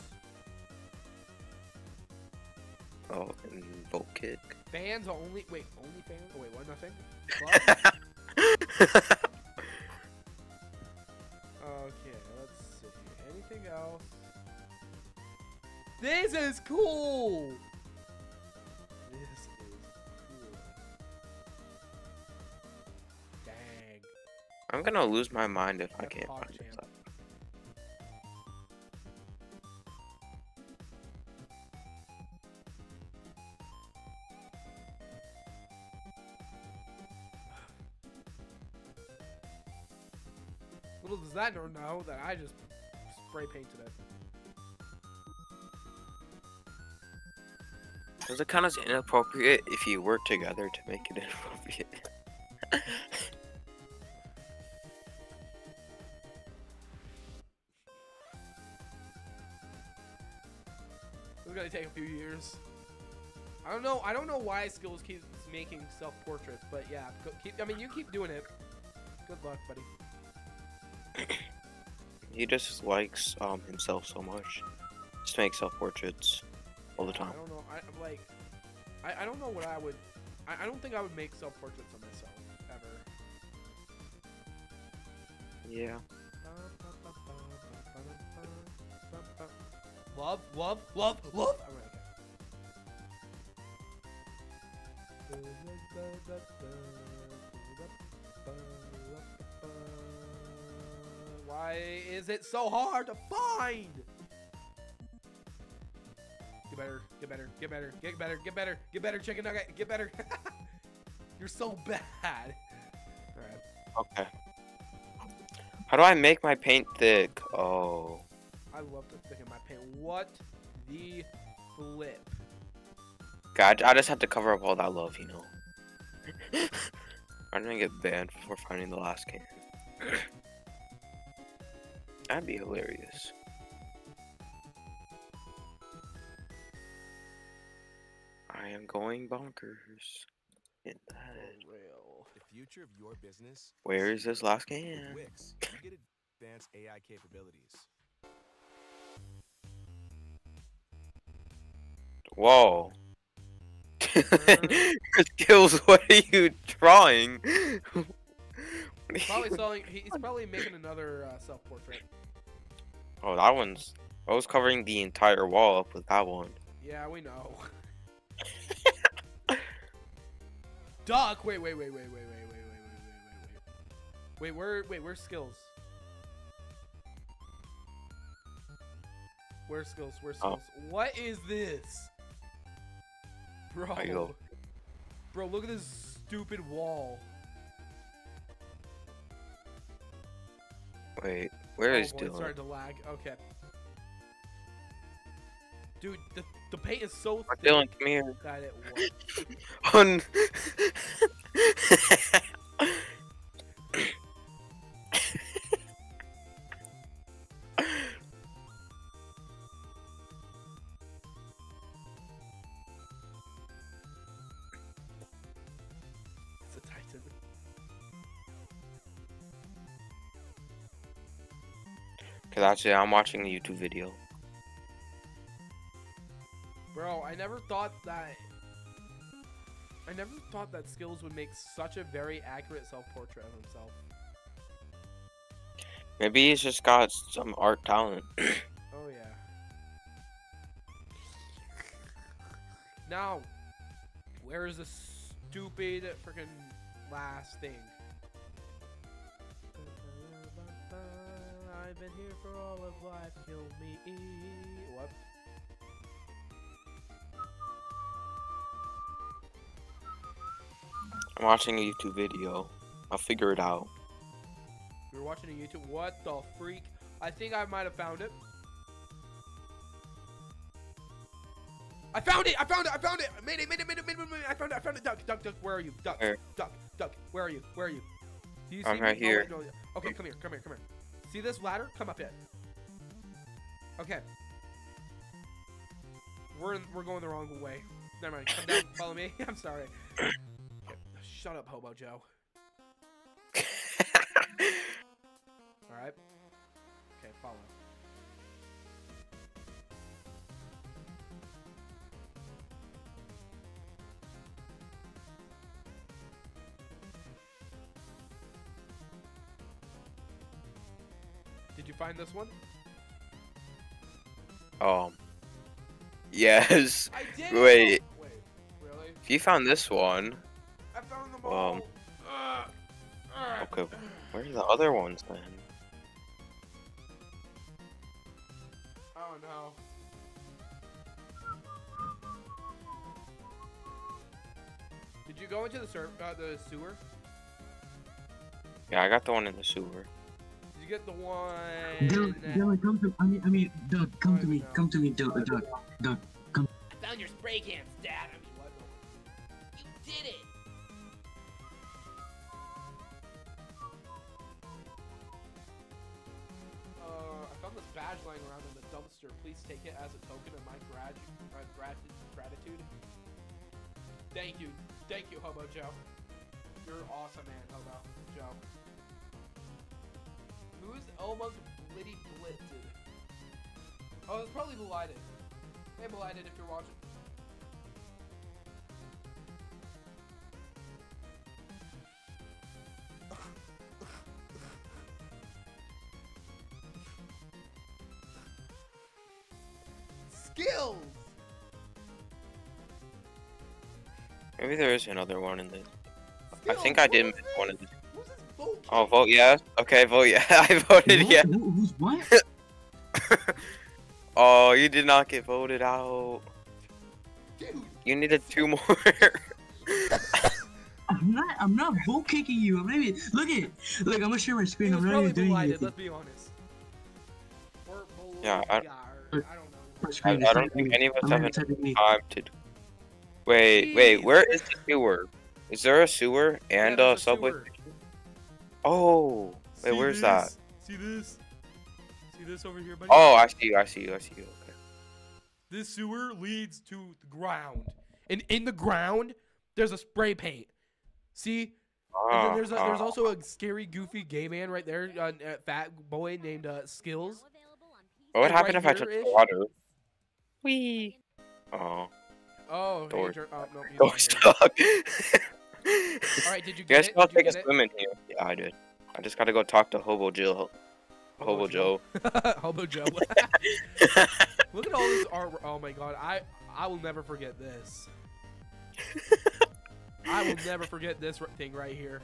Speaker 11: Oh, and vote kick.
Speaker 2: Fans only. Wait, only fans? Oh wait, what? Nothing. Anything else? This is cool. This is cool. Dang.
Speaker 11: I'm gonna lose my mind if I can't find this.
Speaker 2: Little does that know that I just spray painted it.
Speaker 11: Was it kind of inappropriate if you work together to make it inappropriate?
Speaker 2: It's gonna take a few years. I don't know. I don't know why Skills keeps making self portraits, but yeah, keep. I mean, you keep doing it. Good luck, buddy.
Speaker 11: he just likes um himself so much. Just makes self-portraits all the time.
Speaker 2: I don't know. I I'm like. I, I don't know what I would. I, I don't think I would make self portraits of myself ever.
Speaker 11: Yeah.
Speaker 2: Love, love, love, love. I'm Why is it so hard to find? Get better, get better, get better, get better, get better, get better, chicken nugget, get better. You're so bad. Alright.
Speaker 11: Okay. How do I make my paint thick? Oh.
Speaker 2: I love to stick in my paint. What the flip?
Speaker 11: God, I just have to cover up all that love, you know. I'm gonna get banned for finding the last can. That'd be hilarious. I am going bonkers. In that.
Speaker 8: The future of your business.
Speaker 11: Where is this last
Speaker 8: With
Speaker 11: can?
Speaker 8: Wix, you get advanced AI capabilities.
Speaker 11: Whoa. Skills, what are you drawing?
Speaker 2: He's probably selling. He's probably making another uh, self-portrait.
Speaker 11: oh, that one's. I was covering the entire wall up with that one.
Speaker 2: Yeah, we know. Duck. Wait, wait, wait, wait, wait, wait, wait, wait, wait, wait, wait. Wait, Wait, where? Wait, where's skills? Where's skills? Where's
Speaker 11: Oh.
Speaker 2: skills? What is this, bro?
Speaker 11: There you go.
Speaker 2: Bro, look at this stupid wall.
Speaker 11: Wait, where
Speaker 2: oh
Speaker 11: is
Speaker 2: boy,
Speaker 11: Dylan?
Speaker 2: starting to lag. Okay. Dude, the, the paint is so
Speaker 11: Oh,
Speaker 2: thick
Speaker 11: Dylan, come here.
Speaker 2: that it.
Speaker 11: On. Actually, I'm watching a YouTube video.
Speaker 2: Bro, I never thought that. I never thought that Skills would make such a very accurate self-portrait of himself.
Speaker 11: Maybe he's just got some art talent.
Speaker 2: Oh yeah. Now, where is the stupid freaking last thing? I've been here for all of life. Kill me. What?
Speaker 11: I'm watching a YouTube video. I'll figure it out.
Speaker 2: You're watching a YouTube? What the freak? I think I might have found it. I found it! I found it! I found it! Made it! Made it! Made it! Made it! Made it! I found it! I found it! Duck! Duck! Duck! Where are you? Duck!
Speaker 11: Where?
Speaker 2: Duck! Duck! Where are you? Where are you? Do you see
Speaker 11: I'm
Speaker 2: me?
Speaker 11: right
Speaker 2: oh,
Speaker 11: here.
Speaker 2: Oh, wait, no, okay, come here. Come here. Come here. See this ladder? Come up it. Okay. We're in, we're going the wrong way. Never mind. Come down. Follow me. I'm sorry. Okay. Shut up, Hobo Joe. All right. Okay, follow. Find this one?
Speaker 11: Um. Yes. Wait.
Speaker 2: Wait, really?
Speaker 11: If you found this one,
Speaker 2: I found them
Speaker 11: um,
Speaker 2: all. Ugh. Ugh.
Speaker 11: okay. Where's the other ones then?
Speaker 2: Oh no. Did you go into the uh, the sewer?
Speaker 11: Yeah, I got the one in the sewer.
Speaker 2: Did you get the one?
Speaker 1: Dylan, Dylan, come to. I mean, I mean, Doug, come to me. Come to me, Doug. Doug, Doug, come.
Speaker 3: I found your spray cans, Dad. I mean, what? You did it.
Speaker 2: Uh, I found this badge lying around in the dumpster. Please take it as a token of my grad- uh, grat- gratitude. Thank you. Thank you, Hobo Joe. You're awesome, man, Hobo Joe. Who's almost blitty blitzed? Oh, it's probably Belighted. Hey, Belighted, if you're watching. Skills!
Speaker 11: Maybe there is another one in this. I think I did miss one of these.
Speaker 2: Vote?
Speaker 11: Oh, vote yes. Okay, vote yeah. I voted
Speaker 1: What?
Speaker 11: yes.
Speaker 1: Who- Who's what?
Speaker 11: Oh, you did not get voted out. You needed two more.
Speaker 1: I'm not. I'm not vote kicking you. I'm not even. Look at. Look, I'm gonna share my screen.
Speaker 2: It was
Speaker 1: I'm not even doing
Speaker 2: Belighted,
Speaker 1: anything.
Speaker 2: let's be honest.
Speaker 11: Yeah, I,
Speaker 1: My
Speaker 11: I,
Speaker 1: screen
Speaker 11: I
Speaker 1: is
Speaker 11: don't think
Speaker 1: me.
Speaker 11: any of us
Speaker 1: I'm
Speaker 11: have
Speaker 1: not
Speaker 11: enough
Speaker 1: typing me.
Speaker 11: time to. do- Wait, wait. Where is the sewer? Is there a sewer and
Speaker 2: there's
Speaker 11: a
Speaker 2: a
Speaker 11: subway?
Speaker 2: sewer.
Speaker 11: Station? Oh, wait.
Speaker 2: See
Speaker 11: Where's that?
Speaker 2: See this? See this over here, buddy?
Speaker 11: Oh, I see you. I see you. I see you. Okay.
Speaker 2: This sewer leads to the ground. And in the ground, there's a spray paint. See? And then there's a, there's
Speaker 11: Ah,
Speaker 2: also a scary, goofy gay man right there, uh, a fat boy named uh, Skills.
Speaker 11: What would
Speaker 2: Like,
Speaker 11: happen
Speaker 2: right
Speaker 11: if I took the water? Wee. Oh,
Speaker 2: Oh, hey,
Speaker 11: Door-
Speaker 2: Jer- oh no, he's
Speaker 11: door
Speaker 2: not here.
Speaker 11: stuck.
Speaker 2: All right, did you
Speaker 11: You guys
Speaker 2: get it?
Speaker 11: gotta
Speaker 2: Did
Speaker 11: take a swim in here. Yeah, I did. I just gotta go talk to Hobo Jill. Hobo Joe.
Speaker 2: Hobo Joe. Look at all this art. Oh my god, I I will never forget this. I will never forget this thing right here.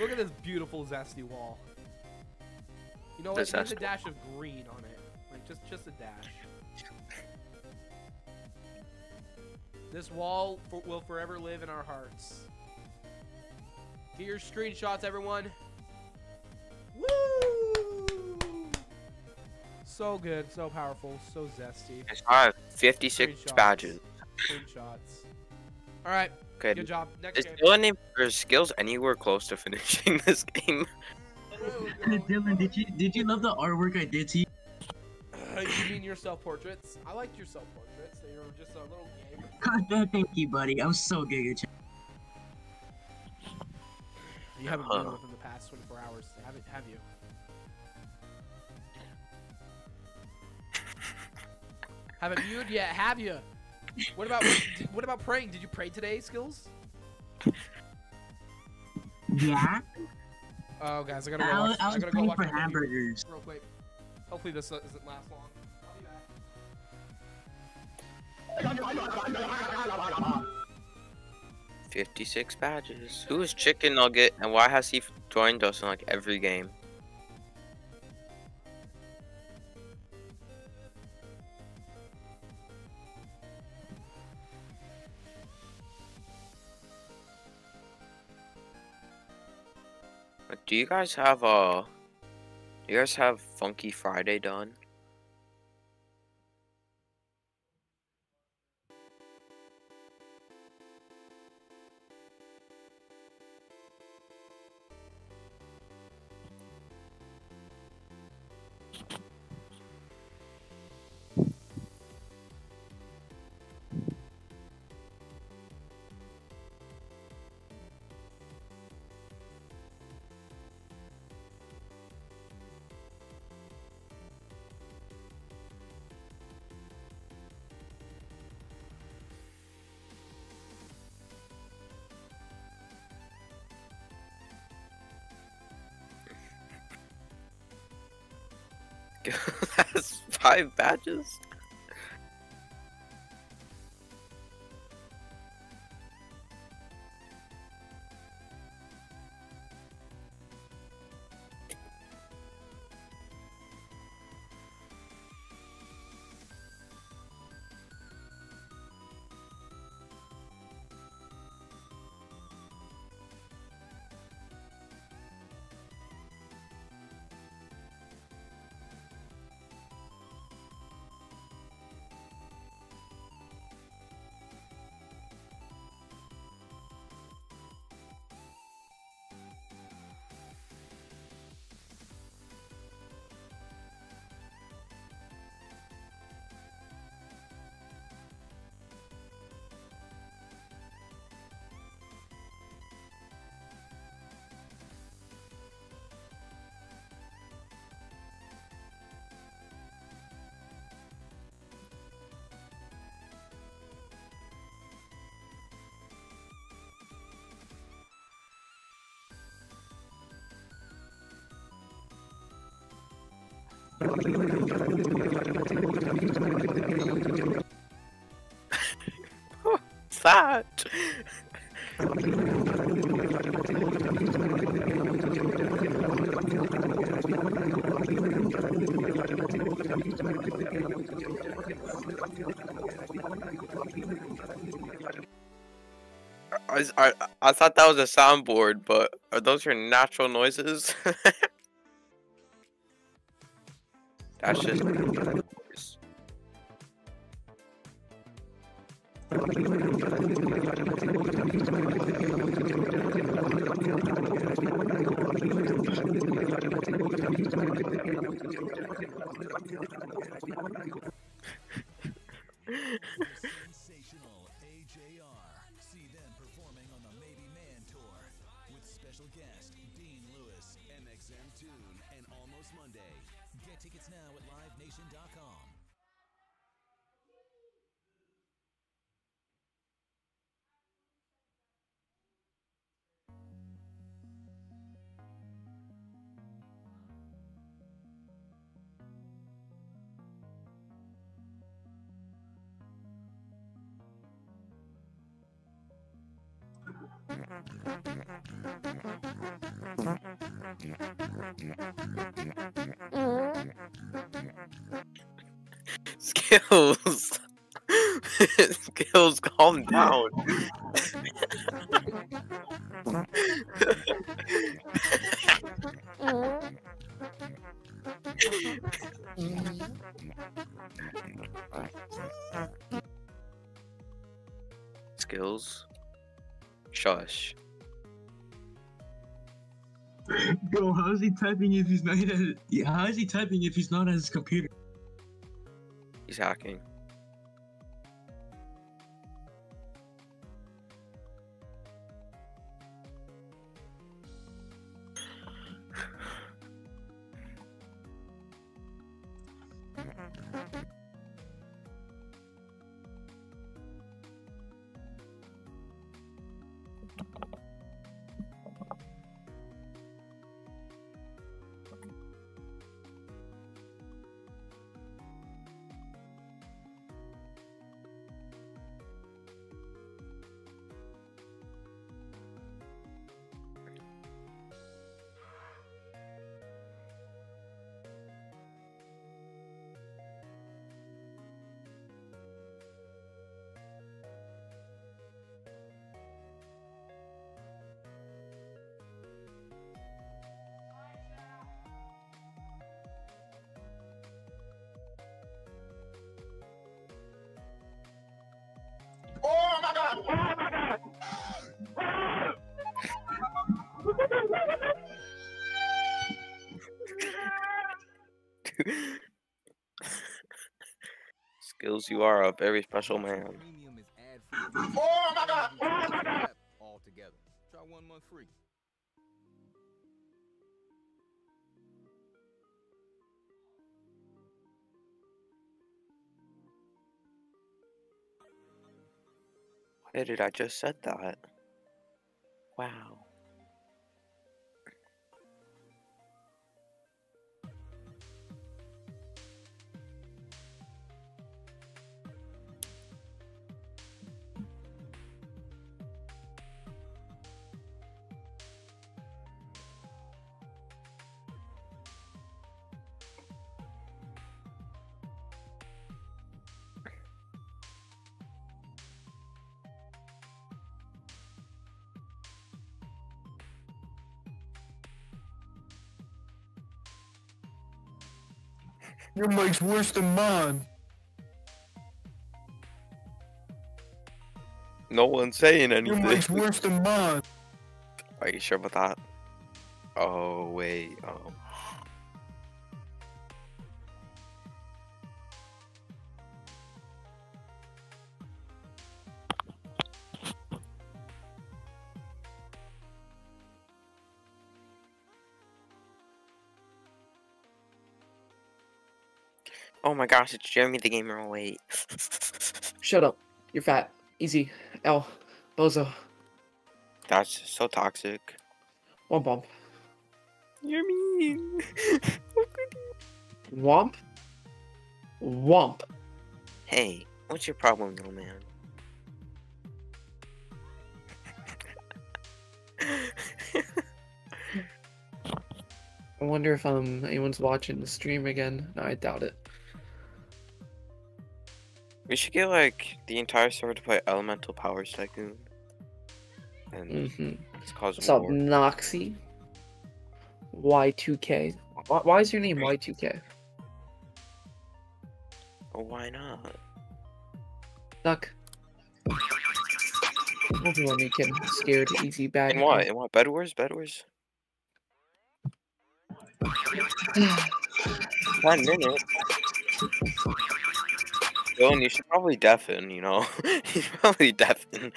Speaker 2: Look at this beautiful zesty wall. You know
Speaker 11: The
Speaker 2: what? There's a dash of green on it, like just just a dash. This wall for, will forever live in our hearts. Get your screenshots, everyone. Woo! So good, so powerful, so zesty.
Speaker 11: I have 56
Speaker 2: Screenshots.
Speaker 11: badges.
Speaker 2: Screenshots. All right.
Speaker 11: Okay.
Speaker 2: Good job. Next
Speaker 11: Is
Speaker 2: game.
Speaker 11: Dylan name or skills anywhere close to finishing this game?
Speaker 1: Dylan, did you did you love the artwork I did to you?
Speaker 2: Uh, you mean your self portraits? I liked your self portraits. They were just a little game.
Speaker 1: Thank you, buddy. I'm so good at you.
Speaker 2: You haven't
Speaker 11: Huh.
Speaker 2: been within the past 24 hours, haven't have you? haven't viewed yet, have you? What about did- what about praying? Did you pray today, skills?
Speaker 1: Yeah.
Speaker 2: Oh, guys, I gotta go.
Speaker 1: I was,
Speaker 2: watch,
Speaker 1: I
Speaker 2: I gotta go
Speaker 1: praying
Speaker 2: watch
Speaker 1: for hamburgers.
Speaker 2: real quick. Hopefully this uh, doesn't last long.
Speaker 11: 56 badges. Who is Chicken Nugget and why has he joined us in like every game? Do you guys have, uh, do you guys have Funky Friday done? Five badges. What's that? I, I, I thought that was a soundboard, but are those your natural noises? That's skills.
Speaker 1: Typing if he's not how is he typing if he's not at his computer?
Speaker 11: He's hacking. Skills. You are a very special man.
Speaker 14: Oh my god! Oh my god! All together. Try one month free.
Speaker 11: Why did I just said that? Wow.
Speaker 15: Your mic's worse than mine.
Speaker 11: No one's saying anything.
Speaker 15: Your mic's worse than mine.
Speaker 11: Are you sure about that? Oh wait. Oh. My gosh, it's Jeremy the Gamer. Oh, Wait.
Speaker 12: Shut up. You're fat. Easy. L. Bozo.
Speaker 11: That's so toxic.
Speaker 12: Womp womp.
Speaker 11: You're mean.
Speaker 12: Womp. Womp.
Speaker 11: Hey, what's your problem, little man?
Speaker 12: I wonder if um anyone's watching the stream again. No, I doubt it.
Speaker 11: We should get like the entire server to play Elemental Power Tycoon. And
Speaker 12: hmm
Speaker 11: it's called
Speaker 12: What's up. Noxy? Y2K. Why, why is your name Y2K?
Speaker 11: Oh, why not?
Speaker 12: Duck. Everyone you can scared easy bad.
Speaker 11: In what? In what? Bed Wars? Bed Wars? One minute. Dylan, you should probably deafen, you know? you should probably deafen.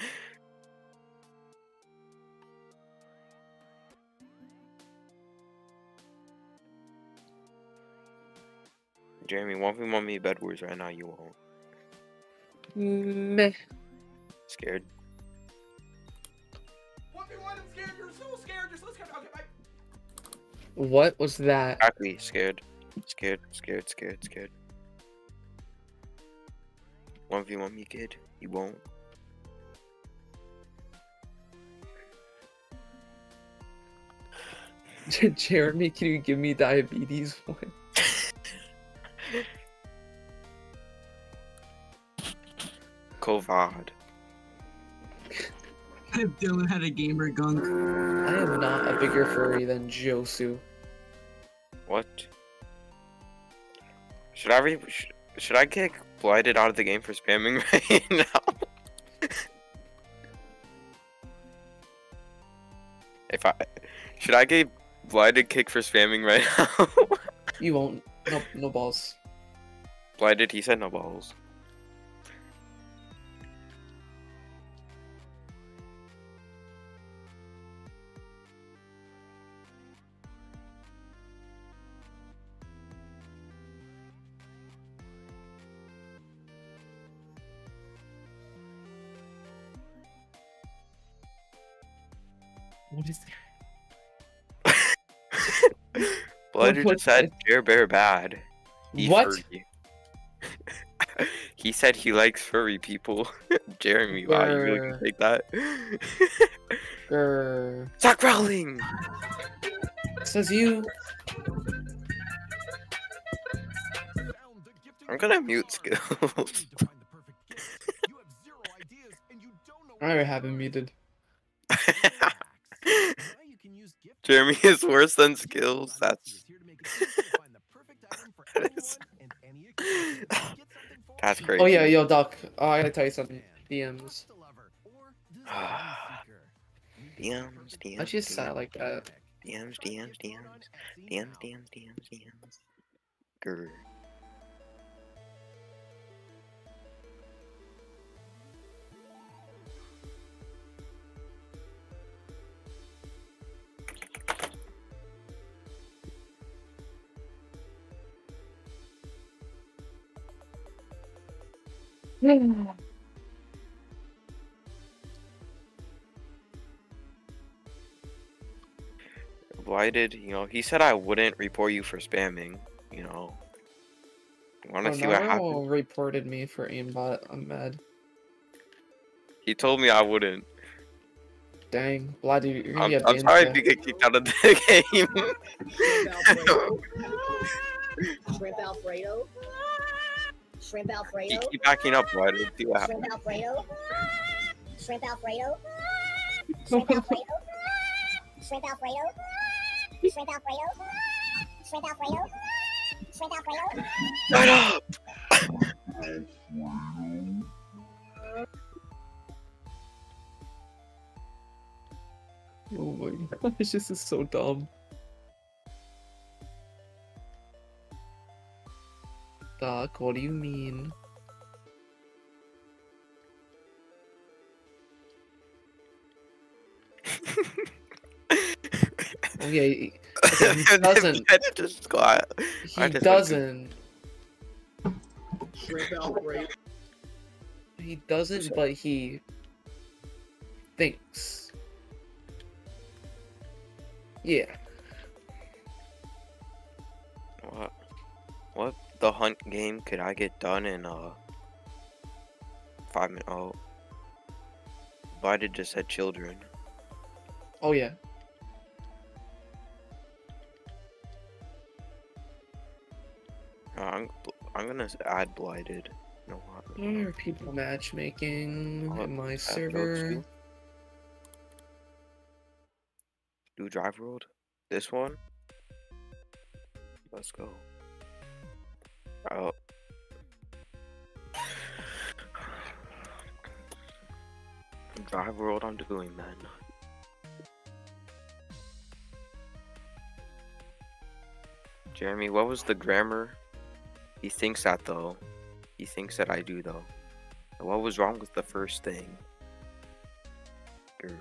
Speaker 11: Jeremy, 1v1 me Bed Wars right now, you won't.
Speaker 12: Meh.
Speaker 11: Scared?
Speaker 2: What do you want? I'm scared. You're so scared. You're so scared. Okay.
Speaker 12: What was that?
Speaker 11: Exactly, scared. Scared, scared, scared, scared. 1v1 me, kid. You won't.
Speaker 12: Jeremy, can you give me diabetes one?
Speaker 11: Kovad.
Speaker 1: If Dylan had a gamer gunk.
Speaker 12: I am not a bigger furry than Josu.
Speaker 11: What? Should I re- sh- should I kick blighted out of the game for spamming right now? if I should I get blighted kick for spamming right now?
Speaker 12: You won't. Nope, no balls.
Speaker 11: blighted, he said no balls.
Speaker 12: What is
Speaker 11: Blighted
Speaker 12: What-
Speaker 11: just said Jer Bear bad. He
Speaker 12: What?
Speaker 11: he said he likes furry people. Jeremy, wow, you really can take that.
Speaker 12: Grr.
Speaker 11: Stop growling!
Speaker 12: Says you.
Speaker 11: I'm gonna mute skills.
Speaker 12: I have him muted.
Speaker 11: Jeremy is worse than skills. That's that is... That's crazy.
Speaker 12: Oh yeah, yo, Doc. Oh, I gotta tell you something. DMs.
Speaker 11: DMs, DMs.
Speaker 12: I just sound like that.
Speaker 11: DMs, DMs, DMs, DMs, DMs, DMs, DMs. Grr. Blighted, you know, he said I wouldn't report you for spamming, you know. Want to
Speaker 12: Oh,
Speaker 11: see what happens?
Speaker 12: Naruto reported me for aimbot. I'm mad.
Speaker 11: He told me I wouldn't.
Speaker 12: Dang, Bloody, you're
Speaker 11: I'm, I'm sorry
Speaker 12: for-
Speaker 11: if you get kicked out of the game.
Speaker 16: Shrimp Alfredo. Shrimp Alfredo.
Speaker 11: keep, keep backing up, Blighted. See what
Speaker 16: Shrimp
Speaker 11: happens.
Speaker 16: Alfredo. Shrimp Alfredo. Shrimp Alfredo. Shrimp Alfredo. Shrimp Alfredo. Shrimp Alfredo. Shrimp Alfredo.
Speaker 11: Shut up!
Speaker 12: Oh my gosh, this is so dumb. Doc, what do you mean? Yeah, he, okay, he doesn't.
Speaker 11: Just go out.
Speaker 12: He
Speaker 11: just
Speaker 12: doesn't.
Speaker 16: Shrimp
Speaker 12: He doesn't, but he thinks. Yeah.
Speaker 11: What? What the hunt game could I get done in uh five minutes? Oh, Blighted just said children.
Speaker 12: Oh yeah.
Speaker 11: Uh, I'm I'm gonna add blighted. No?
Speaker 12: Are people matchmaking in my server?
Speaker 11: Do Drive World. This one. Let's go. Oh. Drive World, I'm doing then. Jeremy, what was the grammar? He thinks that though. He thinks that I do though. What was wrong with the first thing? Er. Grr.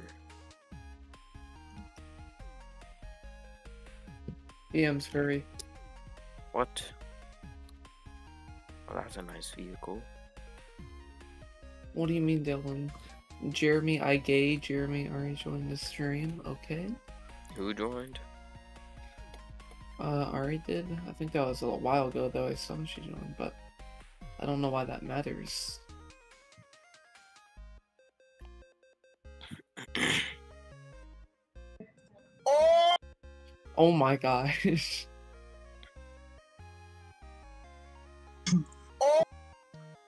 Speaker 12: DM's furry.
Speaker 11: What? Oh, that's a nice vehicle.
Speaker 12: What do you mean, Dylan? Jeremy, I gay. Jeremy already joined the stream. Okay.
Speaker 11: Who joined?
Speaker 12: Uh, Ari did. I think that was a little while ago, though. I saw she joined, but I don't know why that matters. Oh my gosh.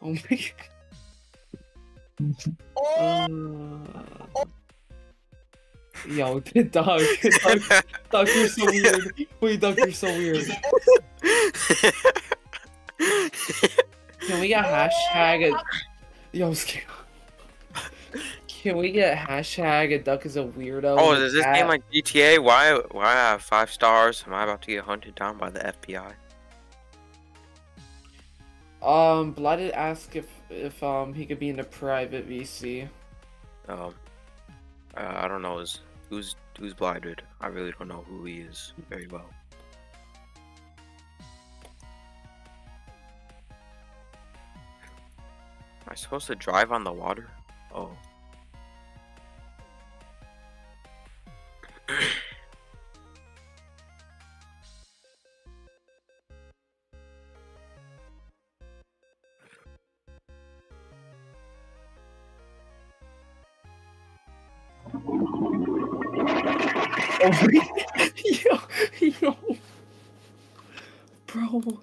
Speaker 12: my god. Uh... Yo, dog, dog, dog, you're so weird. Wait, dog, you're so weird. Can we get hashtag? A... Yo, Sc- can we get hashtag a duck is a weirdo?
Speaker 11: Oh,
Speaker 12: in
Speaker 11: is this
Speaker 12: chat?
Speaker 11: game like GTA? Why? Why I have five stars? Am I about to get hunted down by the FBI?
Speaker 12: Um, Blooded asked if if um he could be in a private VC.
Speaker 11: Um, uh, I don't know. Is who's who's blinded? I really don't know who he is very well. Am I supposed to drive on the water? Oh.
Speaker 12: yo, yo, bro,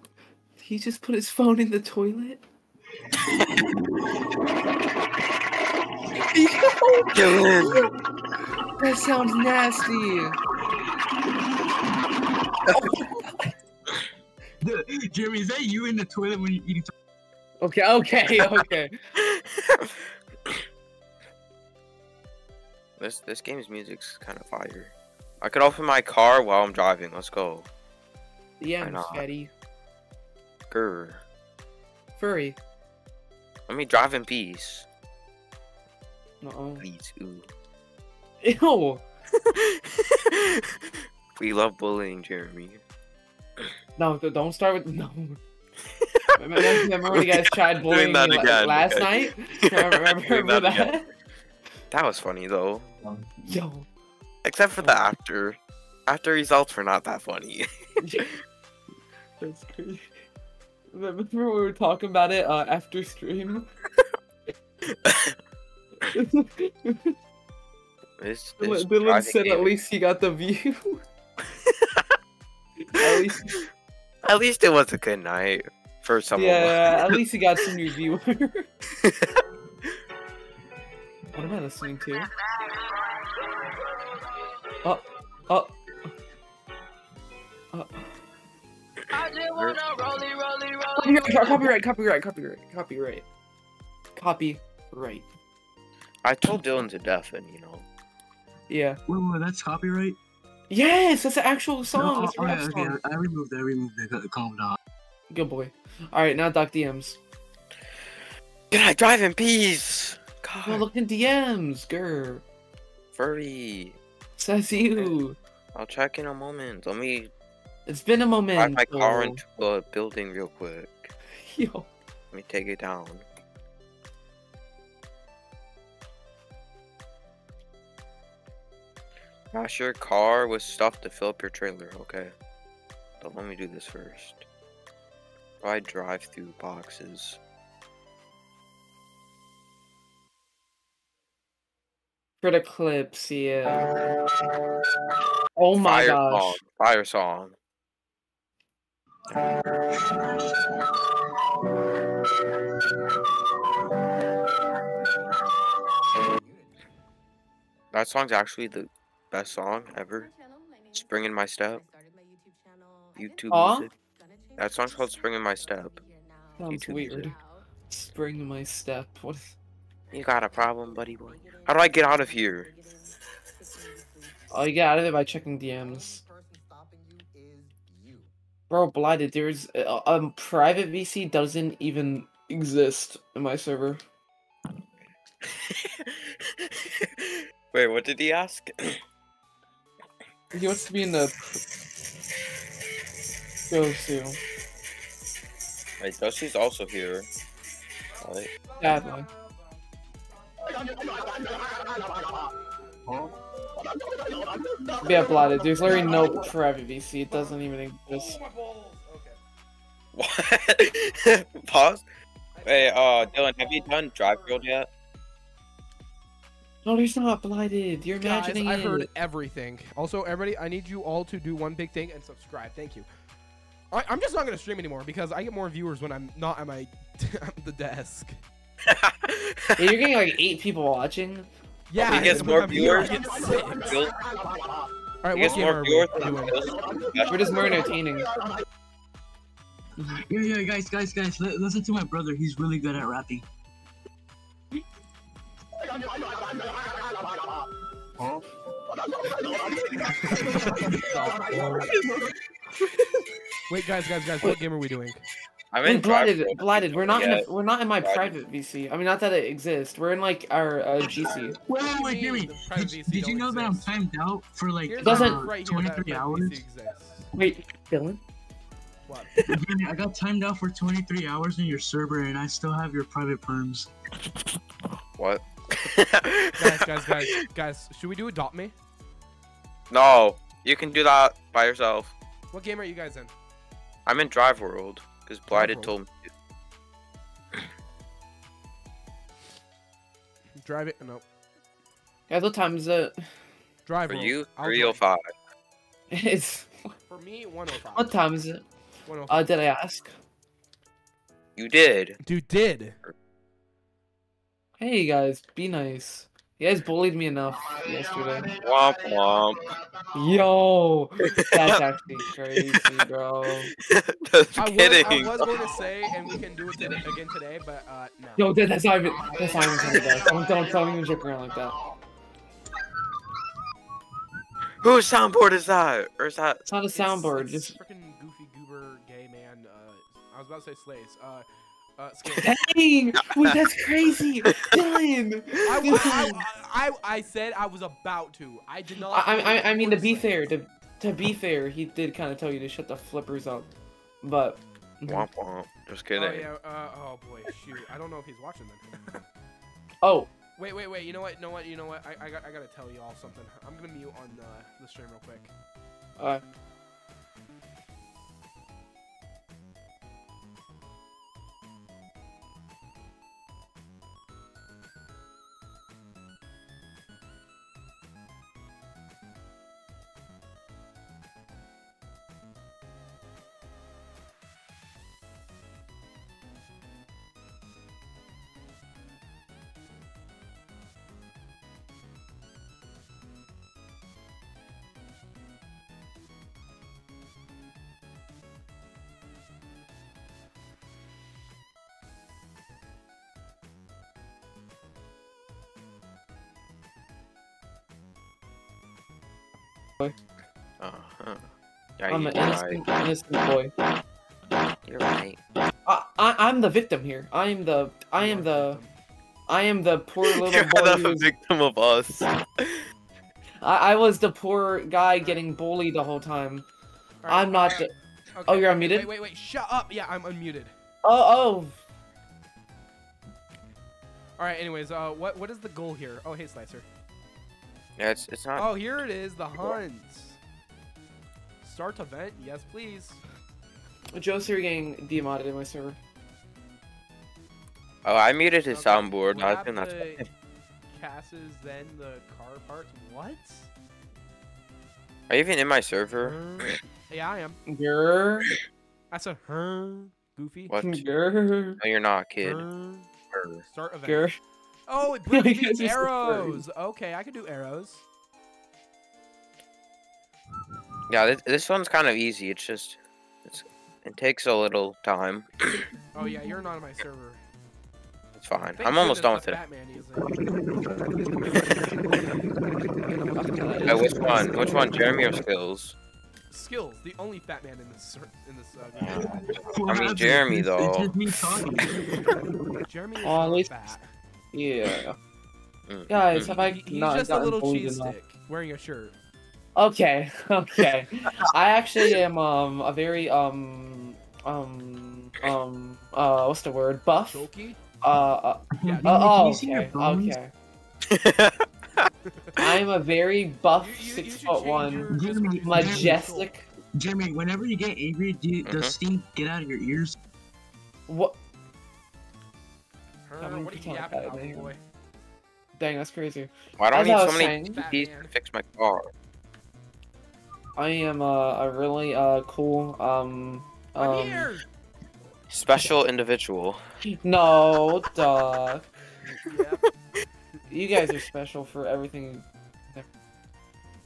Speaker 12: he just put his phone in the toilet. Yo, that sounds nasty.
Speaker 1: Jeremy, is that you in the toilet when you're eating?
Speaker 12: Okay, okay, okay.
Speaker 11: This this game's music's kind of fire. I could open my car while I'm driving. Let's go.
Speaker 12: Yeah, fatty,
Speaker 11: Grr.
Speaker 12: furry.
Speaker 11: Let me drive in peace.
Speaker 12: Uh-oh.
Speaker 11: Please, ooh.
Speaker 12: Ew.
Speaker 11: We love bullying, Jeremy.
Speaker 12: No, don't start with no. Remember, remember when you guys tried bullying me
Speaker 11: again,
Speaker 12: last
Speaker 11: okay.
Speaker 12: night? Remember, remember,
Speaker 11: that
Speaker 12: that?
Speaker 11: That was funny though.
Speaker 12: Yo.
Speaker 11: Except for the after. After results were not that funny.
Speaker 12: That's crazy. Remember when we were talking about it uh, after stream?
Speaker 11: This,
Speaker 12: Dylan
Speaker 11: this
Speaker 12: Dylan
Speaker 11: driving
Speaker 12: said
Speaker 11: game-
Speaker 12: at least he got the view. at least,
Speaker 11: At least it was a good night for some
Speaker 12: yeah, at least he got some new viewers. what am I listening to? Oh, oh. Oh. Copyright, copyright, copyright, copyright, copyright, copyright.
Speaker 11: I told Dylan to deafen, you know.
Speaker 12: Yeah.
Speaker 1: Wait, wait, that's copyright?
Speaker 12: Yes, that's an actual song.
Speaker 1: No,
Speaker 12: It's a
Speaker 1: oh, yeah, okay,
Speaker 12: song.
Speaker 1: I removed it, I removed it. Calm down.
Speaker 12: Good boy. All right, now Doc DMs.
Speaker 11: Can I drive in peace?
Speaker 12: Oh, look in DMs, grr.
Speaker 11: Furry.
Speaker 12: Says you.
Speaker 11: I'll check in a moment. Let me
Speaker 12: It's been a moment.
Speaker 11: drive my car into a building real quick.
Speaker 12: Yo.
Speaker 11: Let me take it down. Crash your car with stuff to fill up your trailer, okay? But let me do this first. I drive through boxes.
Speaker 12: For the clips, yeah. Oh my
Speaker 11: Fire
Speaker 12: gosh.
Speaker 11: song. Fire song. That song's actually the best song ever. Spring in My Step. YouTube
Speaker 12: Aw.
Speaker 11: music. That song's called Spring in My Step.
Speaker 12: Sounds
Speaker 11: YouTube
Speaker 12: weird.
Speaker 11: music.
Speaker 12: Spring in my step. What is...
Speaker 11: You got a problem, buddy boy? How do I get out of here?
Speaker 12: Oh, you get out of it by checking DMs. Bro, blighted. There's a um private VC doesn't even exist in my server.
Speaker 11: Wait, what did he ask?
Speaker 12: He wants to be in the go to.
Speaker 11: Wait, Dusty's also here. Right.
Speaker 12: Sadly. Yeah, blighted. There's literally no private VC. It doesn't even exist.
Speaker 11: What? Pause. Hey, uh, Dylan, have you done Drive World yet?
Speaker 12: No, there's not blighted. You're imagining.
Speaker 2: Guys,
Speaker 12: imagining
Speaker 2: I
Speaker 12: it.
Speaker 2: heard everything. Also, everybody, I need you all to do one big thing and subscribe. Thank you. I, I'm just not gonna stream anymore because I get more viewers when I'm not at my the desk.
Speaker 12: Yeah, you're getting like eight people watching.
Speaker 2: Yeah,
Speaker 11: he gets more
Speaker 2: I'm here, I
Speaker 11: viewers.
Speaker 2: get six.
Speaker 11: He gets more
Speaker 2: we
Speaker 11: viewers than
Speaker 2: doing?
Speaker 11: Bill's-
Speaker 12: We're just more entertaining. Mm-hmm.
Speaker 1: Yeah, yeah, guys, guys, guys, li- listen to my brother. He's really good at rapping. Huh?
Speaker 2: Wait, guys, guys, guys, what game are we doing?
Speaker 11: I'm
Speaker 12: Wait,
Speaker 11: in
Speaker 12: blighted,
Speaker 11: World.
Speaker 12: blighted. We're not in a, we're not in my
Speaker 11: Blighted.
Speaker 12: private VC. I mean, not that it exists. We're in like our uh, GC.
Speaker 1: Wait, wait, wait, hear me.
Speaker 2: The private
Speaker 1: Did, did you
Speaker 2: don't
Speaker 1: know that I'm timed out for like
Speaker 2: Here's
Speaker 12: Doesn't-
Speaker 1: uh,
Speaker 2: right
Speaker 1: 23 hours?
Speaker 12: Wait, Dylan.
Speaker 2: What?
Speaker 1: Jimmy, I got timed out for 23 hours in your server, and I still have your private perms.
Speaker 11: What?
Speaker 2: guys, guys, guys, guys, should we do adopt me?
Speaker 11: No, you can do that by yourself.
Speaker 2: What game are you guys in?
Speaker 11: I'm in Drive World because Blighted
Speaker 2: World.
Speaker 11: told me.
Speaker 2: Drive it. No.
Speaker 12: Guys, what time is it?
Speaker 2: Drive
Speaker 11: For
Speaker 2: World.
Speaker 11: you,
Speaker 2: I'll
Speaker 11: 305.
Speaker 12: It's.
Speaker 2: For me, 105.
Speaker 12: what time is it?
Speaker 2: 105.
Speaker 12: Uh, did I ask?
Speaker 11: You did.
Speaker 2: Dude, did.
Speaker 12: Hey guys, be nice. You guys bullied me enough yesterday.
Speaker 11: Womp womp.
Speaker 12: Yo, that's actually crazy, bro.
Speaker 11: Just
Speaker 2: I was,
Speaker 11: kidding.
Speaker 2: I was going to say, and we can do it today, again today, but uh, no.
Speaker 12: Yo, that, that's not even that's not even something that. Don't don't don't even joke around like that.
Speaker 11: Whose soundboard is that? Or is that?
Speaker 12: It's not a soundboard.
Speaker 2: It's
Speaker 12: Just
Speaker 2: freaking goofy goober gay man. Uh, I was about to say slaves. Uh, uh,
Speaker 12: dang, wait, that's crazy, Dylan.
Speaker 2: I,
Speaker 12: Dylan.
Speaker 2: I, I, I said I was about to. I did not.
Speaker 12: I, I, I mean, to be fair, to to be fair, he did kind of tell you to shut the flippers up, but
Speaker 11: Womp womp. Just kidding.
Speaker 2: Oh
Speaker 11: kidding.
Speaker 2: yeah. Uh, oh boy, shoot. I don't know if he's watching then.
Speaker 12: Oh,
Speaker 2: wait, wait, wait. You know what? You know what? You know what? I, I got I gotta tell you all something. I'm gonna mute on uh, the stream real quick.
Speaker 12: uh,
Speaker 11: Uh-huh. Yeah,
Speaker 12: I'm
Speaker 11: you're
Speaker 12: an
Speaker 11: right.
Speaker 12: innocent, innocent boy.
Speaker 11: You're right.
Speaker 12: I, I, I'm the victim here. I am the, I am the, I am the poor little
Speaker 11: You're
Speaker 12: boy.
Speaker 11: the victim of us.
Speaker 12: I, I was the poor guy getting bullied the whole time. I'm not the.
Speaker 2: Okay,
Speaker 12: Oh, you're
Speaker 2: okay,
Speaker 12: unmuted.
Speaker 2: Wait, wait, wait. Shut up. Yeah, I'm unmuted.
Speaker 12: Oh, oh,
Speaker 2: All right. Anyways, uh, what what is the goal here? Oh, hey, Slicer.
Speaker 11: Yeah, it's it's not.
Speaker 2: Oh, here it is. The hunt. Start to event. Yes, please.
Speaker 12: Joe's here getting demodded in my server.
Speaker 11: Oh, I muted his soundboard. I think that's.
Speaker 2: the Casses, then the car parts. What?
Speaker 11: Are you even in my server?
Speaker 2: Yeah, I am.
Speaker 12: Grr.
Speaker 2: I said, huh? Goofy.
Speaker 11: What?
Speaker 12: Grr.
Speaker 11: No, you're not, kid.
Speaker 2: Grr.
Speaker 11: Grr.
Speaker 2: Start event.
Speaker 12: Grr.
Speaker 2: Oh, it
Speaker 12: Yeah,
Speaker 2: brings me
Speaker 12: are
Speaker 2: arrows. Okay, I can do arrows.
Speaker 11: Yeah, this, this one's kind of easy. It's just, it's, it takes a little time.
Speaker 2: Oh yeah, you're not on my server.
Speaker 11: It's fine.
Speaker 2: Thank
Speaker 11: I'm almost done with it.
Speaker 2: Batman.
Speaker 11: Uh, which one? Which one? Jeremy or Skills?
Speaker 2: Skills, the only fat man in this in this uh, game.
Speaker 11: I mean, Jeremy though.
Speaker 2: Jeremy is
Speaker 12: Oh, at
Speaker 2: not
Speaker 12: least-
Speaker 2: fat.
Speaker 12: Yeah.
Speaker 11: Mm,
Speaker 12: Guys,
Speaker 11: mm.
Speaker 12: have I
Speaker 2: He- He's
Speaker 12: not
Speaker 2: just a little cheese
Speaker 12: enough?
Speaker 2: stick wearing a shirt.
Speaker 12: Okay, okay. I actually am um a very um um um uh what's the word buff.
Speaker 2: Chokey?
Speaker 12: Uh, uh
Speaker 2: Yeah,
Speaker 12: oh,
Speaker 1: can you see your
Speaker 12: okay,
Speaker 1: bones?
Speaker 12: okay. I'm a very buff six foot one
Speaker 1: Jeremy,
Speaker 12: majestic.
Speaker 1: Jeremy, whenever you get angry, do you,
Speaker 11: Mhm.
Speaker 1: does steam get out of your ears?
Speaker 12: What?
Speaker 2: Her,
Speaker 12: I mean,
Speaker 2: what are you
Speaker 12: pretend like
Speaker 2: yapping
Speaker 12: that,
Speaker 2: about,
Speaker 12: man.
Speaker 2: boy?
Speaker 12: Dang, that's crazy.
Speaker 11: Why do I
Speaker 12: As
Speaker 11: need
Speaker 12: I
Speaker 11: so many
Speaker 12: saying,
Speaker 11: to fix my car?
Speaker 12: I am uh, a really uh cool um um.
Speaker 11: Special individual.
Speaker 12: No, duh.
Speaker 2: Yep.
Speaker 12: You guys are special for everything.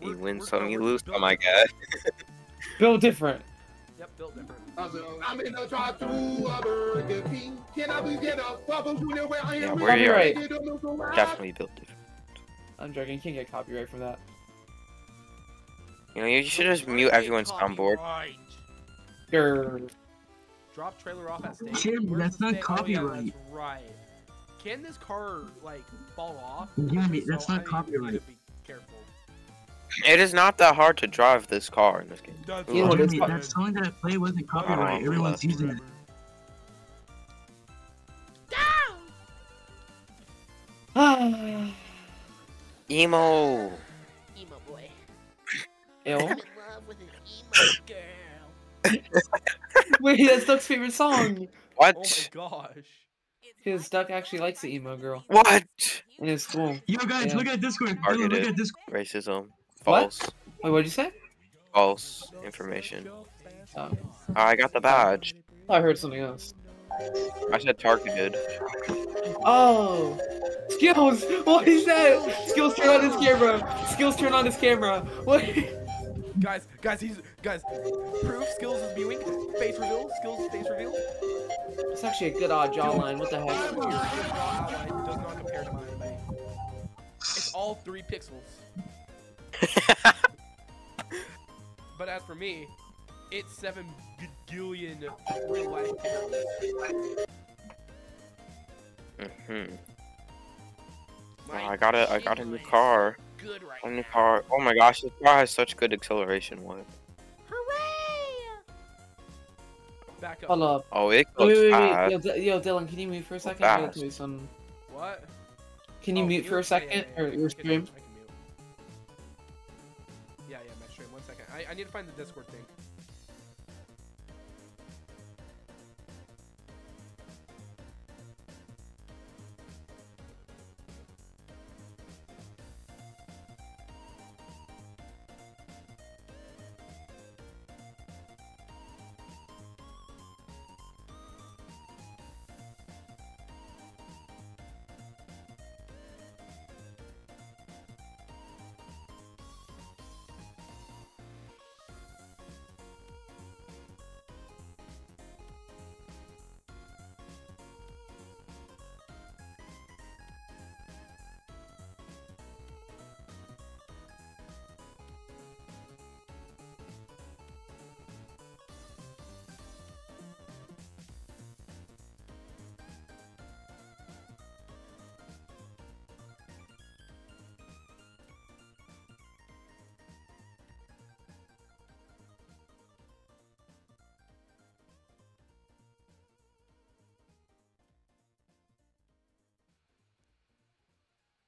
Speaker 11: You win some, you lose some, I guess.
Speaker 12: Built different.
Speaker 2: Yep, built different.
Speaker 17: I'm in the drive through a Burger King. Can I please get a Papa Junior where I
Speaker 11: Yeah,
Speaker 17: am?
Speaker 11: where you are.
Speaker 12: Copyright.
Speaker 11: Definitely built different.
Speaker 12: I'm joking. You can't get copyright from that.
Speaker 11: You know, you should just mute everyone's soundboard.
Speaker 2: Right.
Speaker 12: Grr.
Speaker 2: Drop trailer off at station.
Speaker 1: Jim,
Speaker 2: Where's
Speaker 1: that's not
Speaker 2: sta- oh, yeah,
Speaker 1: copyright.
Speaker 2: that's right. Can this car like fall off?
Speaker 1: Jeremy,
Speaker 2: So
Speaker 1: that's
Speaker 2: I
Speaker 1: not copyright.
Speaker 2: Be careful.
Speaker 11: It is not that hard to drive this car in this game.
Speaker 2: That's
Speaker 12: You know,
Speaker 1: Jeremy,
Speaker 12: it's
Speaker 1: that song that I played wasn't
Speaker 11: Oh,
Speaker 1: copyright. Everyone's using it.
Speaker 11: Emo.
Speaker 3: Emo boy.
Speaker 12: Ew.
Speaker 3: I'm in love with an emo girl.
Speaker 12: Wait, that's Duck's favorite song.
Speaker 11: What?
Speaker 2: Oh my gosh.
Speaker 12: His Duck actually likes the emo girl
Speaker 11: What?
Speaker 12: in his school.
Speaker 1: Yo, guys,
Speaker 12: Yeah.
Speaker 1: look at Discord. Yo, look at Discord.
Speaker 11: Racism.
Speaker 12: What?
Speaker 11: False.
Speaker 12: Wait, what did you say?
Speaker 11: False information.
Speaker 12: Oh.
Speaker 11: oh, I got the badge.
Speaker 12: I heard something else.
Speaker 11: I said targeted.
Speaker 12: Oh, skills. What is that? Skills turn on his camera. Skills turn on his camera. What?
Speaker 2: Guys, guys, he's guys. Proof skills is viewing. Face reveal. Skills face reveal.
Speaker 12: It's actually a good odd jawline. What the
Speaker 2: Your
Speaker 12: heck?
Speaker 2: your does not compare to mine. It's all three pixels. but as for me, it's seven gillion real life pixels.
Speaker 11: hmm
Speaker 3: My
Speaker 11: I got a, I got a new car.
Speaker 3: Good right
Speaker 11: A new
Speaker 3: now.
Speaker 11: car. Oh my gosh, this car has such good acceleration. What?
Speaker 3: Hooray!
Speaker 2: Back back up.
Speaker 12: Hold up.
Speaker 11: Oh, it
Speaker 12: Wait,
Speaker 11: goes
Speaker 12: wait, wait,
Speaker 11: fast.
Speaker 12: Yo, D- yo, Dylan, can you mute for a second? I
Speaker 11: fast.
Speaker 12: tell.
Speaker 2: What?
Speaker 12: Can you
Speaker 2: Oh,
Speaker 12: mute for a
Speaker 2: mute? Yeah, yeah,
Speaker 12: second?
Speaker 2: yeah,
Speaker 12: Or
Speaker 2: yeah,
Speaker 12: your
Speaker 2: I can-
Speaker 12: stream?
Speaker 2: I, need to find the Discord thing.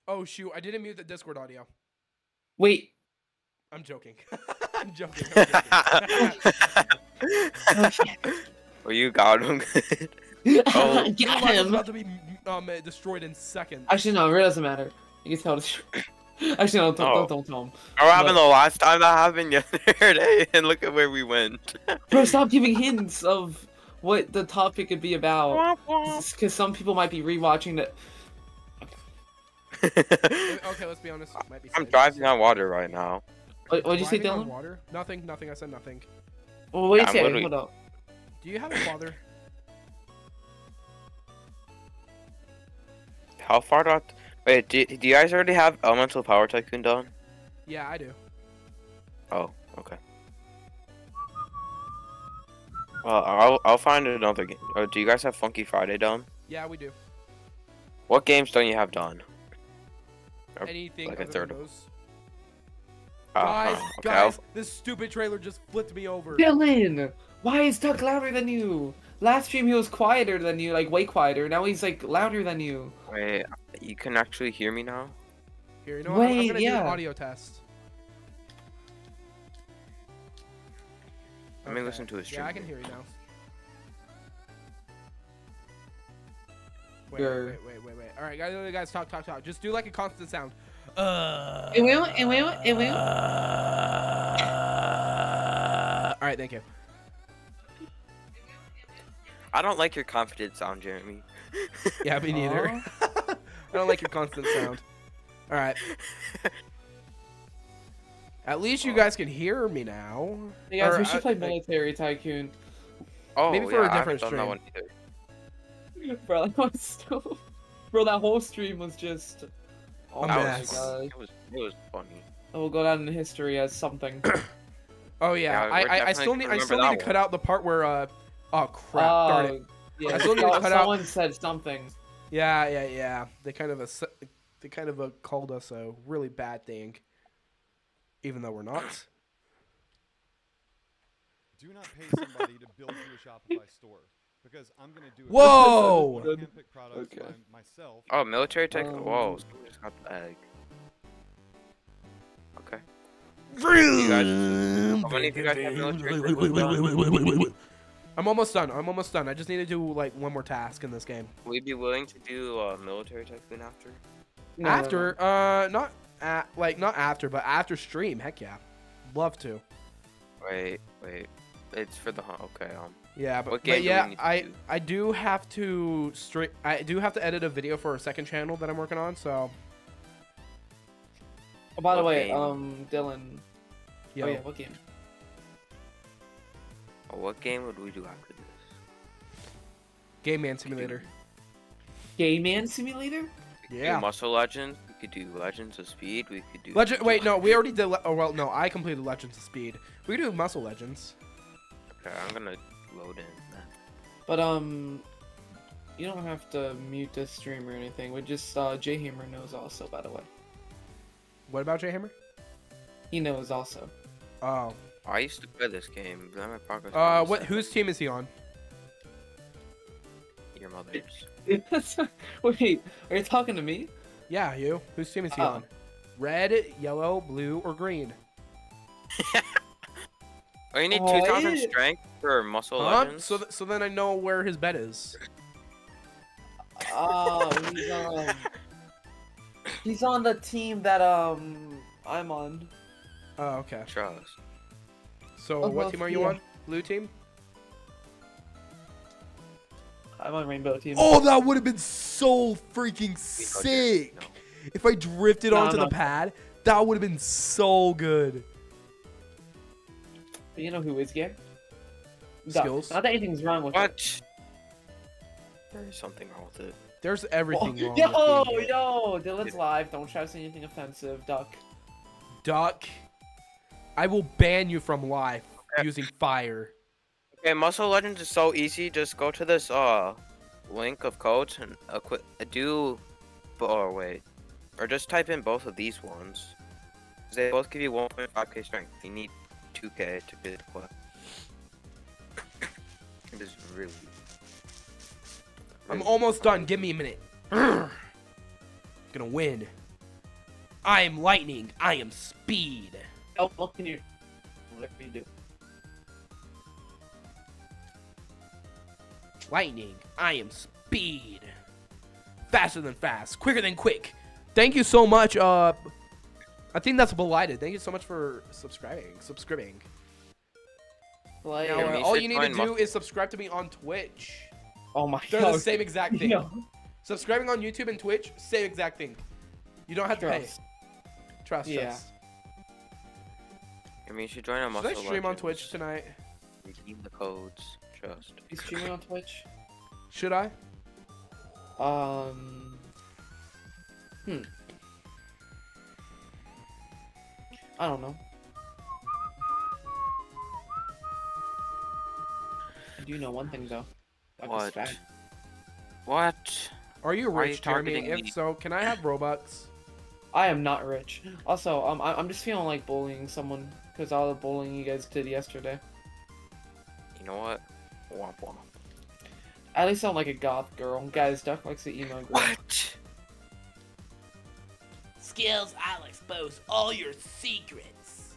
Speaker 2: Oh shoot! I didn't mute the Discord audio.
Speaker 12: Wait.
Speaker 2: I'm joking. I'm joking. I'm joking.
Speaker 11: Well, you got him.
Speaker 12: oh, get
Speaker 2: life is
Speaker 12: him.
Speaker 2: about to be um, destroyed in seconds.
Speaker 12: Actually, no, it really doesn't matter. You can tell the Actually, no, don't,
Speaker 11: Oh.
Speaker 12: don't, don't tell him.
Speaker 11: What happened
Speaker 12: But-
Speaker 11: the last time that happened yesterday? And look at where we went.
Speaker 12: Bro, stop giving hints of what the topic could be about. Because some people might be rewatching it.
Speaker 2: okay, let's be honest. Might be
Speaker 11: I'm driving on water right now.
Speaker 12: What, what'd you say,
Speaker 2: Driving on
Speaker 12: Dylan?
Speaker 2: Water? Nothing. Nothing. I said nothing.
Speaker 12: Well, what
Speaker 11: Yeah,
Speaker 12: did
Speaker 11: I'm
Speaker 12: you say?
Speaker 11: literally-
Speaker 12: Hold up.
Speaker 2: Do you have a father?
Speaker 11: How far do I... Wait, do, do you guys already have Elemental Power Tycoon done?
Speaker 2: yeah, I do.
Speaker 11: Oh, okay. Well, I'll, I'll find another game. Oh, do you guys have Funky Friday done?
Speaker 2: Yeah, we do.
Speaker 11: What games don't you have done? Or,
Speaker 2: Anything
Speaker 11: like a
Speaker 2: other
Speaker 11: third
Speaker 2: than
Speaker 11: of
Speaker 2: those.
Speaker 11: Oh,
Speaker 2: Guys,
Speaker 11: huh, okay, I'll-
Speaker 2: guys, this stupid trailer just flipped me over.
Speaker 12: Dylan! Why is Doug louder than you? Last stream he was quieter than you, like way quieter. Now he's like louder than you.
Speaker 11: Wait, you can actually hear me now?
Speaker 2: Here, you know what? I'm- I'm
Speaker 12: Wait,
Speaker 2: gonna do
Speaker 12: yeah.
Speaker 2: an audio test.
Speaker 11: Let me listen to his stream.
Speaker 2: Yeah, I can hear you now. Wait,
Speaker 12: You're-
Speaker 2: wait, wait, wait, wait. All right, guys, guys, talk, talk, talk. Just do like a constant sound. Uh.
Speaker 12: It will, it will, it will.
Speaker 2: Uh, all right, thank you.
Speaker 11: I don't like your confident sound, Jeremy.
Speaker 2: Yeah, me neither. I don't like your constant sound. All right. At least you guys can hear me now.
Speaker 12: Hey guys,
Speaker 2: Or,
Speaker 12: we should
Speaker 2: uh,
Speaker 12: play Military Tycoon.
Speaker 11: Oh,
Speaker 2: Maybe for
Speaker 11: yeah,
Speaker 2: a
Speaker 11: I haven't
Speaker 2: different
Speaker 11: done that
Speaker 2: stream.
Speaker 11: One either.
Speaker 12: Bro, that was so... Bro, that whole stream was just... Oh
Speaker 2: A
Speaker 12: my
Speaker 2: mess.
Speaker 12: god.
Speaker 11: It was, it was funny.
Speaker 12: It will go down in history as something.
Speaker 2: Oh yeah,
Speaker 11: Yeah,
Speaker 2: I, I, I still need I
Speaker 11: gonna
Speaker 2: still need to
Speaker 11: that
Speaker 2: cut out the part where uh oh crap darn it.
Speaker 12: Yeah,
Speaker 2: I still need to
Speaker 12: so-
Speaker 2: cut out-
Speaker 12: someone said something.
Speaker 2: Yeah, yeah, yeah. They kind of ass- they kind of uh, called us a really bad thing, even though we're not.
Speaker 13: Do not pay somebody to build you a Shopify store because I'm gonna do it.
Speaker 2: Whoa!
Speaker 13: I handpick products
Speaker 12: Okay.
Speaker 13: myself.
Speaker 11: Oh, military tech.
Speaker 12: Um,
Speaker 11: Whoa, just got the egg. Okay. You guys, how many of you guys have military tech done?
Speaker 2: I'm almost done. I'm almost done. I just need to do like one more task in this game.
Speaker 11: Will you be willing to do uh, military tycoon after?
Speaker 12: No, no,
Speaker 2: after, uh, not at, like not after, but after stream. Heck yeah, love to.
Speaker 11: Wait, wait. It's for the hunt. Okay. Um.
Speaker 2: Yeah, but, but
Speaker 11: game do we
Speaker 2: yeah, I
Speaker 11: do?
Speaker 2: I do have to straight. I do have to edit a video for a second channel that I'm working on. So
Speaker 12: Oh, by the way,
Speaker 11: game?
Speaker 12: um, Dylan.
Speaker 2: yo,
Speaker 12: Oh yeah, what game?
Speaker 11: oh, what game would we do after this?
Speaker 2: Game Man Simulator.
Speaker 12: Gay Man Simulator?
Speaker 2: Yeah.
Speaker 11: Muscle Legends. We could do Legends of Speed. We could do.
Speaker 2: Legend. Wait, no, we already did. Le- oh well, no, I completed Legends of Speed. We can do Muscle Legends.
Speaker 11: Okay, I'm gonna load in.
Speaker 12: But um, you don't have to mute the stream or anything. We just uh, J Hammer knows also. By the way,
Speaker 2: What about J Hammer?
Speaker 12: he knows also.
Speaker 2: Oh,
Speaker 11: I used to play this game. But then my progress.
Speaker 2: uh,
Speaker 11: bar
Speaker 2: what? Whose team is he on?
Speaker 11: your mother's.
Speaker 12: Wait, are you talking to me?
Speaker 2: Yeah, you. Whose team is he
Speaker 12: Oh.
Speaker 2: on? Red, yellow, blue, or green?
Speaker 11: Oh, you need
Speaker 2: Oh,
Speaker 11: 2,000
Speaker 2: yeah.
Speaker 11: strength for muscle
Speaker 2: Huh?
Speaker 11: legends.
Speaker 2: So, th- so then I know where his bed is.
Speaker 12: Oh, he's um, he's on the team that um I'm on.
Speaker 2: Oh, okay.
Speaker 11: Trust.
Speaker 2: So
Speaker 12: Oh,
Speaker 2: what
Speaker 12: well,
Speaker 2: team are you
Speaker 12: yeah.
Speaker 2: on? Blue team?
Speaker 12: I'm on Rainbow Team.
Speaker 2: Oh, that would have been so freaking sick. If I drifted
Speaker 12: No,
Speaker 2: onto
Speaker 12: no.
Speaker 2: the pad, that would have been so good.
Speaker 12: But you know who is gay?
Speaker 2: Skills.
Speaker 12: Not that anything's wrong with
Speaker 11: What? There's something wrong with it.
Speaker 2: There's
Speaker 12: it.
Speaker 2: everything wrong
Speaker 12: yo,
Speaker 2: with being gay.
Speaker 12: yo, Dylan's live. Don't try to say anything offensive, Duck.
Speaker 2: Duck. I will ban you from life using fire.
Speaker 11: Okay, Muscle Legends is so easy. Just go to this uh link of codes and equip do, or wait, or just type in both of these ones. 'Cause They both give you 1.5k strength. You need 2k to get what? It is really.
Speaker 2: I'm almost done. Give me a minute. Gonna win. I am lightning. I am speed.
Speaker 12: Oh, look in your. What do you do?
Speaker 2: Lightning. I am speed. Faster than fast. Quicker than quick. Thank you so much. Uh, I think that's belighted. Thank you so much for subscribing. Subscribing.
Speaker 12: Like,
Speaker 2: Now, uh, all you need to do is subscribe to me on Twitch.
Speaker 12: Oh my
Speaker 2: They're
Speaker 12: god.
Speaker 2: the same exact thing.
Speaker 12: Yo.
Speaker 2: Subscribing on YouTube and Twitch, same exact thing. You don't have to
Speaker 12: Trust.
Speaker 2: pay. Trust,
Speaker 12: Yeah.
Speaker 2: trust.
Speaker 11: I mean, you should join a
Speaker 2: Should
Speaker 11: Muscle
Speaker 2: I stream on Twitch tonight?
Speaker 11: Redeem the codes. Trust.
Speaker 12: He's streaming on Twitch.
Speaker 2: Should I?
Speaker 12: Um. Hmm. I don't know. I do know one thing though. Duck
Speaker 11: What? What?
Speaker 2: Are you
Speaker 11: Why are you
Speaker 2: rich, Jeremy?
Speaker 11: targeting
Speaker 2: If so, can I have Robux?
Speaker 12: I am not rich. Also, um, I- I'm just feeling like bullying someone because all the bullying you guys did yesterday.
Speaker 11: You know what? Womp womp.
Speaker 12: At least I'm like a goth girl. Guys, Duck likes the emo girl.
Speaker 11: What?
Speaker 3: Skills, I'll expose all your secrets.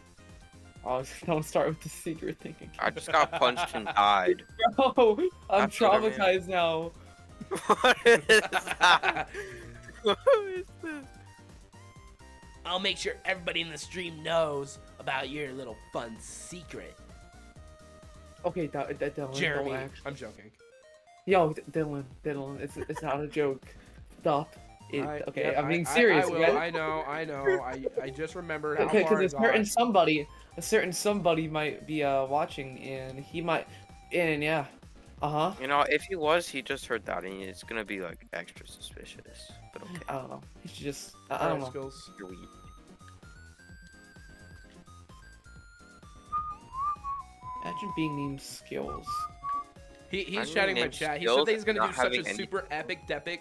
Speaker 12: Oh, don't start with the secret thing again.
Speaker 11: I just got punched and died.
Speaker 12: Bro, I'm
Speaker 11: That's what I mean.
Speaker 12: traumatized now.
Speaker 11: what is that? what is this?
Speaker 3: I'll make sure everybody in the stream knows about your little fun secret.
Speaker 12: Okay, D- D- Dylan, don't
Speaker 2: Jeremy,
Speaker 12: act.
Speaker 2: I'm joking.
Speaker 12: Yo, D- Dylan, Dylan, it's it's not a joke. Stop. It,
Speaker 2: I-
Speaker 12: okay,
Speaker 2: yeah,
Speaker 12: I'm being
Speaker 2: I- I-
Speaker 12: serious.
Speaker 2: I, will,
Speaker 12: okay?
Speaker 2: I know, I know. I I just remembered how
Speaker 12: Okay, because
Speaker 2: I
Speaker 12: a certain
Speaker 2: got.
Speaker 12: somebody, a certain somebody might be uh watching, and he might, and yeah, uh huh.
Speaker 11: You know, if he was, he just heard that, and it's gonna be like extra suspicious. But okay.
Speaker 12: I don't know. He should just, I, I don't know.
Speaker 2: Skills.
Speaker 11: You're weak.
Speaker 12: Imagine being named Skills.
Speaker 2: He, he's
Speaker 11: I'm
Speaker 2: chatting my chat. He said that he's gonna do such a
Speaker 11: having any-
Speaker 2: super epic, depic,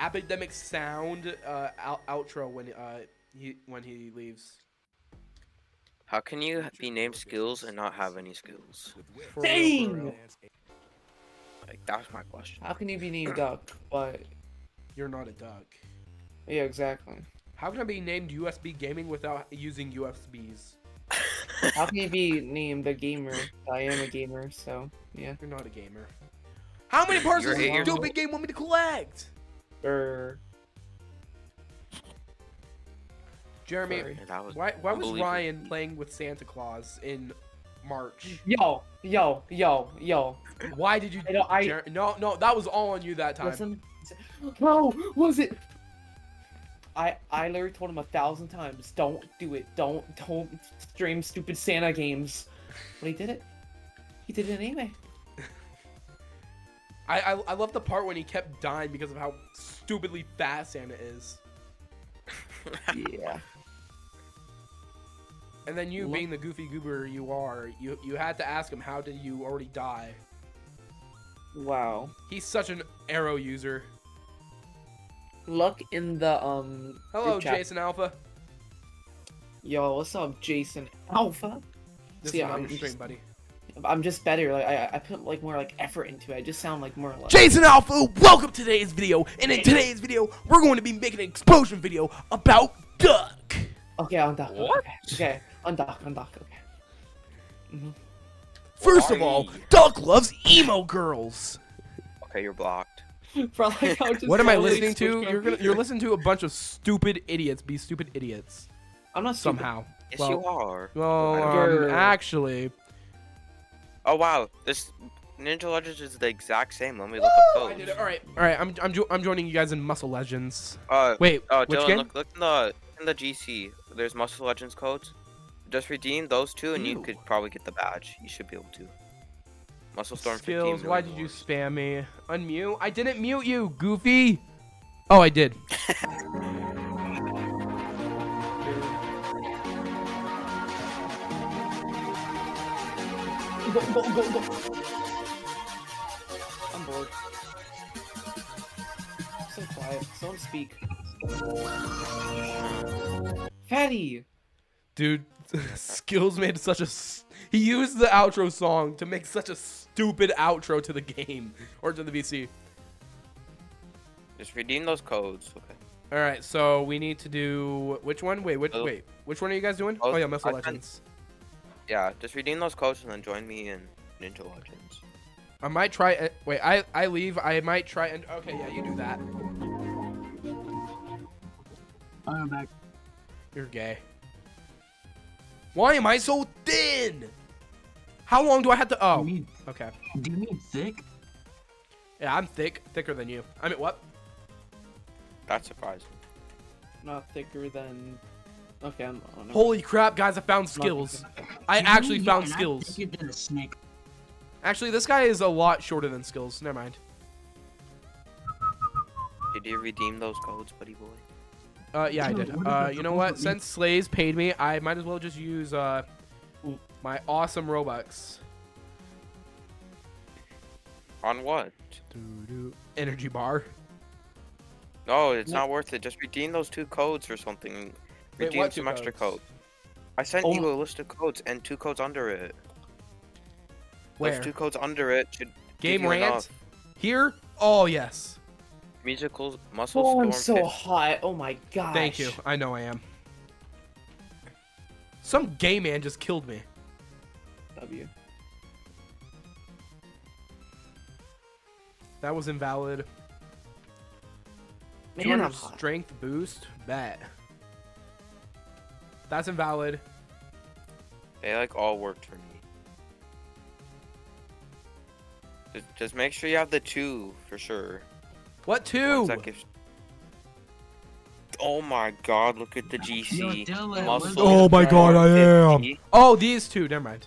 Speaker 2: epidemic sound uh, out, outro when uh he when he leaves.
Speaker 11: How can you be named skills and not have any skills?
Speaker 2: For
Speaker 12: Dang!
Speaker 2: real.
Speaker 11: Like that's my question.
Speaker 12: How can you be named Duck? But
Speaker 2: You're not a duck.
Speaker 12: yeah, exactly.
Speaker 2: How can I be named USB gaming without using USBs?
Speaker 12: How can you be named a gamer? I am a gamer, so yeah.
Speaker 2: You're not a gamer. How many parts
Speaker 11: You're
Speaker 2: does
Speaker 11: eight
Speaker 2: this
Speaker 11: years
Speaker 2: stupid game want me to collect?
Speaker 12: Er,
Speaker 2: Jeremy,
Speaker 12: Sorry.
Speaker 11: That was
Speaker 2: why why was. Ryan playing with Santa Claus in March?
Speaker 12: yo, yo, yo, yo.
Speaker 2: Why did you?
Speaker 12: I know, I-
Speaker 2: Jer- no, no, that was all on you that time.
Speaker 12: Listen, no, was it? I I literally told him a thousand times, don't do it, don't don't stream stupid Santa games, but he did it. He did it anyway.
Speaker 2: I, I I love the part when he kept dying because of how stupidly fast Santa is.
Speaker 12: Yeah.
Speaker 2: And then you,
Speaker 12: Look-
Speaker 2: being the goofy goober you are, you you had to ask him how did you already die?
Speaker 12: Wow.
Speaker 2: He's such an arrow user.
Speaker 12: Look in the um.
Speaker 2: Hello. Jason Alpha.
Speaker 12: Yo, what's up, Jason Alpha?
Speaker 2: This
Speaker 12: See,
Speaker 2: is not
Speaker 12: I'm
Speaker 2: stream, buddy.
Speaker 12: I'm just better. Like I, I put like more like effort into it. I just sound like more like.
Speaker 2: Jason Alpha, welcome to today's video. And in today's video, we're going to be making an explosion video about Duck.
Speaker 12: Okay, undock. What? Okay, undock, duck. Okay. Mhm.
Speaker 2: First of all, Duck loves emo girls.
Speaker 11: Okay, you're blocked.
Speaker 12: For like how
Speaker 2: What am I listening to? You're gonna, you're listening to a bunch of stupid idiots be stupid idiots.
Speaker 12: I'm not stupid.
Speaker 2: somehow.
Speaker 11: Yes,
Speaker 2: well,
Speaker 11: you are.
Speaker 2: Well,
Speaker 11: I
Speaker 2: um,
Speaker 12: You're-
Speaker 2: actually,
Speaker 11: Oh wow, this Ninja Legends is the exact same. Let me look up
Speaker 2: I
Speaker 11: codes.
Speaker 2: did it. All right, all right. I'm I'm, jo- I'm joining you guys in Muscle Legends.
Speaker 11: Uh,
Speaker 2: Wait,
Speaker 11: oh,
Speaker 2: which
Speaker 11: Dylan,
Speaker 2: game?
Speaker 11: look, look in the in the GC. There's Muscle Legends codes. Just redeem those two, and
Speaker 2: Ew.
Speaker 11: you could probably get the badge. You should be able to. Muscle Storm
Speaker 2: Skills.
Speaker 11: million
Speaker 2: Why did you spam me? Unmute. I didn't mute you, Goofy. Oh, I did.
Speaker 12: Go, go, go, go. I'm bored. So quiet. Someone speak. Fatty.
Speaker 2: Dude, Skills made such a. He used the outro song to make such a stupid outro to the game or to the VC.
Speaker 11: Just redeem those codes. Okay.
Speaker 2: All right, so we need to do which one? Wait, which,
Speaker 11: Oh.
Speaker 2: wait, which one are you guys doing?
Speaker 11: Oh,
Speaker 2: Oh yeah, Muscle
Speaker 11: I sent-
Speaker 2: Legends.
Speaker 11: Yeah, just redeem those codes and then join me in Ninja Legends.
Speaker 2: I might try. it- Wait, I I leave. I might try and. Okay, yeah, you do that.
Speaker 1: I'm back.
Speaker 2: You're gay. Why am I so thin? How long do I have to? Oh,
Speaker 1: mean-
Speaker 2: okay.
Speaker 1: Do you mean thick?
Speaker 2: Yeah, I'm thick, thicker than you. I mean, what?
Speaker 11: That's surprising.
Speaker 12: Not thicker than. Okay, I'm. Oh, never
Speaker 2: Holy crap, guys! I found skills. I actually
Speaker 1: mean-
Speaker 2: found
Speaker 1: and I'm
Speaker 2: skills.
Speaker 1: thicker than a snake.
Speaker 2: Actually, this guy is a lot shorter than skills. Never mind.
Speaker 11: Did you redeem those codes, buddy boy?
Speaker 2: Uh, yeah, I did. Uh, you know what? Since Slaze paid me, I might as well just use uh my awesome Robux.
Speaker 11: On what?
Speaker 2: Energy bar.
Speaker 11: No, it's not worth it. Just redeem those two codes or something.
Speaker 2: Wait,
Speaker 11: Redeem
Speaker 2: what two
Speaker 11: some extra
Speaker 2: codes?
Speaker 11: codes. I sent
Speaker 12: Oh
Speaker 11: you a list of codes and two codes under it.
Speaker 2: Where?
Speaker 11: Those two codes under it should give
Speaker 2: Game
Speaker 11: you
Speaker 2: rant.
Speaker 11: enough.
Speaker 2: Here. Oh yes.
Speaker 11: Musical muscle
Speaker 12: Oh,
Speaker 11: storm.
Speaker 12: I'm so
Speaker 11: 15.
Speaker 12: hot. Oh my gosh.
Speaker 2: Thank you. I know I am. Some gay man just killed me.
Speaker 12: W.
Speaker 2: That was invalid.
Speaker 12: Man, I'm hot.
Speaker 2: strength boost. Bet. That's invalid.
Speaker 11: They like all worked for me. Just, just make sure you have the two for sure.
Speaker 2: What two?
Speaker 11: Gives- Oh my god, look at the GC.
Speaker 1: Dylan,
Speaker 11: Muscle
Speaker 2: Oh my god, I am. Oh, these two. Never mind.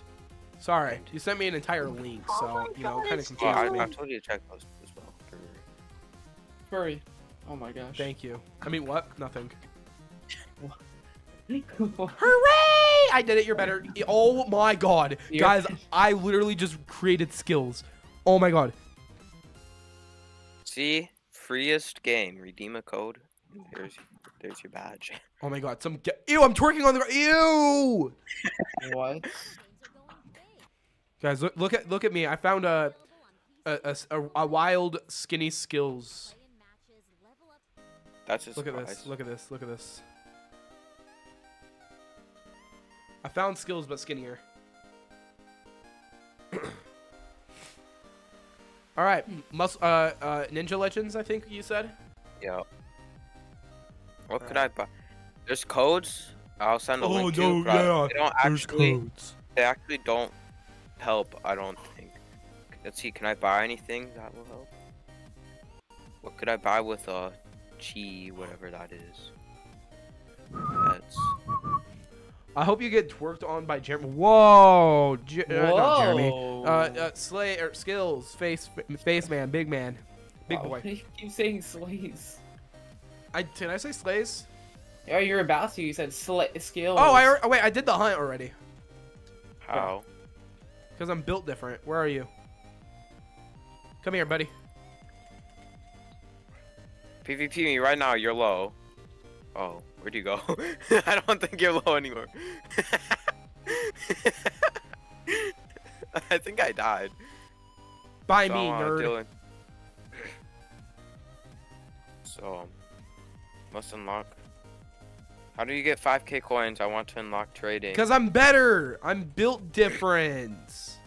Speaker 2: Sorry, you sent me an entire oh link, so you know, kind of
Speaker 11: Oh, I,
Speaker 2: confused
Speaker 11: I
Speaker 2: me.
Speaker 11: told you to check those as well. for-
Speaker 12: Furry. Oh my gosh.
Speaker 2: Thank you. I mean, what? Nothing.
Speaker 12: you.
Speaker 2: Hooray! I did it. You're better. Oh my god,
Speaker 12: You're-
Speaker 2: guys! I literally just created skills. Oh my god.
Speaker 11: See, freest game. Redeem a code. There's there's your badge.
Speaker 2: Oh my god. Some. Ge- Ew! I'm twerking on the. Ew!
Speaker 12: what?
Speaker 2: Guys, look, look at look at me. I found a a a wild skinny skills.
Speaker 11: That's a
Speaker 2: Look at
Speaker 11: surprise.
Speaker 2: this. Look at this. Look at this. I found skills, but skinnier. All right, mus- uh, uh, Ninja Legends. I think you said.
Speaker 11: Yeah. What could I buy? There's codes. I'll send a
Speaker 2: Oh,
Speaker 11: link
Speaker 2: no,
Speaker 11: to. but
Speaker 2: yeah,
Speaker 11: They don't
Speaker 2: there's
Speaker 11: actually.
Speaker 2: codes.
Speaker 11: They actually don't help. I don't think. Let's see. Can I buy anything that will help? What could I buy with uh, chi, whatever that is? That's.
Speaker 2: I hope you get twerked on by Jeremy. Whoa, J- uh, not Jeremy.
Speaker 12: Whoa.
Speaker 2: Uh, uh, Slay or skills, face, face man, big man, big
Speaker 12: Wow,
Speaker 2: boy.
Speaker 12: You keep saying Slaze.
Speaker 2: I did I say Slaze?
Speaker 12: Yeah, you're about to. You said sla- skills.
Speaker 2: Oh, I oh, wait, I did the hunt already.
Speaker 11: How?
Speaker 2: Because I'm built different. Where are you? Come here, buddy.
Speaker 11: PvP me right now. You're low. Oh, where'd you go? I don't think you're low anymore. I think I died.
Speaker 2: By
Speaker 11: So,
Speaker 2: me,
Speaker 11: uh,
Speaker 2: nerd.
Speaker 11: Dylan. So, must unlock. How do you get 5k coins? I want to unlock trading.
Speaker 2: Because I'm better. I'm built different.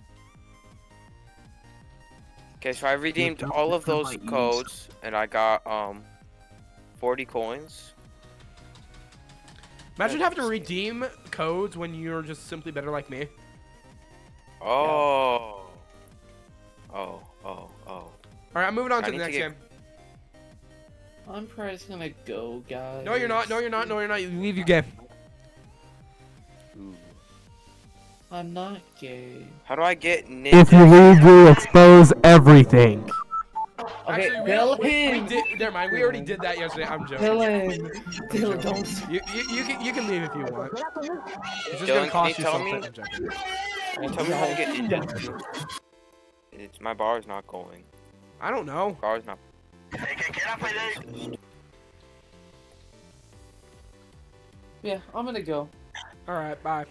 Speaker 11: Okay, so I redeemed all of those codes, and I got um 40 coins.
Speaker 2: Imagine having to redeem codes when you're just simply better like me.
Speaker 11: Oh. Oh, oh, oh.
Speaker 2: All right, I'm moving on
Speaker 11: I
Speaker 2: to
Speaker 11: need
Speaker 2: the
Speaker 11: to
Speaker 2: next
Speaker 11: get-
Speaker 2: game.
Speaker 12: I'm probably just gonna go, guys.
Speaker 2: No, you're not. No, you're not. No, you're not. You leave your game.
Speaker 12: I'm not gay.
Speaker 11: How do I get ninja?
Speaker 3: If you leave, we expose everything.
Speaker 12: Okay,
Speaker 2: Actually, we,
Speaker 12: Dylan.
Speaker 2: we, we did. Never mind. We already did that yesterday. I'm joking.
Speaker 12: Dylan, Dylan, don't.
Speaker 2: You, you, you can you can leave if you want. It's just
Speaker 11: Dylan,
Speaker 2: gonna cost
Speaker 11: you
Speaker 2: you something.
Speaker 11: me?
Speaker 2: I'm joking.
Speaker 11: Can you tell me how to get ninja? It's my bar is not going.
Speaker 2: I don't know.
Speaker 11: Bar is not.
Speaker 12: Yeah, I'm gonna go.
Speaker 2: All right, bye.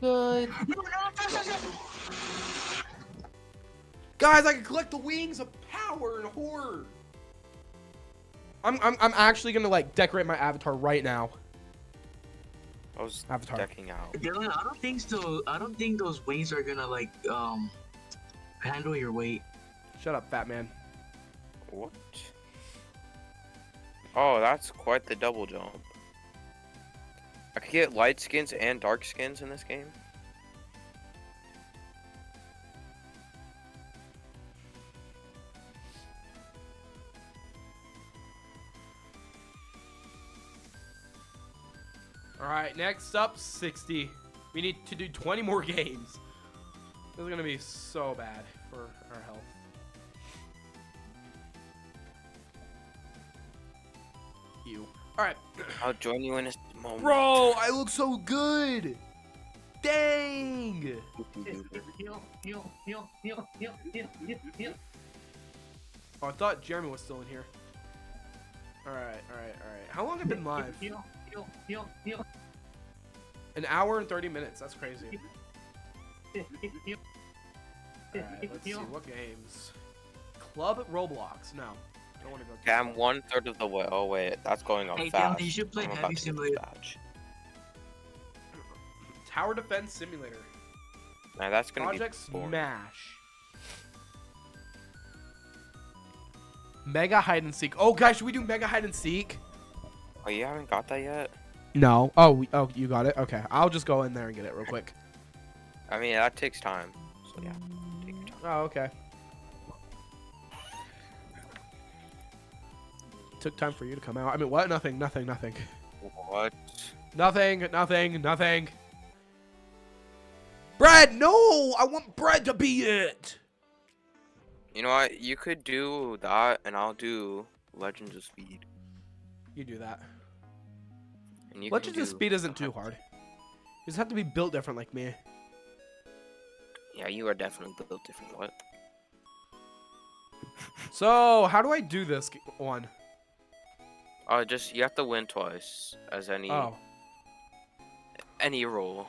Speaker 12: Good.
Speaker 2: Guys, I can collect the wings of power and horror. I'm I'm I'm actually gonna like decorate my avatar right now.
Speaker 11: I was
Speaker 2: Avatar.
Speaker 11: decking out.
Speaker 1: Dylan, I don't think so. I don't think those wings are gonna like um handle your weight.
Speaker 2: Shut up, fat man.
Speaker 11: What? Oh, that's quite the double jump. I could get light skins and dark skins in this game.
Speaker 2: All right, next up, 60. We need to do 20 more games. This is gonna be so bad for our health. You. All right,
Speaker 11: I'll join you in a moment.
Speaker 2: bro. I look so good. Dang. Oh, I thought Jeremy was still in here. All right, all right, all right. How long have I been live? An hour and 30 minutes. That's crazy. Alright, let's see. What games? Club Roblox. No. I don't want to go.
Speaker 11: Okay, I'm one third of the way. Oh wait, that's going up
Speaker 1: Hey, Dylan,
Speaker 11: fast.
Speaker 1: you should play
Speaker 11: I'm
Speaker 1: Heavy
Speaker 11: about to get
Speaker 1: Simulator.
Speaker 2: Tower Defense Simulator.
Speaker 11: Now that's gonna
Speaker 2: Project
Speaker 11: be boring.
Speaker 2: Smash. Mega Hide and Seek. Oh, guys, should we do Mega Hide and Seek?
Speaker 11: Oh, you haven't got that yet?
Speaker 2: No. Oh, we, oh, you got it. Okay, I'll just go in there and get it real quick.
Speaker 11: I mean, that takes time. So yeah, take your time.
Speaker 2: Oh, okay. Took time for you to come out. I mean, what? Nothing. Nothing. Nothing.
Speaker 11: What?
Speaker 2: Nothing. Nothing. Nothing. Bread. No, I want bread to be it.
Speaker 11: You know what? You could do that, and I'll do Legends of Speed.
Speaker 2: You do that.
Speaker 11: And you
Speaker 2: Legends of Speed isn't too hard. You just have to be built different like me.
Speaker 11: Yeah, you are definitely built different. What?
Speaker 2: So, how do I do this one?
Speaker 11: Oh, just you have to win twice as any
Speaker 2: Oh.
Speaker 11: any role.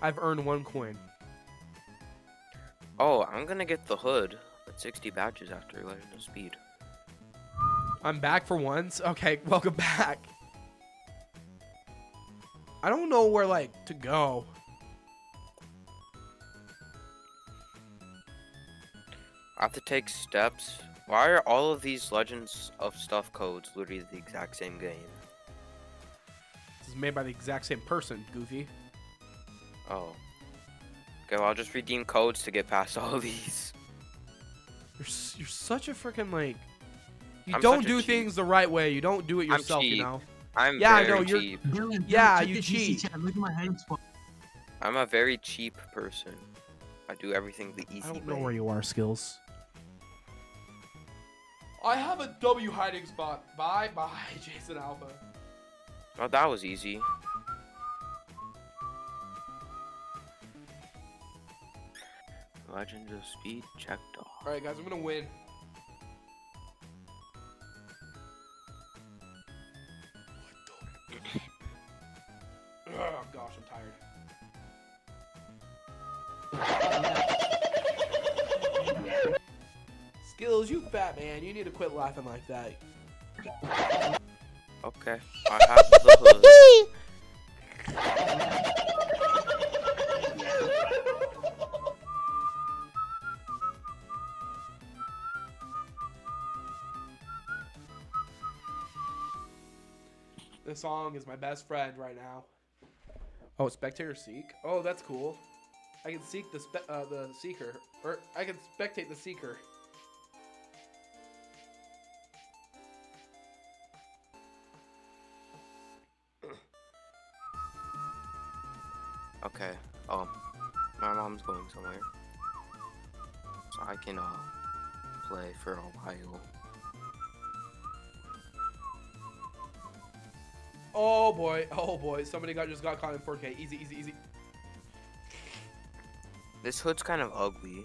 Speaker 2: I've earned one coin.
Speaker 11: Oh, I'm gonna get the hood with 60 badges after Legend of Speed.
Speaker 2: I'm back for once. Okay, welcome back. I don't know where like to go.
Speaker 11: I have to take steps. Why are all of these Legends of Stuff codes literally the exact same game?
Speaker 2: This is made by the exact same person, Goofy.
Speaker 11: Oh. Okay, well, I'll just redeem codes to get past all these.
Speaker 2: You're you're such a freaking like. You
Speaker 11: I'm
Speaker 2: don't do
Speaker 11: cheat.
Speaker 2: things the right way. You don't do it yourself. You know.
Speaker 11: I'm
Speaker 2: yeah, I
Speaker 11: very
Speaker 2: know you're.
Speaker 11: cheap.
Speaker 1: Dylan,
Speaker 2: Yeah,
Speaker 1: check
Speaker 2: you cheat.
Speaker 1: chat. Look at my hiding spot.
Speaker 11: I'm a very cheap person. I do everything the easy way.
Speaker 2: I don't
Speaker 11: way.
Speaker 2: know where you are, skills. I have a W hiding spot. Bye bye, Jason Alpha.
Speaker 11: Oh, that was easy. Legends of Speed checked off.
Speaker 2: Alright guys, I'm gonna win. oh gosh, I'm tired. Skills, you fat man, you need to quit laughing like that.
Speaker 11: Okay, I have the hood.
Speaker 2: This song is my best friend right now. Oh, spectator seek. Oh, that's cool. I can seek the spe- uh, the seeker, or I can spectate the seeker.
Speaker 11: Okay. Um, my mom's going somewhere, so I can uh play for a while.
Speaker 2: Oh boy, oh boy, somebody got just got caught in 4K. Easy, easy, easy.
Speaker 11: This hood's kind of ugly.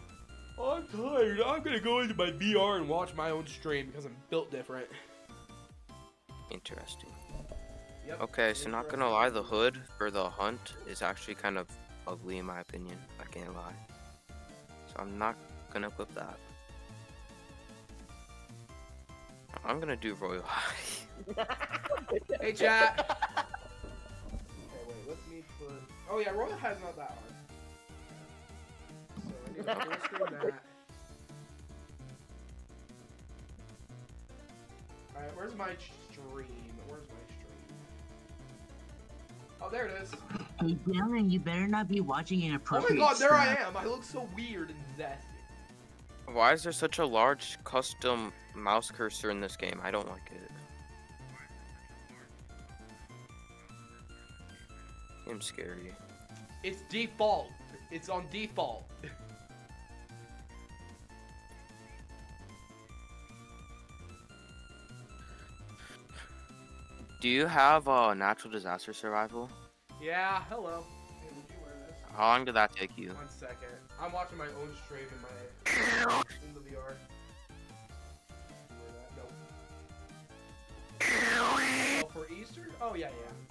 Speaker 2: I'm tired. I'm gonna go into my VR and watch my own stream because I'm built different.
Speaker 11: Interesting.
Speaker 2: Yep.
Speaker 11: Okay, so not gonna lie, the hood for the hunt is actually kind of ugly in my opinion. I can't lie. So I'm not gonna equip that. I'm gonna do Royale High.
Speaker 2: hey chat. okay, wait. Let me put. Oh yeah, Royale High's not that hard. So I need to full screen that. Alright, where's my stream? Where's my stream? Oh, there it is.
Speaker 1: Hey, Dylan, you better not be watching
Speaker 2: Oh my god, there I am. I look so weird and zesty.
Speaker 11: Why is there such a large custom mouse cursor in this game? I don't like it. Game's scary.
Speaker 2: It's default. It's on default.
Speaker 11: Do you have uh, natural disaster survival?
Speaker 2: yeah, hello. Hey, would you wear this?
Speaker 11: How long did that take you?
Speaker 2: One second. I'm watching my own stream in my in the VR. Nope. Oh, for Easter? Oh yeah, yeah.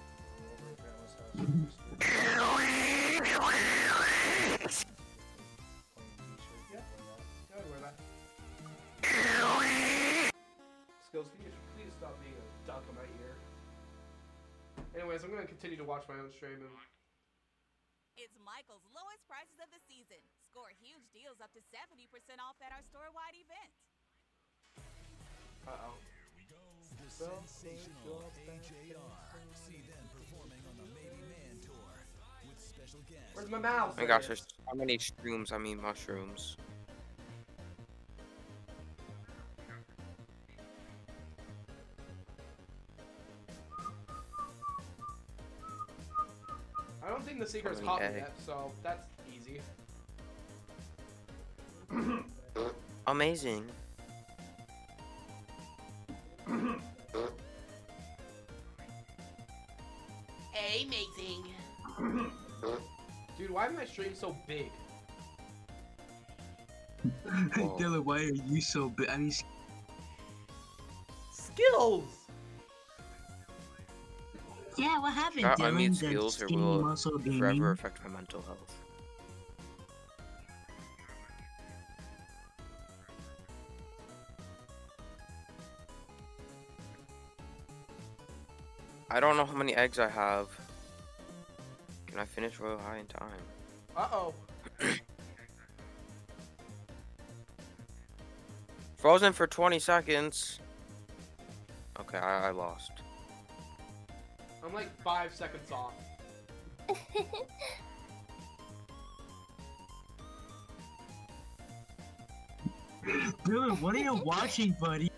Speaker 2: Skills, can you please stop being a duck in my ear? Anyways, I'm gonna continue to watch my own stream and
Speaker 10: It's Michael's lowest prices of the season. Score huge deals up to 70% off at our store-wide event.
Speaker 2: Uh-oh.
Speaker 18: The sensational AJR. See them
Speaker 2: Where's my mouse?
Speaker 11: Oh my gosh, there's so many shrooms, I mean mushrooms.
Speaker 2: I don't think the secret's
Speaker 11: Only
Speaker 2: caught yet, so that's easy.
Speaker 11: Amazing.
Speaker 3: Amazing. Mm-hmm.
Speaker 2: Dude, why is my stream so big?
Speaker 1: Dylan, why are you so big? I mean,
Speaker 2: Skills!
Speaker 1: yeah, what happened,
Speaker 11: Not
Speaker 1: Dylan?
Speaker 11: unmute
Speaker 1: The
Speaker 11: skills or will
Speaker 1: muscle
Speaker 11: forever affect my mental health. I don't know how many eggs I have. Can I finish Royale High in time?
Speaker 2: Uh-oh.
Speaker 11: Frozen for 20 seconds. Okay, I, I lost.
Speaker 2: I'm like five seconds off.
Speaker 1: Dylan, what are you watching, buddy?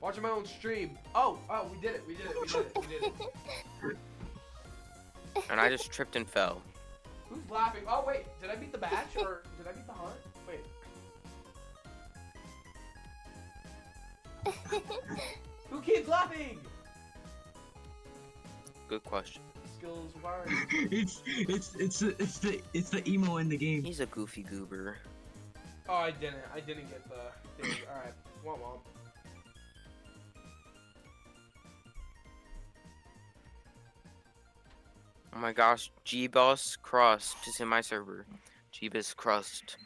Speaker 2: Watching my own stream. Oh, oh, we did it, we did it, we did it, we did it.
Speaker 11: And I just tripped and fell.
Speaker 2: Who's laughing? Oh, wait, did I beat the batch or did I beat the hunt? Wait. Who keeps laughing?
Speaker 11: Good question.
Speaker 2: Skills, why are
Speaker 1: It's it's it's the it's the it's the emo in the game.
Speaker 11: He's a goofy goober.
Speaker 2: Oh, I didn't. I didn't get the thing. Alright. Womp womp.
Speaker 11: Oh my gosh, Gbus Crust is in my server. Gbus Crust.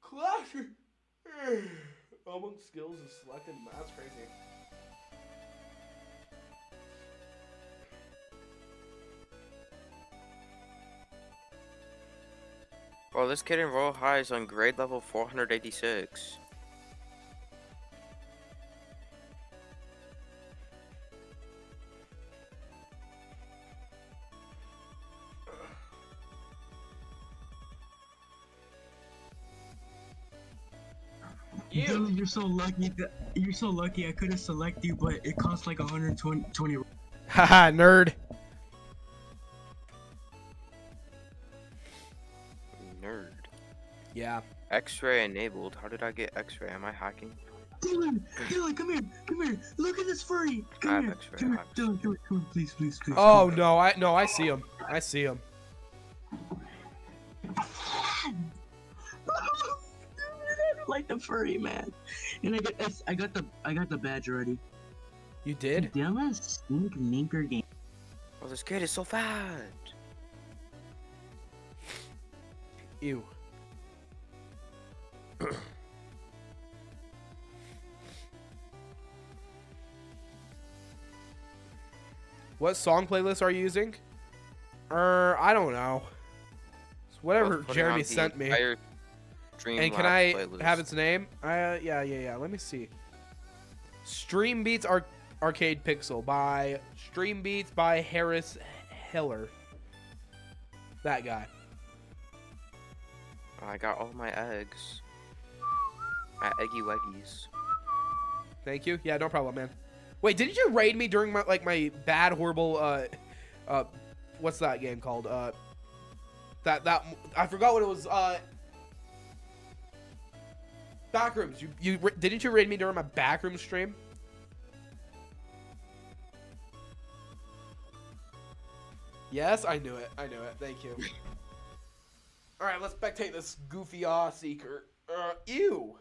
Speaker 2: Clash among skills is selected. That's crazy.
Speaker 11: Well, this kid in Royale High is on grade level 486.
Speaker 1: You're so lucky. That, you're so lucky. I could have selected you, but it costs like 120. 20
Speaker 2: Haha, nerd.
Speaker 11: Nerd.
Speaker 2: Yeah.
Speaker 11: X-ray enabled. How did I get X-ray? Am I hacking?
Speaker 1: Dylan, Dylan, come here, come here. Look at this furry.
Speaker 11: I
Speaker 1: Come
Speaker 11: have
Speaker 1: here, come here.
Speaker 11: have
Speaker 1: Dylan, come here, come here, please, please, please.
Speaker 2: Oh no, I no, I see him. I see him.
Speaker 1: Like the furry man. And I got, I got the, I got the badge already.
Speaker 2: You did?
Speaker 1: Dylan Stink Maker game.
Speaker 11: Oh, this kid is so fat.
Speaker 2: Ew. what song playlist are you using? Er, I don't know. It's whatever Jeremy sent me. And can I
Speaker 11: playlist.
Speaker 2: have its name? Uh, yeah, yeah, yeah. Let me see. Stream Beats Ar- Arcade Pixel by Stream Beats by Harris Heller. That guy.
Speaker 11: I got all my eggs. At Eggy Weggies.
Speaker 2: Thank you. Yeah, no problem, man. Wait, didn't you raid me during my like my bad horrible uh uh what's that game called? Uh that that I forgot what it was uh Backrooms. You you didn't you raid me during my backroom stream? Yes, I knew it. I knew it. Thank you. All right, let's spectate this goofy aw seeker. Uh, ew.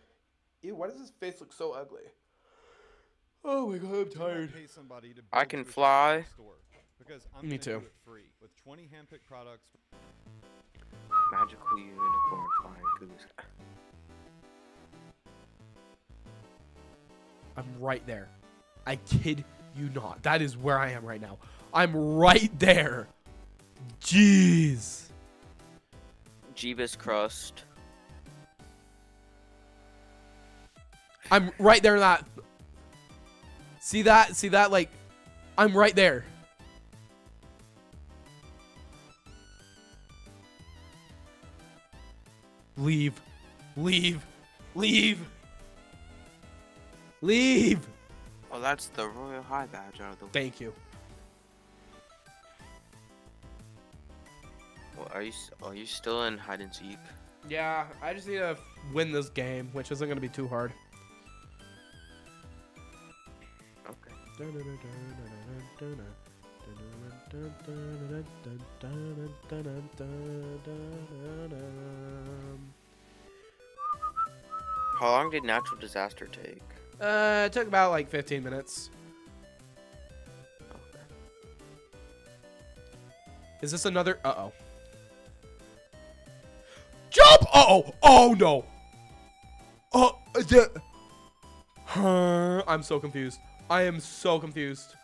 Speaker 2: Ew, why does his face look so ugly? Oh my god, I'm tired.
Speaker 13: Pay somebody to
Speaker 11: I can
Speaker 13: you a shop
Speaker 11: fly.
Speaker 13: store because I'm
Speaker 2: Me too.
Speaker 13: free with 20 handpicked products.
Speaker 11: Magical unicorn flying goose.
Speaker 2: I'm right there. I kid you not. That is where I am right now. I'm right there. Jeez.
Speaker 11: Jeebus crust.
Speaker 2: I'm right there in that. See that? See that? Like, I'm right there. Leave. Leave. Leave. Leave.
Speaker 11: Oh, that's the Royale High badge out of the way.
Speaker 2: Thank you.
Speaker 11: Well, are you are you still in hide and seek?
Speaker 2: Yeah, I just need to win this game, which isn't going to be too hard. Okay.
Speaker 11: How long did natural disaster take?
Speaker 2: Uh, it took about like 15 minutes. Is this another? Uh oh. Jump! Uh oh! Oh no! Oh, uh, the- I'm so confused. I am so confused.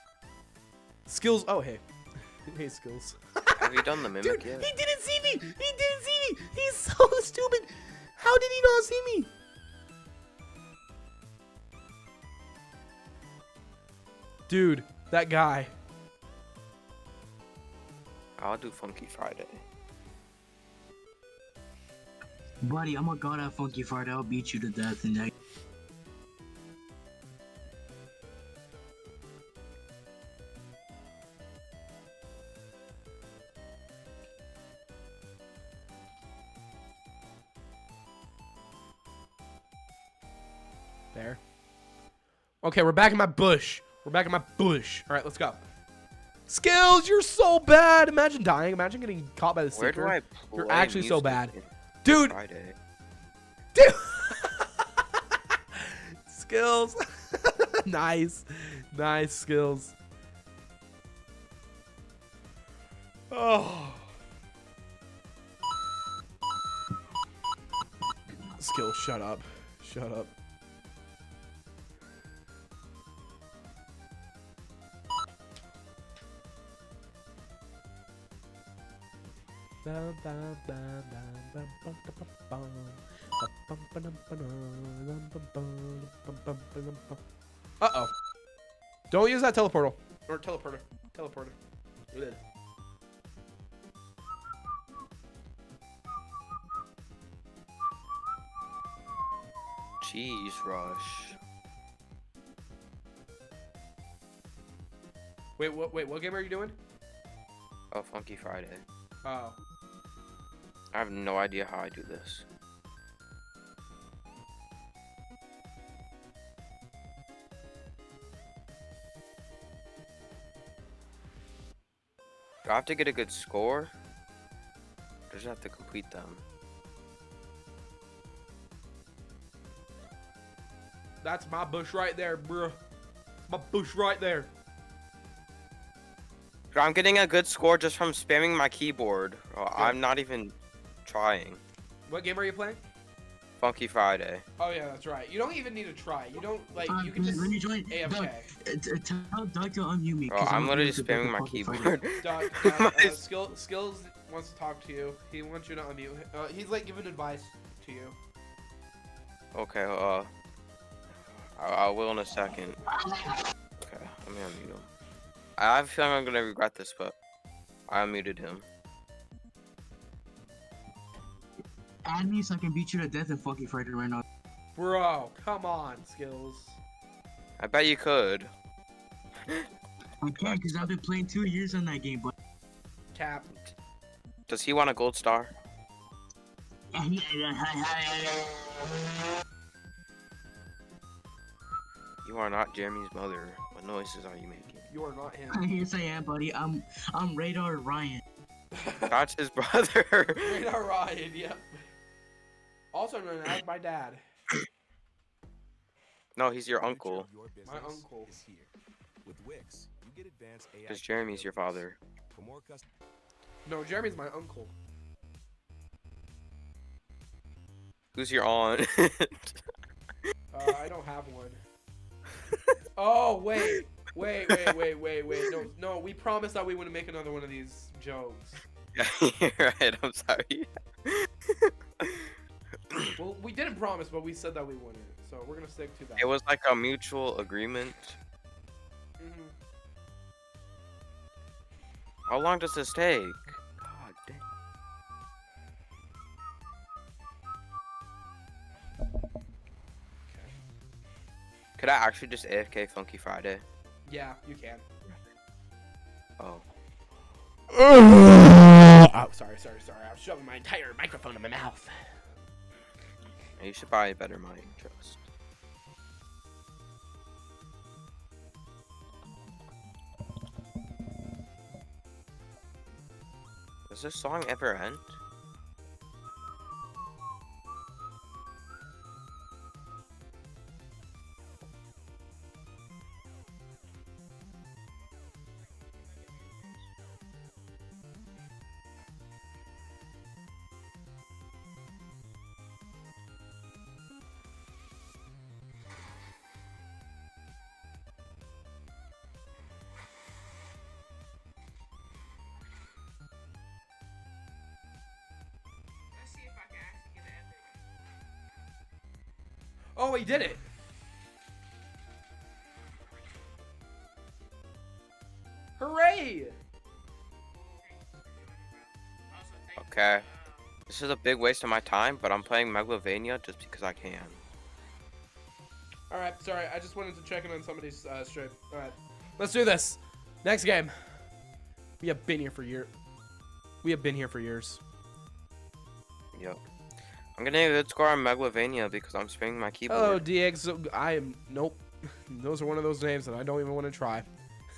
Speaker 2: Skills. Oh hey, hey skills.
Speaker 11: Have you done the mimic yet?
Speaker 2: He didn't see me. He didn't see me. He's so stupid. How did he not see me? Dude, that guy.
Speaker 11: I'll do Funky Friday.
Speaker 1: Buddy, I'm a god at Funky Friday. I'll beat you to death in that.
Speaker 2: There. Okay, we're back in my bush. We're back in my bush. All right, let's go. Skills, you're so bad. Imagine dying. Imagine getting caught by the
Speaker 11: Where do
Speaker 2: seeker.
Speaker 11: I
Speaker 2: You're actually so bad. Dude.
Speaker 11: Friday?
Speaker 2: Dude. skills. nice. Nice skills. Oh. Skill, shut up. Shut up. Uh oh. Don't use that teleportal. Or teleporter. Teleporter. Ugh.
Speaker 11: Cheese rush.
Speaker 2: Wait, what? Wait, what game are you doing?
Speaker 11: Oh, Funky Friday.
Speaker 2: Oh.
Speaker 11: I have no idea how I do this. Do I have to get a good score? I just have to complete them?
Speaker 2: That's my bush right there, bruh. My bush right there.
Speaker 11: I'm getting a good score just from spamming my keyboard. Oh, I'm not even trying.
Speaker 2: What game are you playing?
Speaker 11: Funky Friday.
Speaker 2: Oh yeah, that's right. You don't even need to try. You don't like.
Speaker 1: Uh,
Speaker 2: You can just
Speaker 1: let me join.
Speaker 2: AFK.
Speaker 1: Doug, uh, tell Doug to unmute me.
Speaker 11: Bro,
Speaker 1: 'cause
Speaker 11: I'm
Speaker 1: I'm
Speaker 11: literally spamming my keyboard.
Speaker 2: Doug, Doug, uh, Skill, Skills wants to talk to you. He wants you to unmute. Uh, he's like giving advice to you.
Speaker 11: Okay, uh, I, I will in a second. Okay, let me unmute him. I have a feeling I'm gonna regret this, but I unmuted him.
Speaker 1: Add me so I can beat you to death in fucking Friday right now.
Speaker 2: Bro, come on, Skills.
Speaker 11: I bet you could.
Speaker 1: I can't because I've been playing two years on that game, but
Speaker 2: Cap.
Speaker 11: Does he want a gold star? You are not Jeremy's mother. What noises are you making?
Speaker 2: You are not him.
Speaker 1: yes, I am, buddy. I'm I'm Radar Ryan.
Speaker 11: That's his brother.
Speaker 2: Radar Ryan, yep. Also known as my dad.
Speaker 11: No, he's your uncle.
Speaker 2: My uncle.
Speaker 8: Is here. With Wix, you get advanced AI
Speaker 11: Because Jeremy's your father.
Speaker 8: for more custom.
Speaker 2: No, Jeremy's my uncle.
Speaker 11: Who's your aunt?
Speaker 2: Uh, I don't have one. Oh wait, wait, wait, wait, wait, wait. No, no. We promised that we wouldn't make another one of these jokes.
Speaker 11: You're right. I'm sorry.
Speaker 2: Well, we didn't promise, but we said that we wouldn't. So we're gonna stick to that.
Speaker 11: It was like a mutual agreement.
Speaker 2: Mhm.
Speaker 11: How long does this take? God damn. Could I actually just AFK Funky Friday?
Speaker 2: Yeah, you can.
Speaker 11: Oh.
Speaker 2: oh, sorry, sorry, sorry. I was shoving my entire microphone in my mouth.
Speaker 11: You should buy a better mic, trust. Does this song ever end?
Speaker 2: Oh, he did it. Hooray!
Speaker 11: Okay. This is a big waste of my time, but I'm playing Megalovania just because I can.
Speaker 2: All right, sorry. I just wanted to check in on somebody's uh, stream. All right, let's do this. Next game. We have been here for years. We have been here for years.
Speaker 11: Yep. I'm gonna get a good score on Megalovania because I'm spamming my keyboard.
Speaker 2: Oh, DX. I am. Nope. Those are one of those names that I don't even want to try.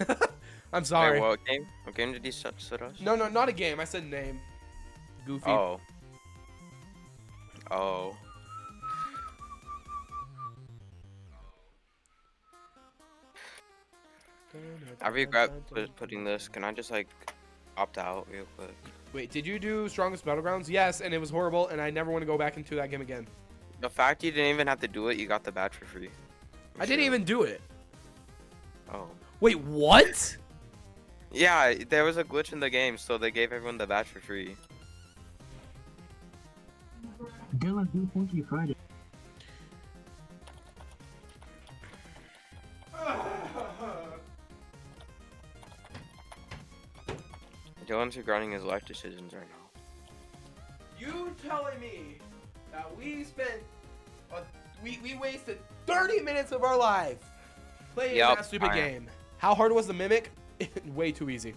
Speaker 2: I'm sorry.
Speaker 11: Wait, what game? What game did he set set us?
Speaker 2: No, no, not a game. I said name. Goofy.
Speaker 11: Oh. Oh. I regret putting this. Can I just like opt out real quick?
Speaker 2: Wait, did you do Strongest Battlegrounds? Yes, and it was horrible, and I never want to go back into that game again.
Speaker 11: The fact you didn't even have to do it, you got the badge for free.
Speaker 2: I didn't even do it.
Speaker 11: Oh.
Speaker 2: Wait, what?
Speaker 11: Yeah, there was a glitch in the game, so they gave everyone the badge for free.
Speaker 1: Dylan, do Friday.
Speaker 11: Dylan's regretting his life decisions right now.
Speaker 2: You telling me that we spent, uh, we, we wasted 30 minutes of our life playing
Speaker 11: Yup,
Speaker 2: that stupid
Speaker 11: I-
Speaker 2: game. How hard was the mimic? Way too easy.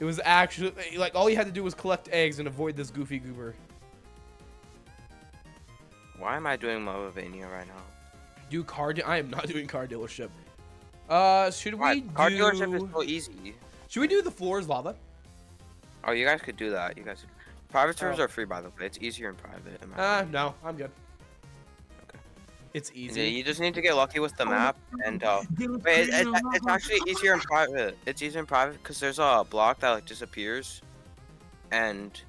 Speaker 2: It was actually, like, all you had to do was collect eggs and avoid this goofy goober.
Speaker 11: Why am I doing Motivania right now?
Speaker 2: Do car, I am not doing car dealership. Uh, should
Speaker 11: Why?
Speaker 2: we
Speaker 11: Car
Speaker 2: do...
Speaker 11: dealership is so easy.
Speaker 2: Should we do the floors lava?
Speaker 11: Oh, you guys could do that. You guys. Private servers
Speaker 2: Oh.
Speaker 11: are free, by the way. It's easier in private. in opinion.
Speaker 2: no, I'm good. It's easy.
Speaker 11: Yeah, you just need to get lucky with the map, and uh, wait, it, it, it's actually easier in private. It's easier in private because there's a block that like disappears, and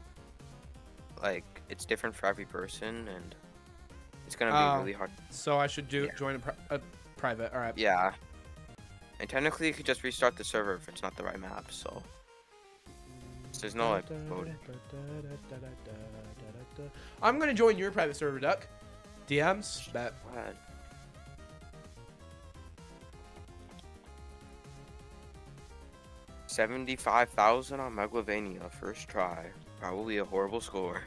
Speaker 11: like it's different for every person, and it's gonna be
Speaker 2: Oh,
Speaker 11: really hard.
Speaker 2: So I should do join a, pri- a private. All right.
Speaker 11: Yeah, and technically you could just restart the server if it's not the right map. So there's no like.
Speaker 2: I'm gonna join your private server, Duck. DMs. Bet.
Speaker 11: What? Seventy-five thousand on Megalovania first try. Probably a horrible score.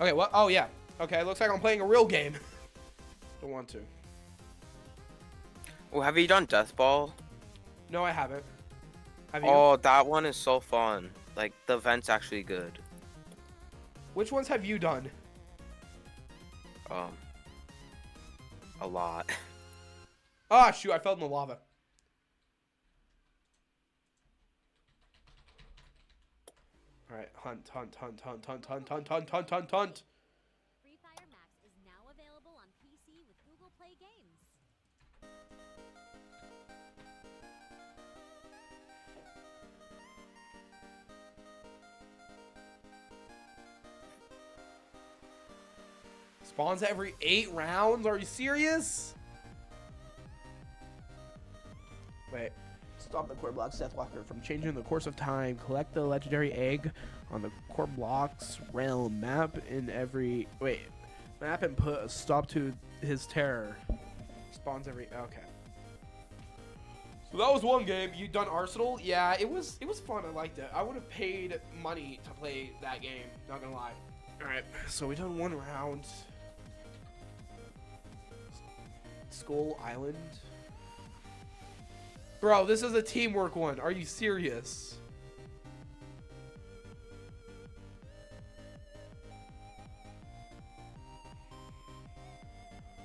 Speaker 2: Okay. Well. Oh yeah. Okay. Looks like I'm playing a real game. Don't want to.
Speaker 11: Oh, have you done Death Ball?
Speaker 2: No, I haven't. Have you?
Speaker 11: Oh, that one is so fun. Like the event's actually good.
Speaker 2: Which ones have you done?
Speaker 11: Um, a lot.
Speaker 2: Ah, shoot! I fell in the lava. All right. Hunt. Hunt. Hunt. Hunt. Hunt. Hunt. Hunt. Hunt. Hunt. Hunt. Hunt.
Speaker 9: Free Fire Max is now available on PC with Google Play Games.
Speaker 2: Spawns every eight rounds. Are you serious? Wait. Stop the Korblox Deathwalker from changing the course of time. Collect the legendary egg on the Korblox realm map in every wait map and put a stop to his terror. Spawns every okay. So that was one game. You done Arsenal? Yeah, it was it was fun. I liked it. I would have paid money to play that game. Not gonna lie. All right, so we done one round. Skull Island. Bro, this is a teamwork one. Are you serious?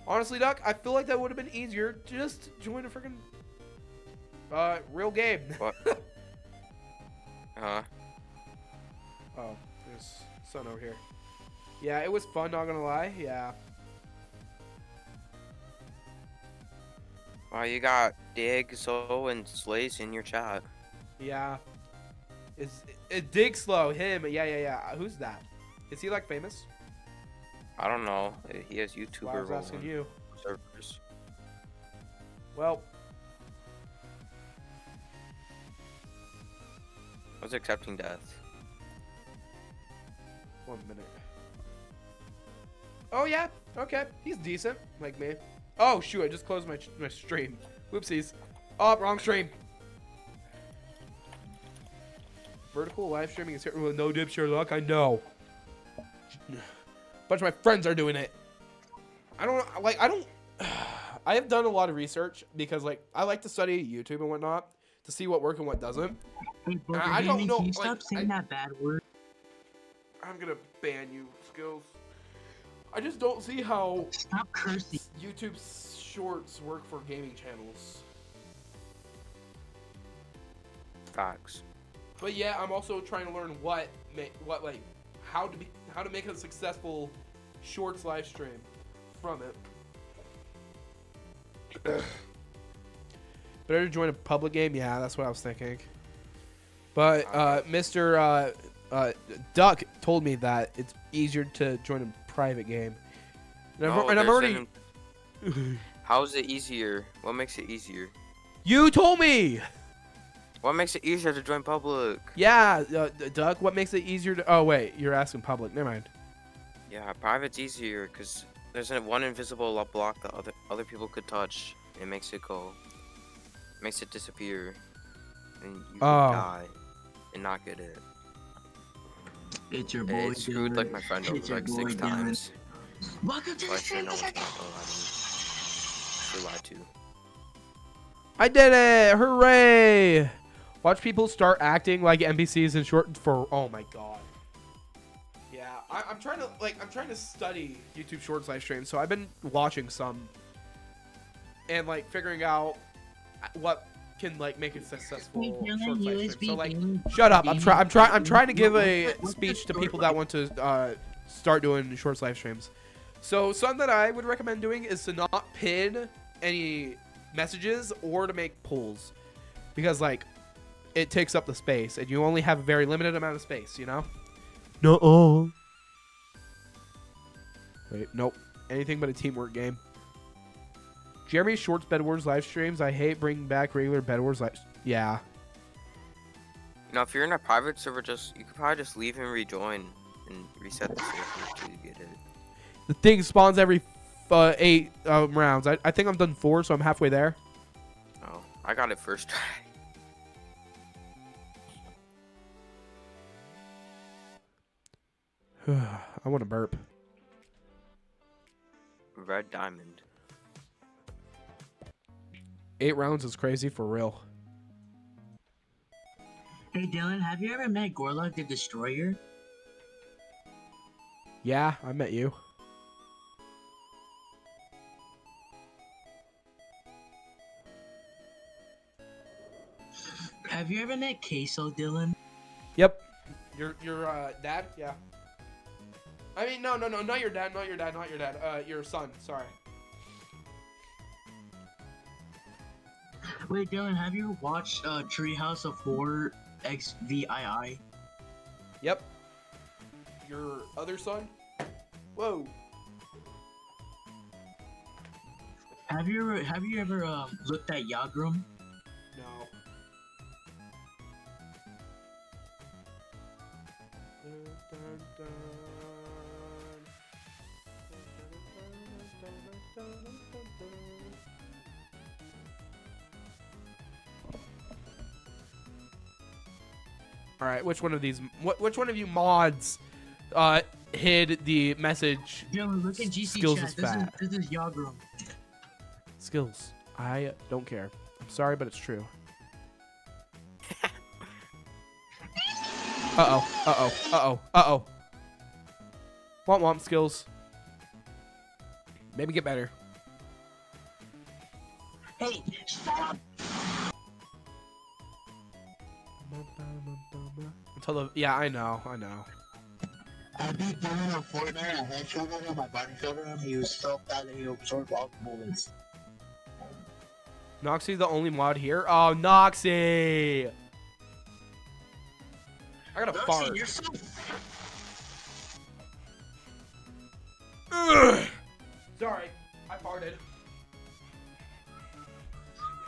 Speaker 2: Honestly, Duck, I feel like that would have been easier. to Just join a freaking uh real game.
Speaker 11: What? Huh?
Speaker 2: Oh, there's sun over here. Yeah, it was fun. Not gonna lie. Yeah.
Speaker 11: Wow, you got Dig, So, and Slaze in your chat.
Speaker 2: Yeah. Is it dig slow him? Yeah, yeah, yeah. Uh, who's that? Is he like famous?
Speaker 11: I don't know. Eh, he has YouTuber
Speaker 2: Well, I was asking you.
Speaker 11: servers.
Speaker 2: Well,
Speaker 11: I was accepting death.
Speaker 2: one minute. Oh yeah. Okay. He's decent, like me. Oh shoot! I just closed my my stream. Whoopsies. Oh, wrong stream. Vertical live streaming is here. Well, no dip Sherlock. I know. A bunch of my friends are doing it. I don't like. I don't. I have done a lot of research because like I like to study YouTube and whatnot to see what works and what doesn't.
Speaker 1: Hey, Booker
Speaker 2: I don't know,
Speaker 1: Can you
Speaker 2: like,
Speaker 1: stop saying that bad word?
Speaker 2: I'm gonna ban you, skills. I just don't see how
Speaker 1: Stop cursing.
Speaker 2: YouTube shorts work for gaming channels.
Speaker 11: Facts.
Speaker 2: But yeah, I'm also trying to learn what what like how to be how to make a successful shorts live stream from it. Better to join a public game. Yeah, that's what I was thinking. But uh, Mr. Uh, uh, Duck told me that it's easier to join a private game. And,
Speaker 11: No,
Speaker 2: and I'm already.
Speaker 11: an- How is it easier? What makes it easier?
Speaker 2: You told me.
Speaker 11: What makes it easier to join public?
Speaker 2: Yeah, uh, Duck. What makes it easier to? Oh wait, you're asking public. Never mind.
Speaker 11: Yeah, private's easier because there's one invisible block that other other people could touch. It makes it go. Makes it disappear, and you can
Speaker 2: Oh.
Speaker 11: die and not get it.
Speaker 1: It's your
Speaker 11: It-
Speaker 1: boy.
Speaker 11: It screwed like my friend over
Speaker 1: It's
Speaker 11: like six
Speaker 1: Dylan.
Speaker 11: times.
Speaker 1: Welcome to
Speaker 11: So oh, I
Speaker 1: the stream.
Speaker 11: what's not to lie to me. Should lie to.
Speaker 2: I did it! Hooray! Watch people start acting like NPCs in short for. Oh my god. Yeah, I, I'm trying to like I'm trying to study YouTube Shorts live streams, so I've been watching some and like figuring out what can like make a successful Shorts live stream. So like, shut up! I'm trying. I'm trying. I'm trying to give a speech to people that want to uh, start doing Shorts live streams. So something that I would recommend doing is to not pin any messages or to make polls, because like it takes up the space and you only have a very limited amount of space. You know. No. Wait. Nope. Anything but a teamwork game. Jeremy Shorts Bed Wars live streams. I hate bringing back regular Bed Wars live. Yeah.
Speaker 11: You know, if you're in a private server, just you could probably just leave and rejoin and reset the server to get it.
Speaker 2: The thing spawns every uh, eight um, rounds. I, I think I'm done four, so I'm halfway there.
Speaker 11: Oh, I got it first try.
Speaker 2: I want to burp.
Speaker 11: Red diamond.
Speaker 2: Eight rounds is crazy for real.
Speaker 1: Hey Dylan, have you ever met Gorlock the Destroyer?
Speaker 2: Yeah, I met you.
Speaker 1: Have you ever met Queso, Dylan?
Speaker 2: Yep. Your your uh, dad? Yeah. I mean, no, no, no, not your dad, not your dad, not your dad. Uh, your son. Sorry.
Speaker 1: Wait, Dylan, have you watched uh, Treehouse of Horror XVII?
Speaker 2: Yep. Your other son? Whoa.
Speaker 1: Have you ever have you ever um, looked at Yagrum?
Speaker 2: No. All right, which one of these? What? Which one of you mods uh, hid the message?
Speaker 1: Look at GC
Speaker 2: Skills
Speaker 1: chat.
Speaker 2: is
Speaker 1: This is this is Yagrum.
Speaker 2: Skills. I don't care. I'm sorry, but it's true. Uh oh. Uh oh. Uh oh. Uh oh. Womp womp skills. Maybe get better.
Speaker 1: Hey, shut
Speaker 2: Until the yeah, I know, I know.
Speaker 1: I beat Dylan on Fortnite. I headshot him. My body shot him. He was so fat that he absorbed all the bullets.
Speaker 2: Noxie's the only mod here. Oh, Noxie! I got a fart.
Speaker 1: You're so
Speaker 2: Ugh. Sorry, I farted.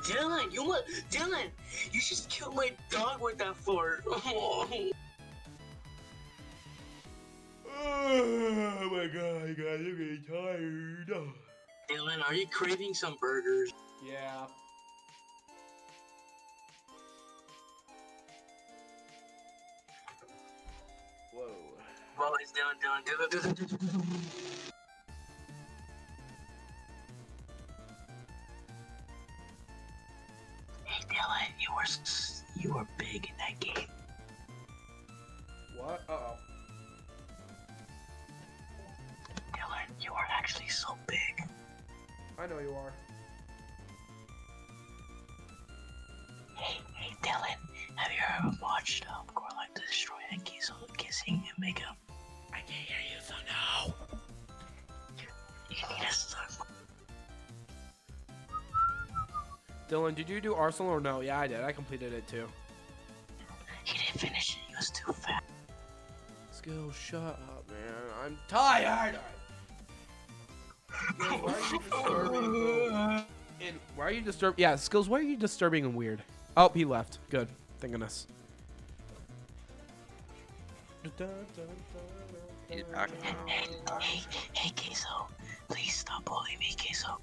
Speaker 1: Dylan, you want Dylan? You just killed my dog with that fart.
Speaker 2: Oh my god, guys, I'm getting tired.
Speaker 1: Dylan, are you craving some burgers?
Speaker 2: Yeah. Whoa.
Speaker 1: Well, it's Dylan, Dylan, Dylan, Dylan, Dylan, Dylan. You were you were big in that game.
Speaker 2: What? Uh oh.
Speaker 1: Dylan, you are actually so big.
Speaker 2: I know you are.
Speaker 1: Hey, hey, Dylan, have you ever watched um, Gorlock the Destroyer and Queso kissing and make up? I can't hear you, so no. You need to start.
Speaker 2: Dylan, did you do Arsenal or no? Yeah, I did. I completed it too.
Speaker 1: He didn't finish it. He was too fat.
Speaker 2: Skill, shut up, man. I'm tired. Why are you disturbing? And why are you disturbing? Yeah, skills. Why are you disturbing and weird? Oh, he left. Good. Thank goodness.
Speaker 1: Hey, hey, hey, Queso. Please stop bullying me, Queso.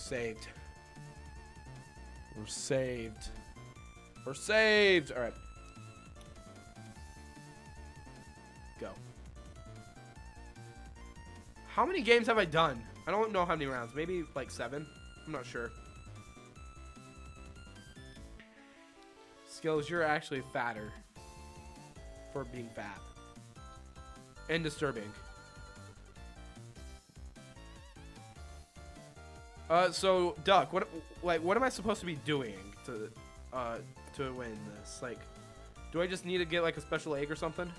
Speaker 2: Saved. We're saved. We're saved. All right. Go. How many games have I done? I don't know how many rounds. Maybe like seven. I'm not sure. Skills, you're actually fatter for being fat and disturbing. Uh, so Duck, what like what am I supposed to be doing to uh to win this? Like, do I just need to get like a special egg or something?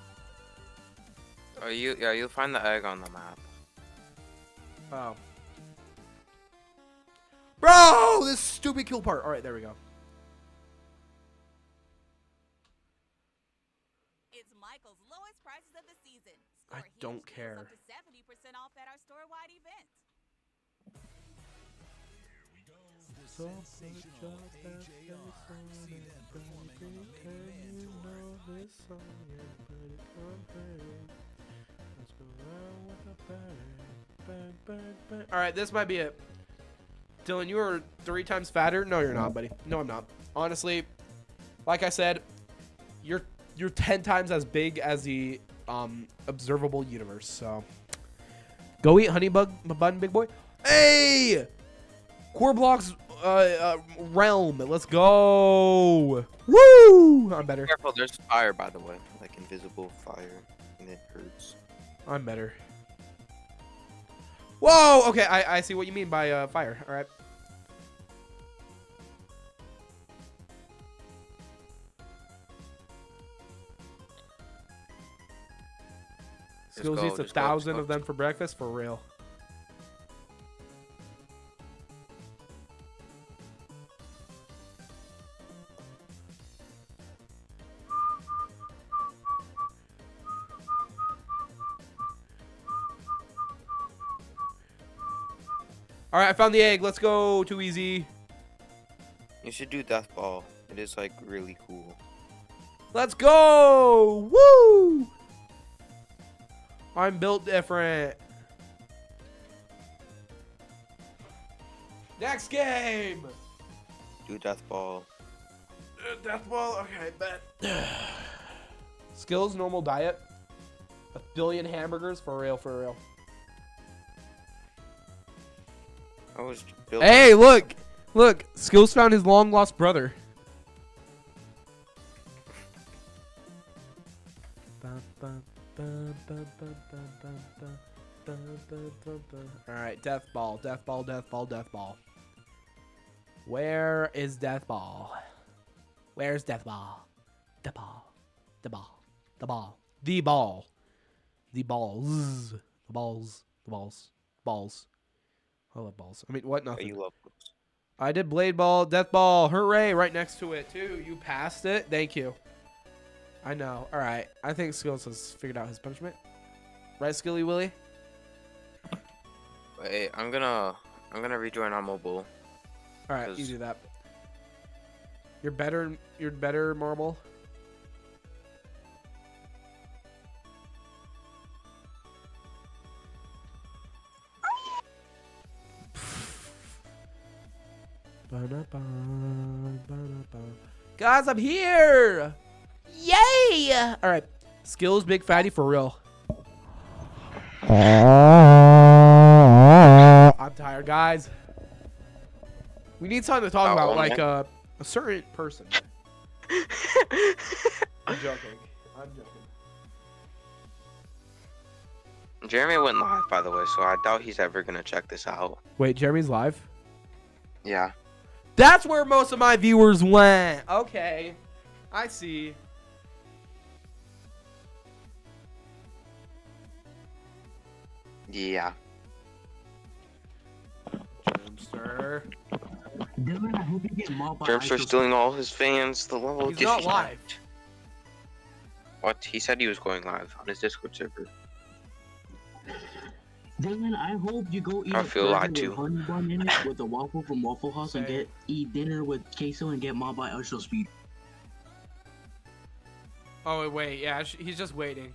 Speaker 11: Oh, you yeah, you'll find the egg on the map.
Speaker 2: Oh. Bro, this stupid kill part. All right, there we go.
Speaker 10: It's Michael's lowest prices of the season.
Speaker 2: I don't care.
Speaker 18: The sensational AJR. See them performing on the Maybe Man Tour.
Speaker 2: All right, this might be it. Dylan, you are three times fatter. No, you're not, buddy. No, I'm not. Honestly, like I said, you're you're ten times as big as the um observable universe. So, go eat honey bug bun, big boy. Hey, Korblox uh, uh realm. Let's go. Woo! I'm better.
Speaker 11: Careful, there's fire by the way, like invisible fire, and it hurts.
Speaker 2: I'm better. Whoa! Okay, I, I see what you mean by uh, fire. All right. Skills eats a thousand
Speaker 11: go.
Speaker 2: of them for breakfast for real. All right, I found the egg. Let's go. Too easy.
Speaker 11: You should do death ball. It is like really cool.
Speaker 2: Let's go! Woo! I'm built different. Next game!
Speaker 11: Do death ball.
Speaker 2: Uh, Death ball. Okay, bet. Skills, normal diet. A billion hamburgers for real, for real.
Speaker 11: I was built.
Speaker 2: Hey, look, look. Skills found his long lost brother. All right, death ball, death ball, death ball, death ball. Where is death ball? Where's death ball? The ball, the ball, the ball, the ball, the balls, the balls, the balls, balls. I love balls. I mean, what? Nothing.
Speaker 11: You love
Speaker 2: I did blade ball, death ball, hooray! Right next to it too. You passed it. Thank you. I know. All right. I think Skills has figured out his punishment. Right, Skilly Willy?
Speaker 11: Wait, I'm gonna I'm gonna rejoin on mobile.
Speaker 2: All right, you do that. You're better. You're better, Marble. Guys, I'm here! Yay! All right, skills, big fatty for real. I'm tired, guys. We need something to talk
Speaker 11: Oh,
Speaker 2: about, like uh, a certain person. I'm joking. I'm joking.
Speaker 11: Jeremy went live by the way, so I doubt he's ever gonna check this out.
Speaker 2: Wait, Jeremy's live?
Speaker 11: Yeah.
Speaker 2: That's where most of my viewers went. Okay. I see.
Speaker 11: Yeah.
Speaker 2: Germster.
Speaker 1: Dylan, I hope you get mobbed by
Speaker 11: Germster's
Speaker 1: ISO
Speaker 11: stealing all his fans. The level
Speaker 2: He's not live.
Speaker 11: What? He said he was going live on his Discord server.
Speaker 1: Dylan, I hope you go eat
Speaker 11: I
Speaker 1: a
Speaker 11: feel
Speaker 1: burger
Speaker 11: lied
Speaker 1: with
Speaker 11: to.
Speaker 1: honey bun in it with a waffle from Waffle House and get eat dinner with queso and get mobbed by IShowSpeed.
Speaker 2: Oh wait, yeah, he's just waiting.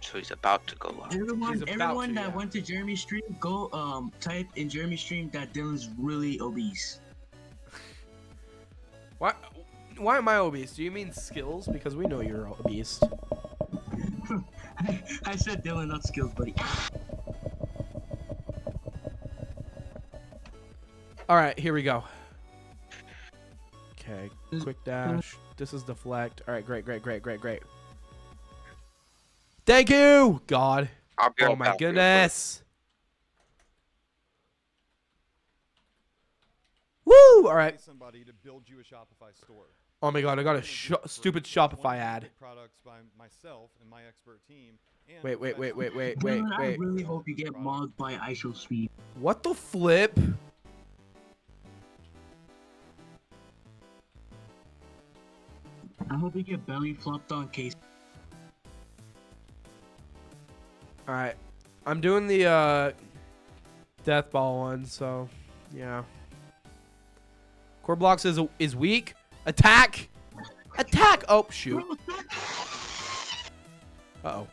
Speaker 11: So he's about to go live.
Speaker 1: Everyone, everyone
Speaker 2: to,
Speaker 1: that
Speaker 2: yeah.
Speaker 1: went to Jeremy's stream, go um type in Jeremy's stream that Dylan's really obese.
Speaker 2: Why? Why am I obese? Do you mean skills? Because we know you're obese.
Speaker 1: I said Dylan, not skills, buddy.
Speaker 2: All right, here we go. Okay, quick dash. This is deflect. All right, great, great, great, great, great. Thank you, God. Oh my
Speaker 11: back real quick.
Speaker 2: goodness. Woo! All right.
Speaker 13: Somebody to build you a Shopify store.
Speaker 2: Oh my God, I got a
Speaker 13: I'm gonna
Speaker 2: sh-
Speaker 13: do it for
Speaker 2: stupid Shopify ad.
Speaker 13: big Products by myself and my expert team. And
Speaker 2: Wait, wait, wait, wait, wait, wait,
Speaker 1: Dylan, I really hope you get mobbed by IShowSpeed.
Speaker 2: What the flip?
Speaker 1: I hope you get belly flopped on case.
Speaker 2: All right, I'm doing the uh, death ball one, so yeah. Korblox is is weak. Attack, attack. Oh shoot. Uh oh.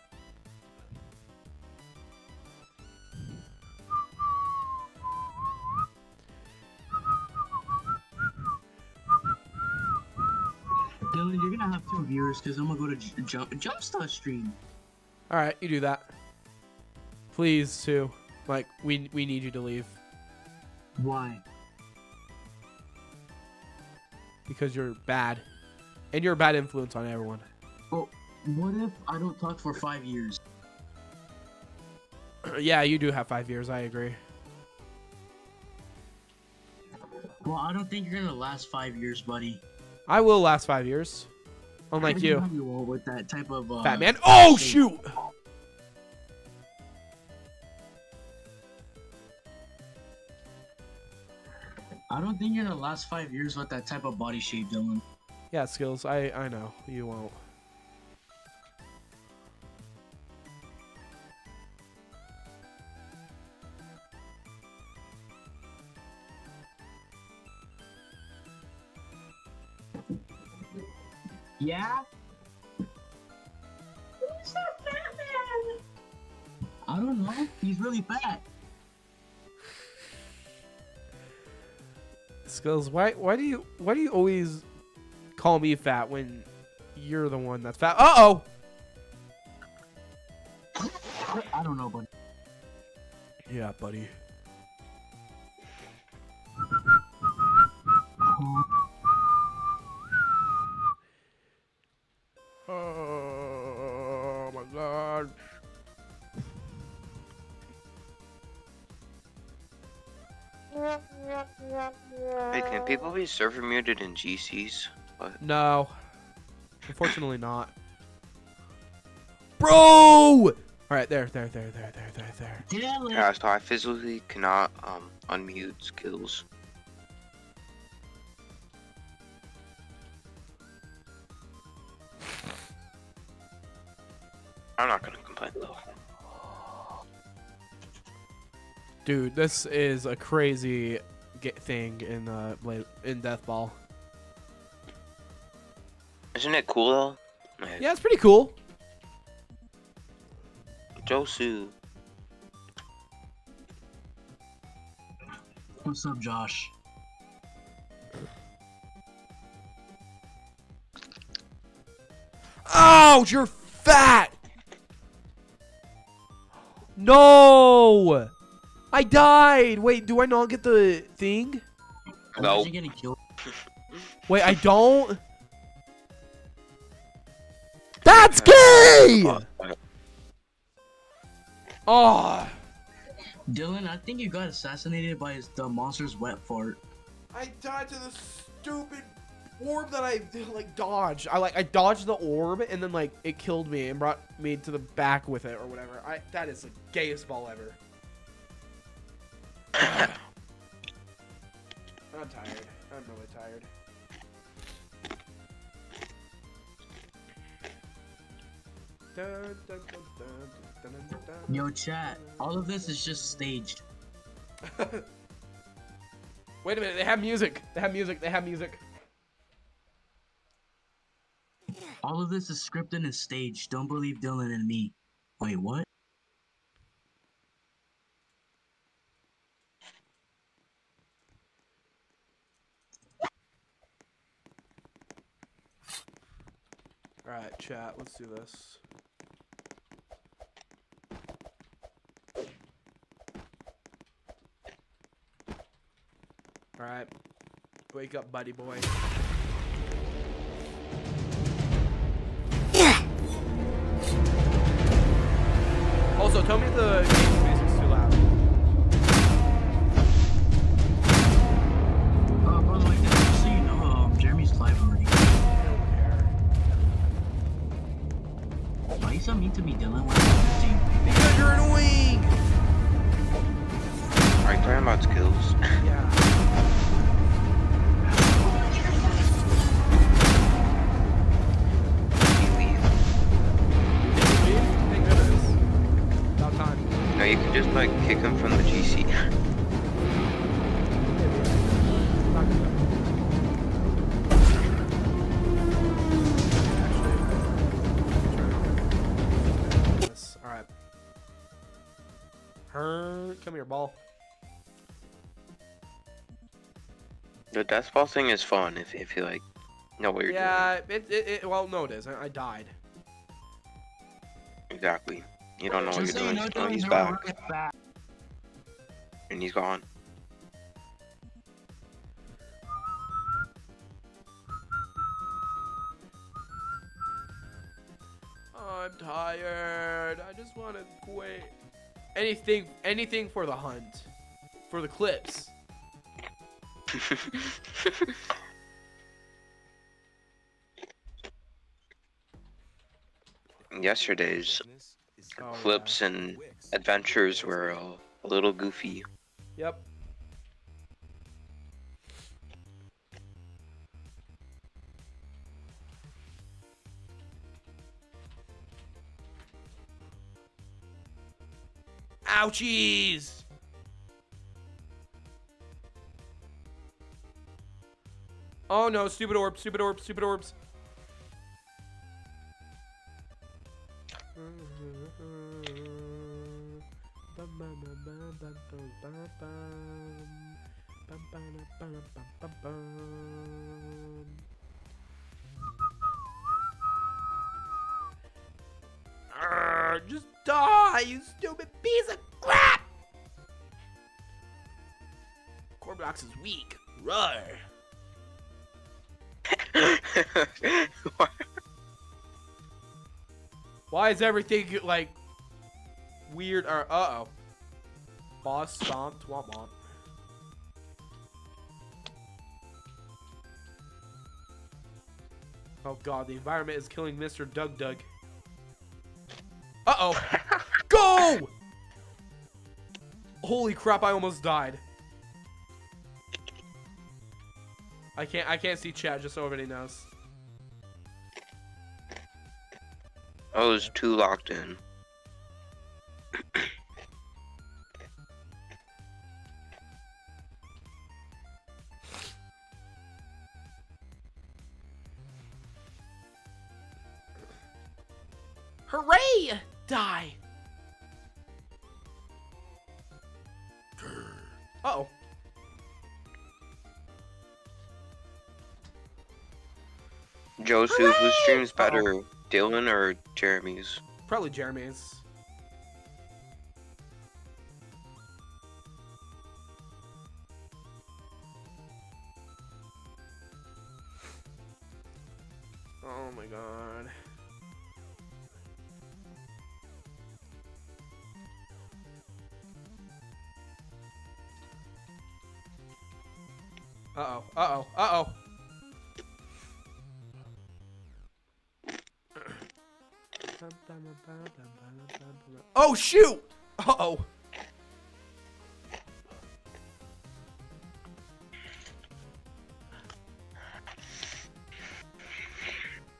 Speaker 1: Dylan, you're gonna have two viewers because I'm gonna go to J- Jump Jumpstar stream.
Speaker 2: All right, you do that. Please, too. Like we we need you to leave
Speaker 1: Why?
Speaker 2: Because you're bad, and you're a bad influence on everyone.
Speaker 1: Well, what if I don't talk for five years?
Speaker 2: yeah, you do have five years. I agree.
Speaker 1: Well, I don't think you're gonna last five years, buddy.
Speaker 2: I will last five years, unlike you,
Speaker 1: You with that type of uh,
Speaker 2: fat man. Oh shoot!
Speaker 1: I don't think you're gonna last five years with that type of body shape, Dylan.
Speaker 2: Yeah, skills. I I know you won't.
Speaker 1: Yeah. Who's that fat man? I don't know. He's really fat.
Speaker 2: Skills. Why why do you why do you always call me fat when you're the one that's fat? Uh oh.
Speaker 1: I don't know, buddy.
Speaker 2: Yeah, buddy. Oh my god.
Speaker 11: Hey, can people be server muted in GCs? What?
Speaker 2: No. Unfortunately not. Bro! All right, there, there, there, there, there, there, there.
Speaker 1: Dylan.
Speaker 11: Yeah, so I physically cannot um unmute skills. I'm not gonna complain though.
Speaker 2: Dude, this is a crazy get thing in uh in Death Ball.
Speaker 11: Isn't it cool though? Like,
Speaker 2: Yeah, it's pretty cool.
Speaker 11: Josu.
Speaker 1: What's up, Josh?
Speaker 2: Ouch, you're fat! No! I died! Wait, do I not get the thing?
Speaker 11: No.
Speaker 1: Imagine getting killed.
Speaker 2: Wait, I don't? That's gay! Oh!
Speaker 1: Dylan, I think you got assassinated by his, the monster's wet fart.
Speaker 2: I died to the stupid orb that I like dodged. I like I dodged the orb and then like it killed me and brought me to the back with it or whatever. I that is the gayest ball ever. I'm tired. I'm really tired.
Speaker 1: Yo, chat. All of this is just staged.
Speaker 2: Wait a minute, they have music. They have music. They have music.
Speaker 1: All of this is scripted and staged. Don't believe Dylan and me. Wait, what?
Speaker 2: Alright, chat, let's do this. Alright. Wake up, buddy boy. Also, tell me the
Speaker 1: you so mean to me, Dylan? Why are you
Speaker 2: Because you're annoying!
Speaker 11: Are you talking about skills?
Speaker 2: Yeah.
Speaker 11: The death ball thing is fun if, if you like know what you're
Speaker 2: Yeah, it, it, it, well, no, it is. I, I died.
Speaker 11: Exactly. You don't know what you're
Speaker 1: so you
Speaker 11: doing.
Speaker 1: know,
Speaker 11: just know he's back.
Speaker 1: back.
Speaker 11: And he's gone.
Speaker 2: I'm tired. I just want to quit. Anything, anything for the hunt, for the clips.
Speaker 11: Yesterday's
Speaker 2: Oh,
Speaker 11: clips and adventures were uh, a little goofy.
Speaker 2: Yep. Ouchies! Oh no, stupid orb, stupid orb, stupid orbs. Just die, you stupid piece of crap! Korblox is weak. Roar. Why is everything like weird? Or uh oh, boss stomped. Womp womp. Oh god, the environment is killing Mr. Doug Doug. Uh oh, go! Holy crap! I almost died. I can't. I can't see chat. Just so everybody knows.
Speaker 11: I was too locked in.
Speaker 2: Hooray! Die. Uh oh.
Speaker 11: Josu, who streams better, oh. Dylan or Jeremy's?
Speaker 2: Probably Jeremy's. Shoot! Uh oh.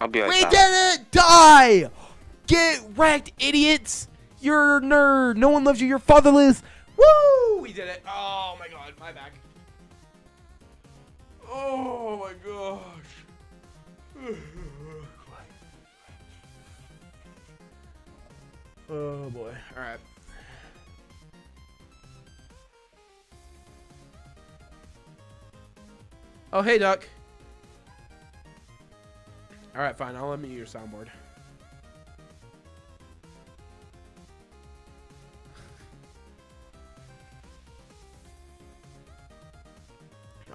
Speaker 11: I'll be right
Speaker 2: We
Speaker 11: back.
Speaker 2: did it! Die! Get wrecked, idiots! You're a nerd. No one loves you. You're fatherless. Woo! We did it. Oh my god, my back. Oh my gosh. Oh boy. All right. Oh, hey, Duck. All right, fine. I'll unmute your soundboard.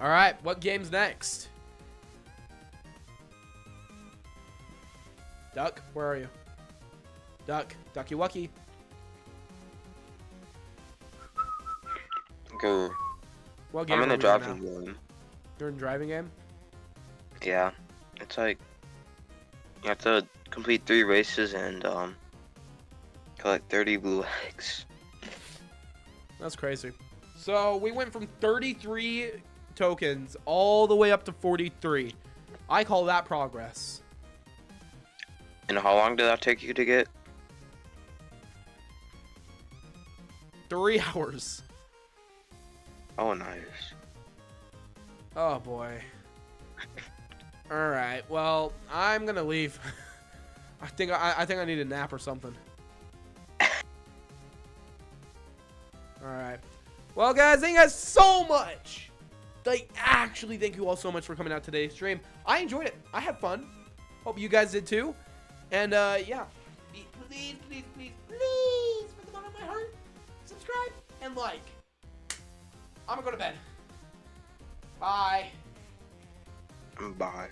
Speaker 2: All right, what game's next? Duck, where are you? Duck, Ducky Wucky.
Speaker 11: Go.
Speaker 2: What game
Speaker 11: I'm in a driving game.
Speaker 2: You're in driving game?
Speaker 11: Yeah. It's like you have to complete three races and um collect 30 blue eggs.
Speaker 2: That's crazy. So we went from 33 tokens all the way up to 43. I call that progress.
Speaker 11: And how long did that take you to get?
Speaker 2: Three hours.
Speaker 11: Oh, nice.
Speaker 2: Oh boy. All right. Well, I'm gonna leave. I think I, I think I need a nap or something. All right. Well, guys, thank you guys so much. Like, actually, thank you all so much for coming out today's stream. I enjoyed it. I had fun. Hope you guys did too. And uh, yeah, please, please, please, please, and like. I'm gonna go to bed. Bye.
Speaker 11: Bye.